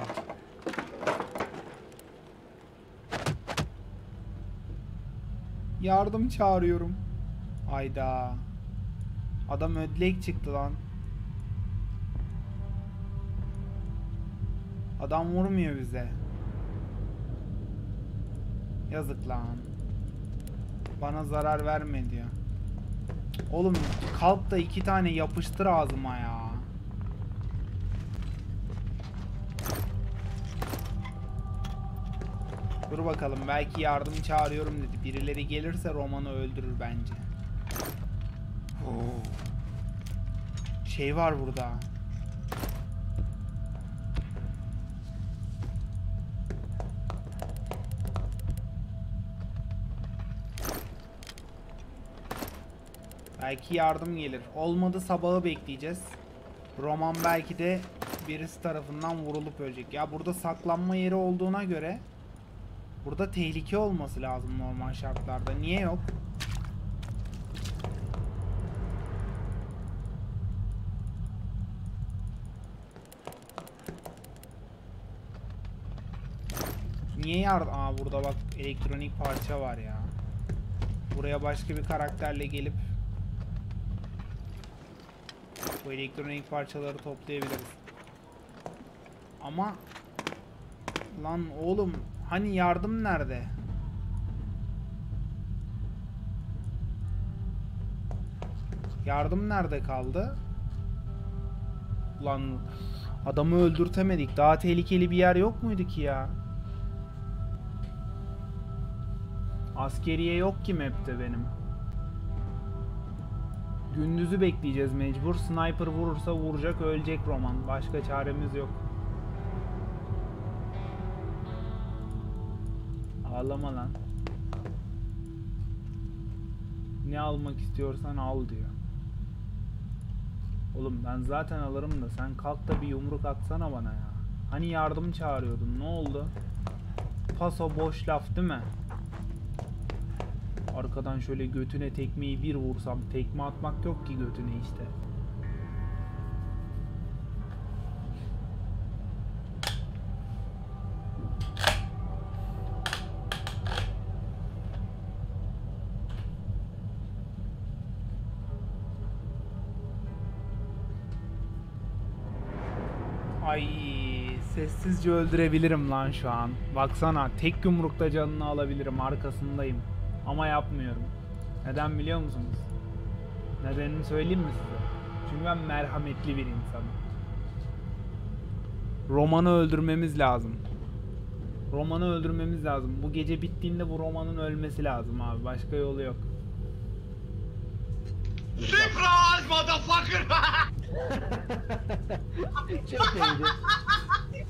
Yardım çağırıyorum. Ayda. Adam ödlek çıktı lan. Adam vurmuyor bize. Yazık lan. Bana zarar verme diyor. Oğlum kalk da iki tane yapıştır ağzıma ya. Dur bakalım belki yardım çağırıyorum dedi. Birileri gelirse Roman'ı öldürür bence. Oo. Şey var burada. Belki yardım gelir. Olmadı sabahı bekleyeceğiz. Roman belki de birisi tarafından vurulup ölecek. Ya burada saklanma yeri olduğuna göre burada tehlike olması lazım normal şartlarda. Niye yok? Niye yardım? Aa burada bak elektronik parça var ya. Buraya başka bir karakterle gelip bu elektronik parçaları toplayabiliriz. Ama lan oğlum hani yardım nerede? Yardım nerede kaldı? Lan adamı öldürtemedik. Daha tehlikeli bir yer yok muydu ki ya? Askeriye yok ki map'te benim. Gündüzü bekleyeceğiz mecbur. Sniper vurursa vuracak, ölecek Roman. Başka çaremiz yok. Ağlama lan. Ne almak istiyorsan al diyor. Oğlum ben zaten alırım da sen kalk da bir yumruk atsana bana ya. Hani yardım çağırıyordun ne oldu? Paso boş laf değil mi? Arkadan şöyle götüne tekmeyi bir vursam tekme atmak yok ki götüne işte. Ay sessizce öldürebilirim lan şu an. Baksana tek yumrukta canını alabilirim arkasındayım. Ama yapmıyorum. Neden biliyor musunuz? Nedenini söyleyeyim mi size? Çünkü ben merhametli bir insanım. Roman'ı öldürmemiz lazım. Roman'ı öldürmemiz lazım. Bu gece bittiğinde bu Roman'ın ölmesi lazım abi. Başka yolu yok. Çok iyiydi.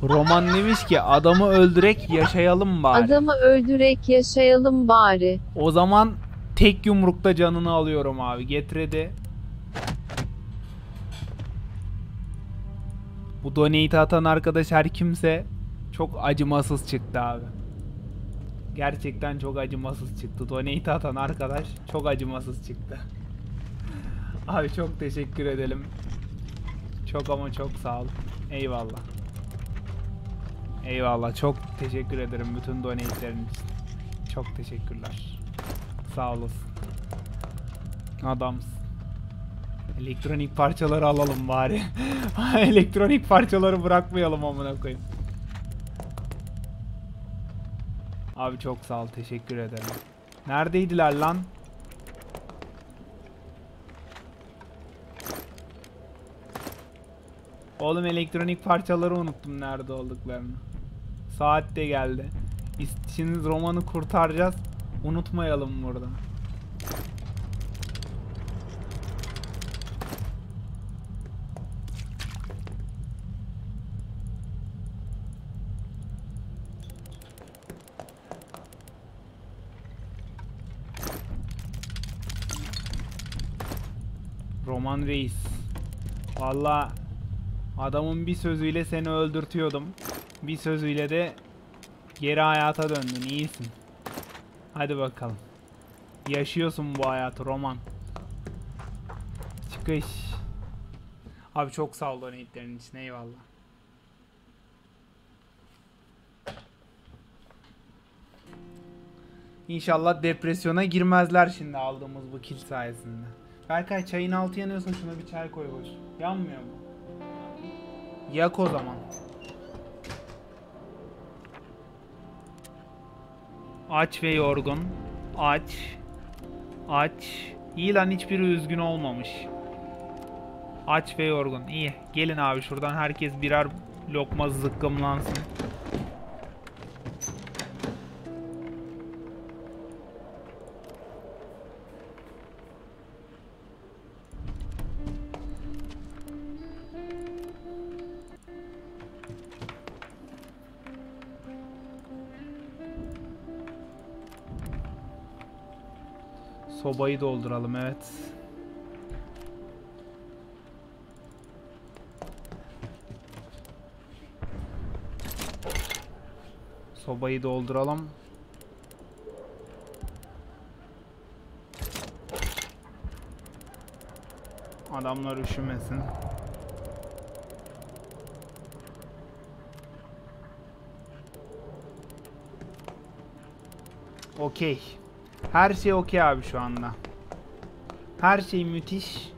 Roman demiş ki adamı öldürek yaşayalım bari. Adamı öldürek yaşayalım bari. O zaman tek yumrukta canını alıyorum abi. Get ready. Bu donate atan arkadaş her kimse çok acımasız çıktı abi. Gerçekten çok acımasız çıktı. Donate atan arkadaş çok acımasız çıktı. Abi çok teşekkür edelim. Çok ama çok sağ ol. Eyvallah. Eyvallah. Çok teşekkür ederim bütün donate'lerin için. Çok teşekkürler. Sağ olasın. Adamsın. Elektronik parçaları alalım bari. Elektronik parçaları bırakmayalım amına koyayım. Abi çok sağ ol. Teşekkür ederim. Neredeydiler lan? Oğlum elektronik parçaları unuttum nerede olduklarını. Saat de geldi. Şimdi romanı kurtaracağız. Unutmayalım burada. Roman Reis. Valla adamın bir sözüyle seni öldürtüyordum. Bir sözüyle de geri hayata döndün. İyisin. Hadi bakalım. Yaşıyorsun bu hayatı Roman. Çıkış. Abi çok sağ ol donate'lerin için eyvallah. İnşallah depresyona girmezler şimdi aldığımız bu kill sayesinde. Berkay çayın altı yanıyorsa şuna bir çay koy boş. Yanmıyor mu? Yak o zaman. Aç ve yorgun. Aç. Aç. İyi lan hiçbiri üzgün olmamış. Aç ve yorgun. İyi. Gelin abi şuradan herkes birer lokma zıkkımlansın. Sobayı dolduralım evet. Sobayı dolduralım. Adamlar üşümesin. Okey. Her şey okey abi şu anda. Her şey müthiş.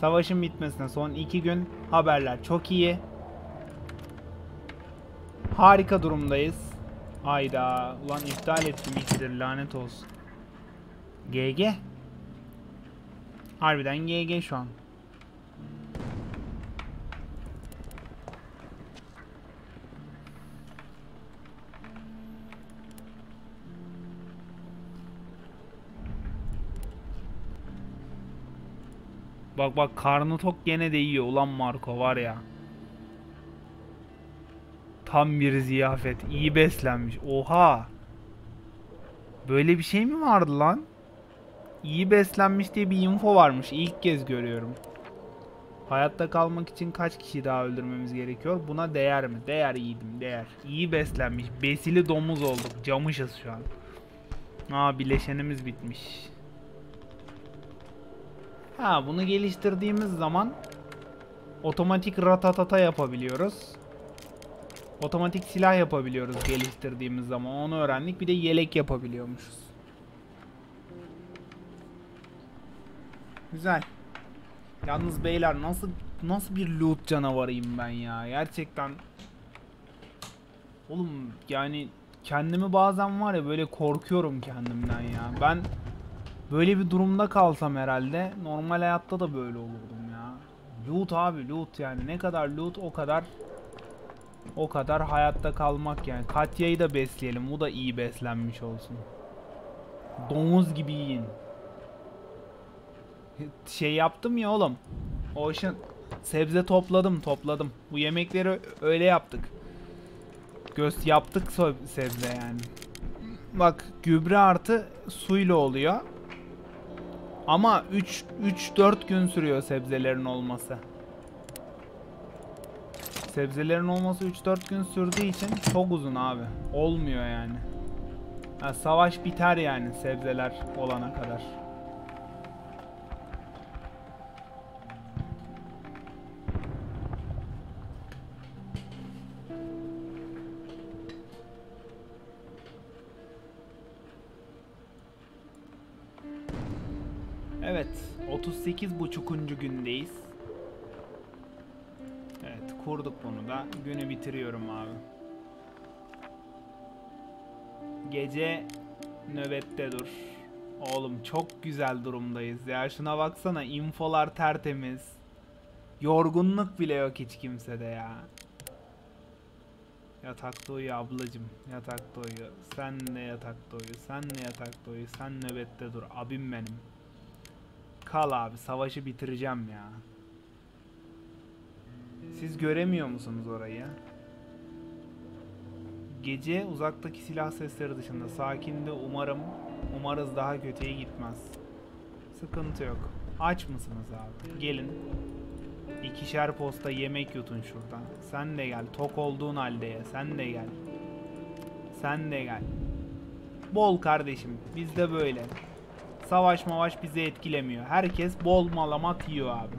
Savaşın bitmesine son iki gün haberler çok iyi. Harika durumdayız. Hayda. Ulan iptal ettim ikidir lanet olsun. GG. Harbiden GG şu an. Bak bak karnı tok gene de yiyor ulan Marco var ya. Tam bir ziyafet. iyi beslenmiş. Oha. Böyle bir şey mi vardı lan? İyi beslenmiş diye bir info varmış. İlk kez görüyorum. Hayatta kalmak için kaç kişi daha öldürmemiz gerekiyor? Buna değer mi? Değer yiğidim değer. İyi beslenmiş. Besili domuz olduk. Camışız şu an. Aa bileşenimiz bitmiş. Ha bunu geliştirdiğimiz zaman otomatik ratatata yapabiliyoruz. Otomatik silah yapabiliyoruz geliştirdiğimiz zaman. Onu öğrendik. Bir de yelek yapabiliyormuşuz. Güzel. Yalnız beyler nasıl nasıl bir loot canavarıyım ben ya. Gerçekten Oğlum yani kendimi bazen var ya böyle korkuyorum kendimden ya. Ben böyle bir durumda kalsam herhalde normal hayatta da böyle olurdum ya. Loot abi loot yani ne kadar loot o kadar o kadar hayatta kalmak yani. Katya'yı da besleyelim. O da iyi beslenmiş olsun. Domuz gibi yiyin. Şey yaptım ya oğlum. Ocean sebze topladım topladım. Bu yemekleri öyle yaptık. Göz yaptık sebze yani. Bak gübre artı suyla oluyor. Ama 3 3 4 gün sürüyor sebzelerin olması. Sebzelerin olması 3-4 gün sürdüğü için çok uzun abi. Olmuyor yani. Ha, savaş biter yani sebzeler olana kadar. Kurduk bunu da. Günü bitiriyorum abi. Gece nöbette dur. Oğlum çok güzel durumdayız ya. Şuna baksana infolar tertemiz. Yorgunluk bile yok hiç kimsede ya. Yatakta uyu ablacım. Yatakta uyu. Sen de yatakta uyu. Sen de yatakta uyu. Sen nöbette dur. Abim benim. Kal abi. Savaşı bitireceğim ya. Siz göremiyor musunuz orayı? Gece uzaktaki silah sesleri dışında sakinde umarım umarız daha kötüye gitmez. Sıkıntı yok. Aç mısınız abi? Gelin. İkişer posta yemek yutun şuradan. Sen de gel. Tok olduğun halde ye. Sen de gel. Sen de gel. Bol kardeşim. Bizde böyle. Savaş mavaş bizi etkilemiyor. Herkes bol malamat yiyor abi.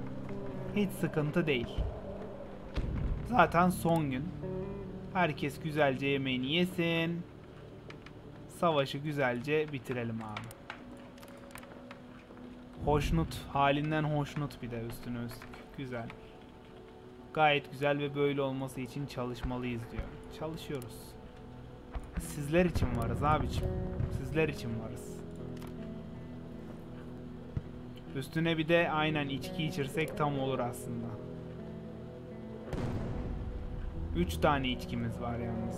Hiç sıkıntı değil. Zaten son gün. Herkes güzelce yemeğini yesin. Savaşı güzelce bitirelim abi. Hoşnut. Halinden hoşnut bir de üstüne üstlük. Güzel. Gayet güzel ve böyle olması için çalışmalıyız diyor. Çalışıyoruz. Sizler için varız abicim. Sizler için varız. Üstüne bir de aynen içki içirsek tam olur aslında. 3 tane içkimiz var yalnız.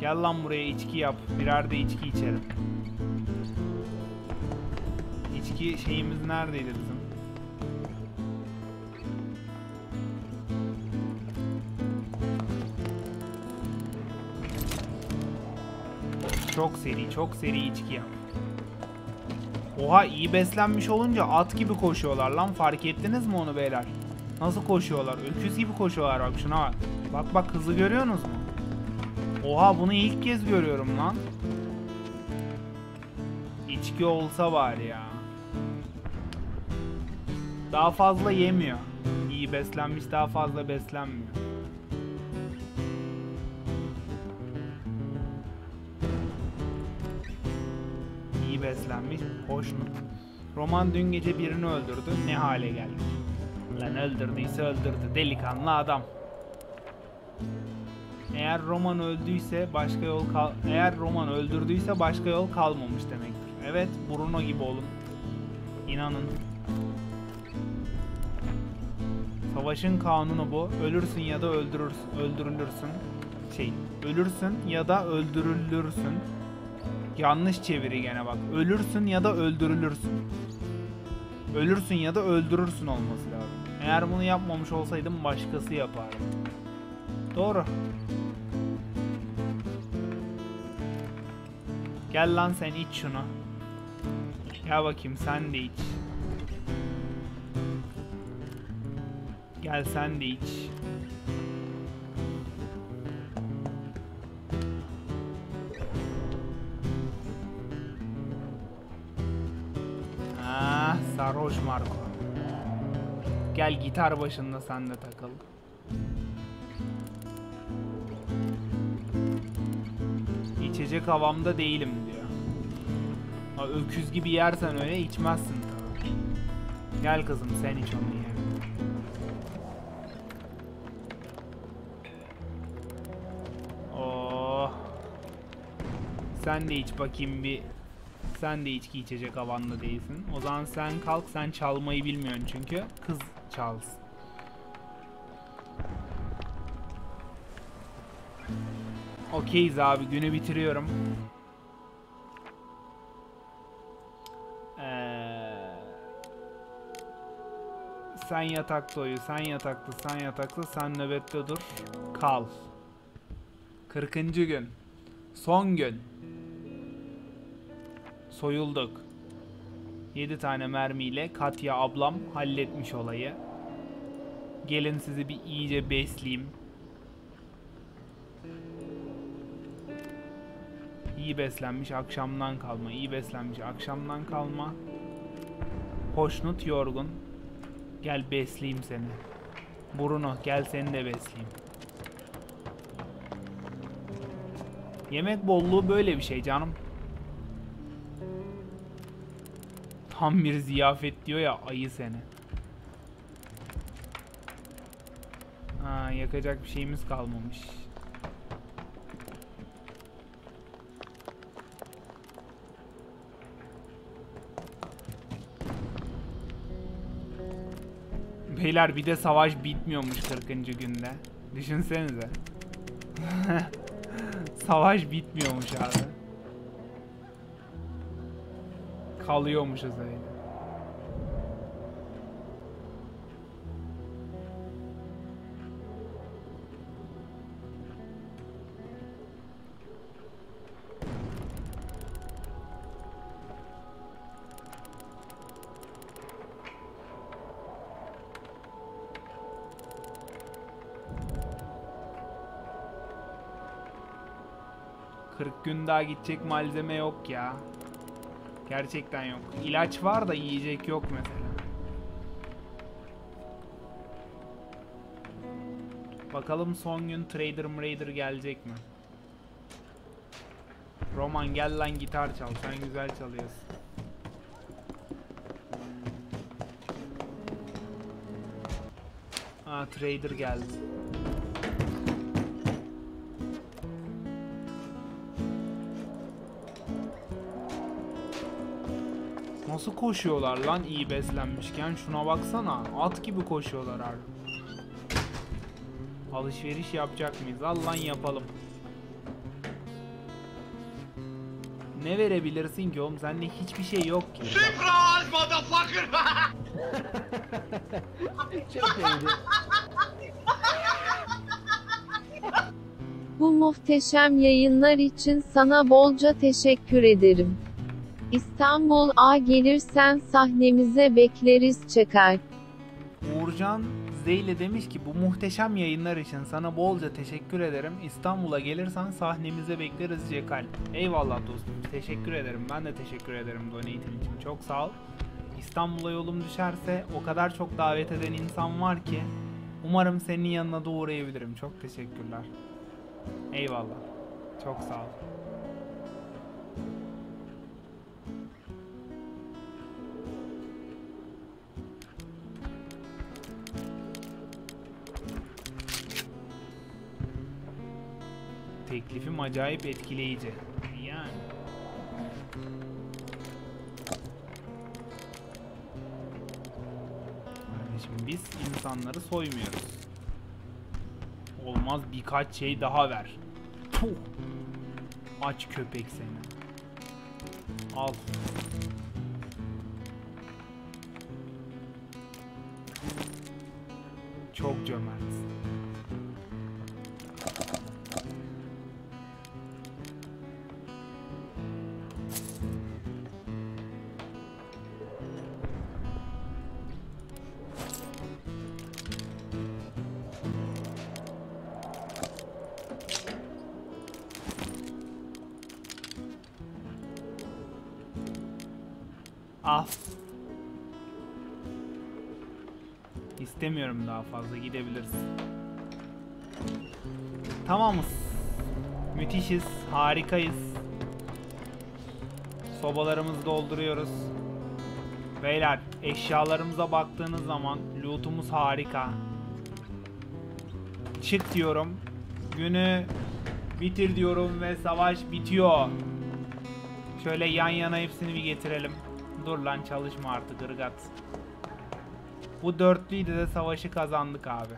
Gel lan buraya içki yap. Birer de içki içelim. İçki şeyimiz neredeydi bizim? Çok seri, çok seri içki yap. Oha iyi beslenmiş olunca at gibi koşuyorlar lan. Fark ettiniz mi onu beyler? Nasıl koşuyorlar? Öküz gibi koşuyorlar bak şuna bak. Bak bak hızı görüyorsunuz mu? Oha bunu ilk kez görüyorum lan. İçki olsa var ya. Daha fazla yemiyor. İyi beslenmiş daha fazla beslenmiyor. beslenmiş. Hoşnut. Roman dün gece birini öldürdü. Ne hale geldi? Lan öldürdüyse öldürdü. Delikanlı adam. Eğer Roman öldüyse başka yol kal eğer Roman öldürdüyse başka yol kalmamış demektir. Evet, Bruno gibi olun. İnanın. Savaşın kanunu bu. Ölürsün ya da öldürürsün, öldürülürsün. Şey, ölürsün ya da öldürülürsün. Yanlış çeviri gene bak. Ölürsün ya da öldürülürsün. Ölürsün ya da öldürürsün olması lazım. Eğer bunu yapmamış olsaydım başkası yapardı. Doğru. Gel lan sen iç şunu. Gel bakayım sen de iç. Gel sen de iç. Ah, sarhoş Marco. Gel gitar başında sen de takıl. İçecek havamda değilim diyor. Ha, öküz gibi yersen öyle içmezsin. Gel kızım sen iç onu yerine. Oh. Sen de iç bakayım bir. Sen de içki içecek havanda değilsin. O zaman sen kalk sen çalmayı bilmiyorsun çünkü. Kız çalsın. Okeyiz abi günü bitiriyorum. Ee, sen yatakta uyu, sen yatakta, sen yatakta, sen nöbette dur, kal. 40. gün. Son gün. Soyulduk. 7 tane mermiyle Katya ablam halletmiş olayı. Gelin sizi bir iyice besleyeyim. İyi beslenmiş akşamdan kalma, iyi beslenmiş akşamdan kalma. Hoşnut yorgun. Gel besleyeyim seni. Bruno gel seni de besleyeyim. Yemek bolluğu böyle bir şey canım. Tam bir ziyafet diyor ya ayı seni. Yakacak bir şeyimiz kalmamış. Beyler bir de savaş bitmiyormuş 40. günde. Düşünsenize. savaş bitmiyormuş abi. Kalıyormuşuz öyle. Daha gidecek malzeme yok ya. Gerçekten yok. İlaç var da yiyecek yok mesela. Bakalım son gün Trader Mrader gelecek mi? Roman gel lan gitar çal. Sen güzel çalıyorsun. Aa Trader geldi. Nasıl koşuyorlar lan iyi beslenmişken? Şuna baksana. At gibi koşuyorlar abi. Alışveriş yapacak mıyız? Al lan yapalım. Ne verebilirsin ki oğlum? Sende hiçbir şey yok ki. Çok iyiydi. Bu muhteşem yayınlar için sana bolca teşekkür ederim. İstanbul A gelirsen sahnemize bekleriz çeker. Uğurcan Zeyle demiş ki bu muhteşem yayınlar için sana bolca teşekkür ederim. İstanbul'a gelirsen sahnemize bekleriz Cekal. Eyvallah dostum. Teşekkür ederim. Ben de teşekkür ederim donate'in için. Çok sağ ol. İstanbul'a yolum düşerse o kadar çok davet eden insan var ki umarım senin yanına da uğrayabilirim. Çok teşekkürler. Eyvallah. Çok sağ ol. Teklifim acayip etkileyici. Yani. Kardeşim biz insanları soymuyoruz. Olmaz birkaç şey daha ver. Puh. Aç köpek seni. Al. Çok cömertsin. Gidebiliriz. Tamamız. Müthişiz, harikayız. Sobalarımızı dolduruyoruz. Beyler eşyalarımıza baktığınız zaman lootumuz harika. Çık diyorum. Günü bitir diyorum ve savaş bitiyor. Şöyle yan yana hepsini bir getirelim. Dur lan çalışma artık ırgat. Bu dörtlüydü de savaşı kazandık abi.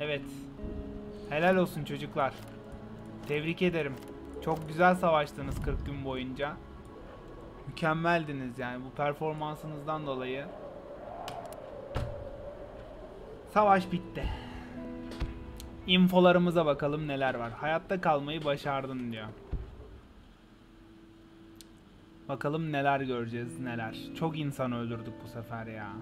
Evet. Helal olsun çocuklar. Tebrik ederim. Çok güzel savaştınız 40 gün boyunca. Mükemmeldiniz yani bu performansınızdan dolayı. Savaş bitti. Infolarımıza bakalım neler var. Hayatta kalmayı başardın diyor. Bakalım neler göreceğiz neler. Çok insan öldürdük bu sefer ya.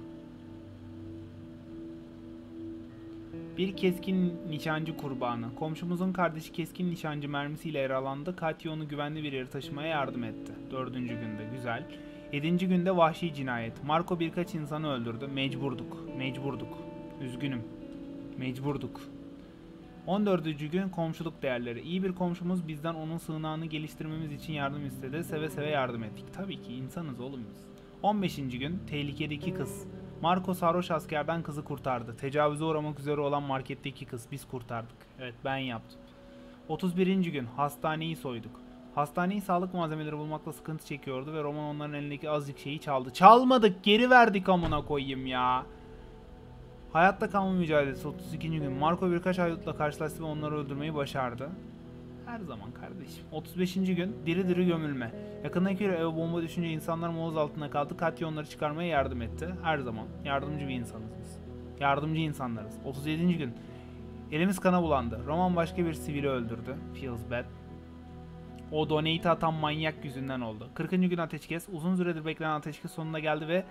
Bir keskin nişancı kurbanı. Komşumuzun kardeşi keskin nişancı mermisiyle yaralandı. Katya onu güvenli bir yere taşımaya yardım etti. Dördüncü günde. Güzel. Yedinci günde vahşi cinayet. Marco birkaç insanı öldürdü. Mecburduk. Mecburduk. Üzgünüm. Mecburduk. 14. gün komşuluk değerleri. İyi bir komşumuz bizden onun sığınağını geliştirmemiz için yardım istedi. Seve seve yardım ettik. Tabii ki insanız oğlum biz. 15. gün tehlikedeki kız. Marco sarhoş askerden kızı kurtardı. Tecavüze uğramak üzere olan marketteki kız. Biz kurtardık. Evet ben yaptım. 31. gün hastaneyi soyduk. Hastaneyi sağlık malzemeleri bulmakla sıkıntı çekiyordu ve Roman onların elindeki azıcık şeyi çaldı. Çalmadık geri verdik amına koyayım ya. Hayatta kalma mücadelesi 32. gün. Marco birkaç haydutla karşılaştı ve onları öldürmeyi başardı. Her zaman kardeşim. 35. gün diri diri gömülme. Yakındaki bir eve bomba düşünce insanlar moloz altında kaldı. Katya onları çıkarmaya yardım etti. Her zaman. Yardımcı bir insanız biz. Yardımcı insanlarız. 37. gün. Elimiz kana bulandı. Roman başka bir sivili öldürdü. Feels bad. O donate atan manyak yüzünden oldu. 40. gün ateşkes. Uzun süredir beklenen ateşkes sonuna geldi ve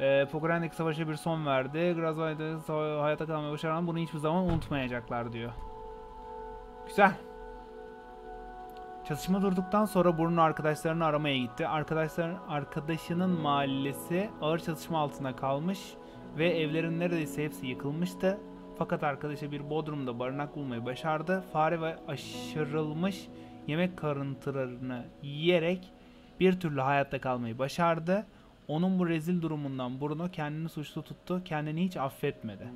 e, Pokrayndaki savaşa bir son verdi. Grazvay'da hayatta kalmayı başaran bunu hiçbir zaman unutmayacaklar diyor. Güzel. Çatışma durduktan sonra Bruno arkadaşlarını aramaya gitti. Arkadaşlar arkadaşının mahallesi ağır çatışma altında kalmış ve evlerin neredeyse hepsi yıkılmıştı. Fakat arkadaşı bir bodrumda barınak bulmayı başardı. Fare ve aşırılmış yemek karıntılarını yiyerek bir türlü hayatta kalmayı başardı. Onun bu rezil durumundan Bruno kendini suçlu tuttu, kendini hiç affetmedi.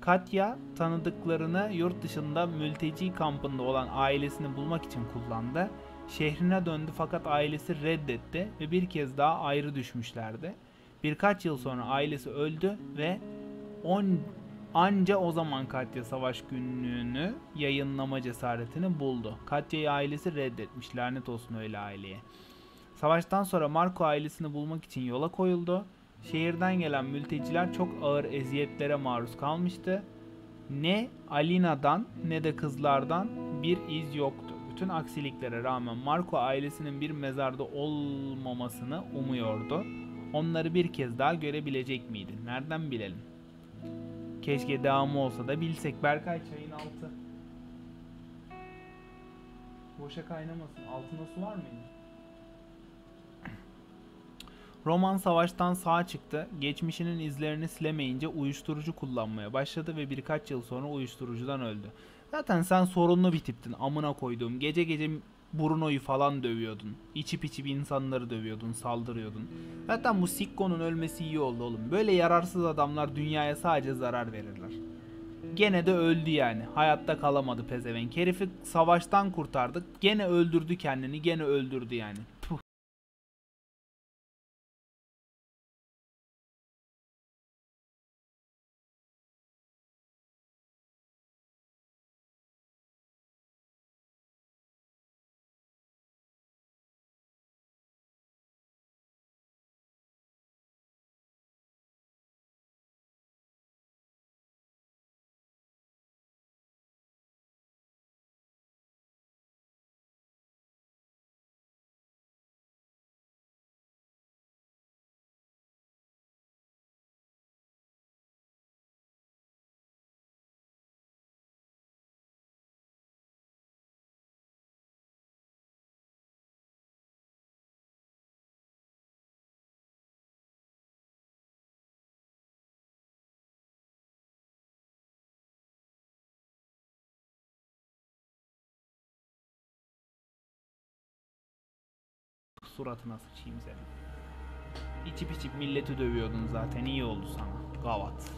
Katya tanıdıklarını yurt dışında mülteci kampında olan ailesini bulmak için kullandı. Şehrine döndü fakat ailesi reddetti ve bir kez daha ayrı düşmüşlerdi. Birkaç yıl sonra ailesi öldü ve on, anca o zaman Katya savaş günlüğünü yayınlama cesaretini buldu. Katya'yı ailesi reddetmiş lanet olsun öyle aileye. Savaştan sonra Marco ailesini bulmak için yola koyuldu. Şehirden gelen mülteciler çok ağır eziyetlere maruz kalmıştı. Ne Alina'dan ne de kızlardan bir iz yoktu. Bütün aksiliklere rağmen Marco ailesinin bir mezarda olmamasını umuyordu. Onları bir kez daha görebilecek miydi? Nereden bilelim? Keşke devamı olsa da bilsek. Berkay çayın altı. Boşa kaynamasın. Altında su var mıydı? Roman savaştan sağ çıktı. Geçmişinin izlerini silemeyince uyuşturucu kullanmaya başladı ve birkaç yıl sonra uyuşturucudan öldü. Zaten sen sorunlu bir tiptin amına koyduğum. Gece gece Bruno'yu falan dövüyordun. İçip içip insanları dövüyordun, saldırıyordun. Zaten bu Sikko'nun ölmesi iyi oldu oğlum. Böyle yararsız adamlar dünyaya sadece zarar verirler. Gene de öldü yani. Hayatta kalamadı pezevenk. Herifi savaştan kurtardık. Gene öldürdü kendini. Gene öldürdü yani. Suratına sıçayım senin. İçip içip milleti dövüyordun zaten. iyi oldu sana. Gavat.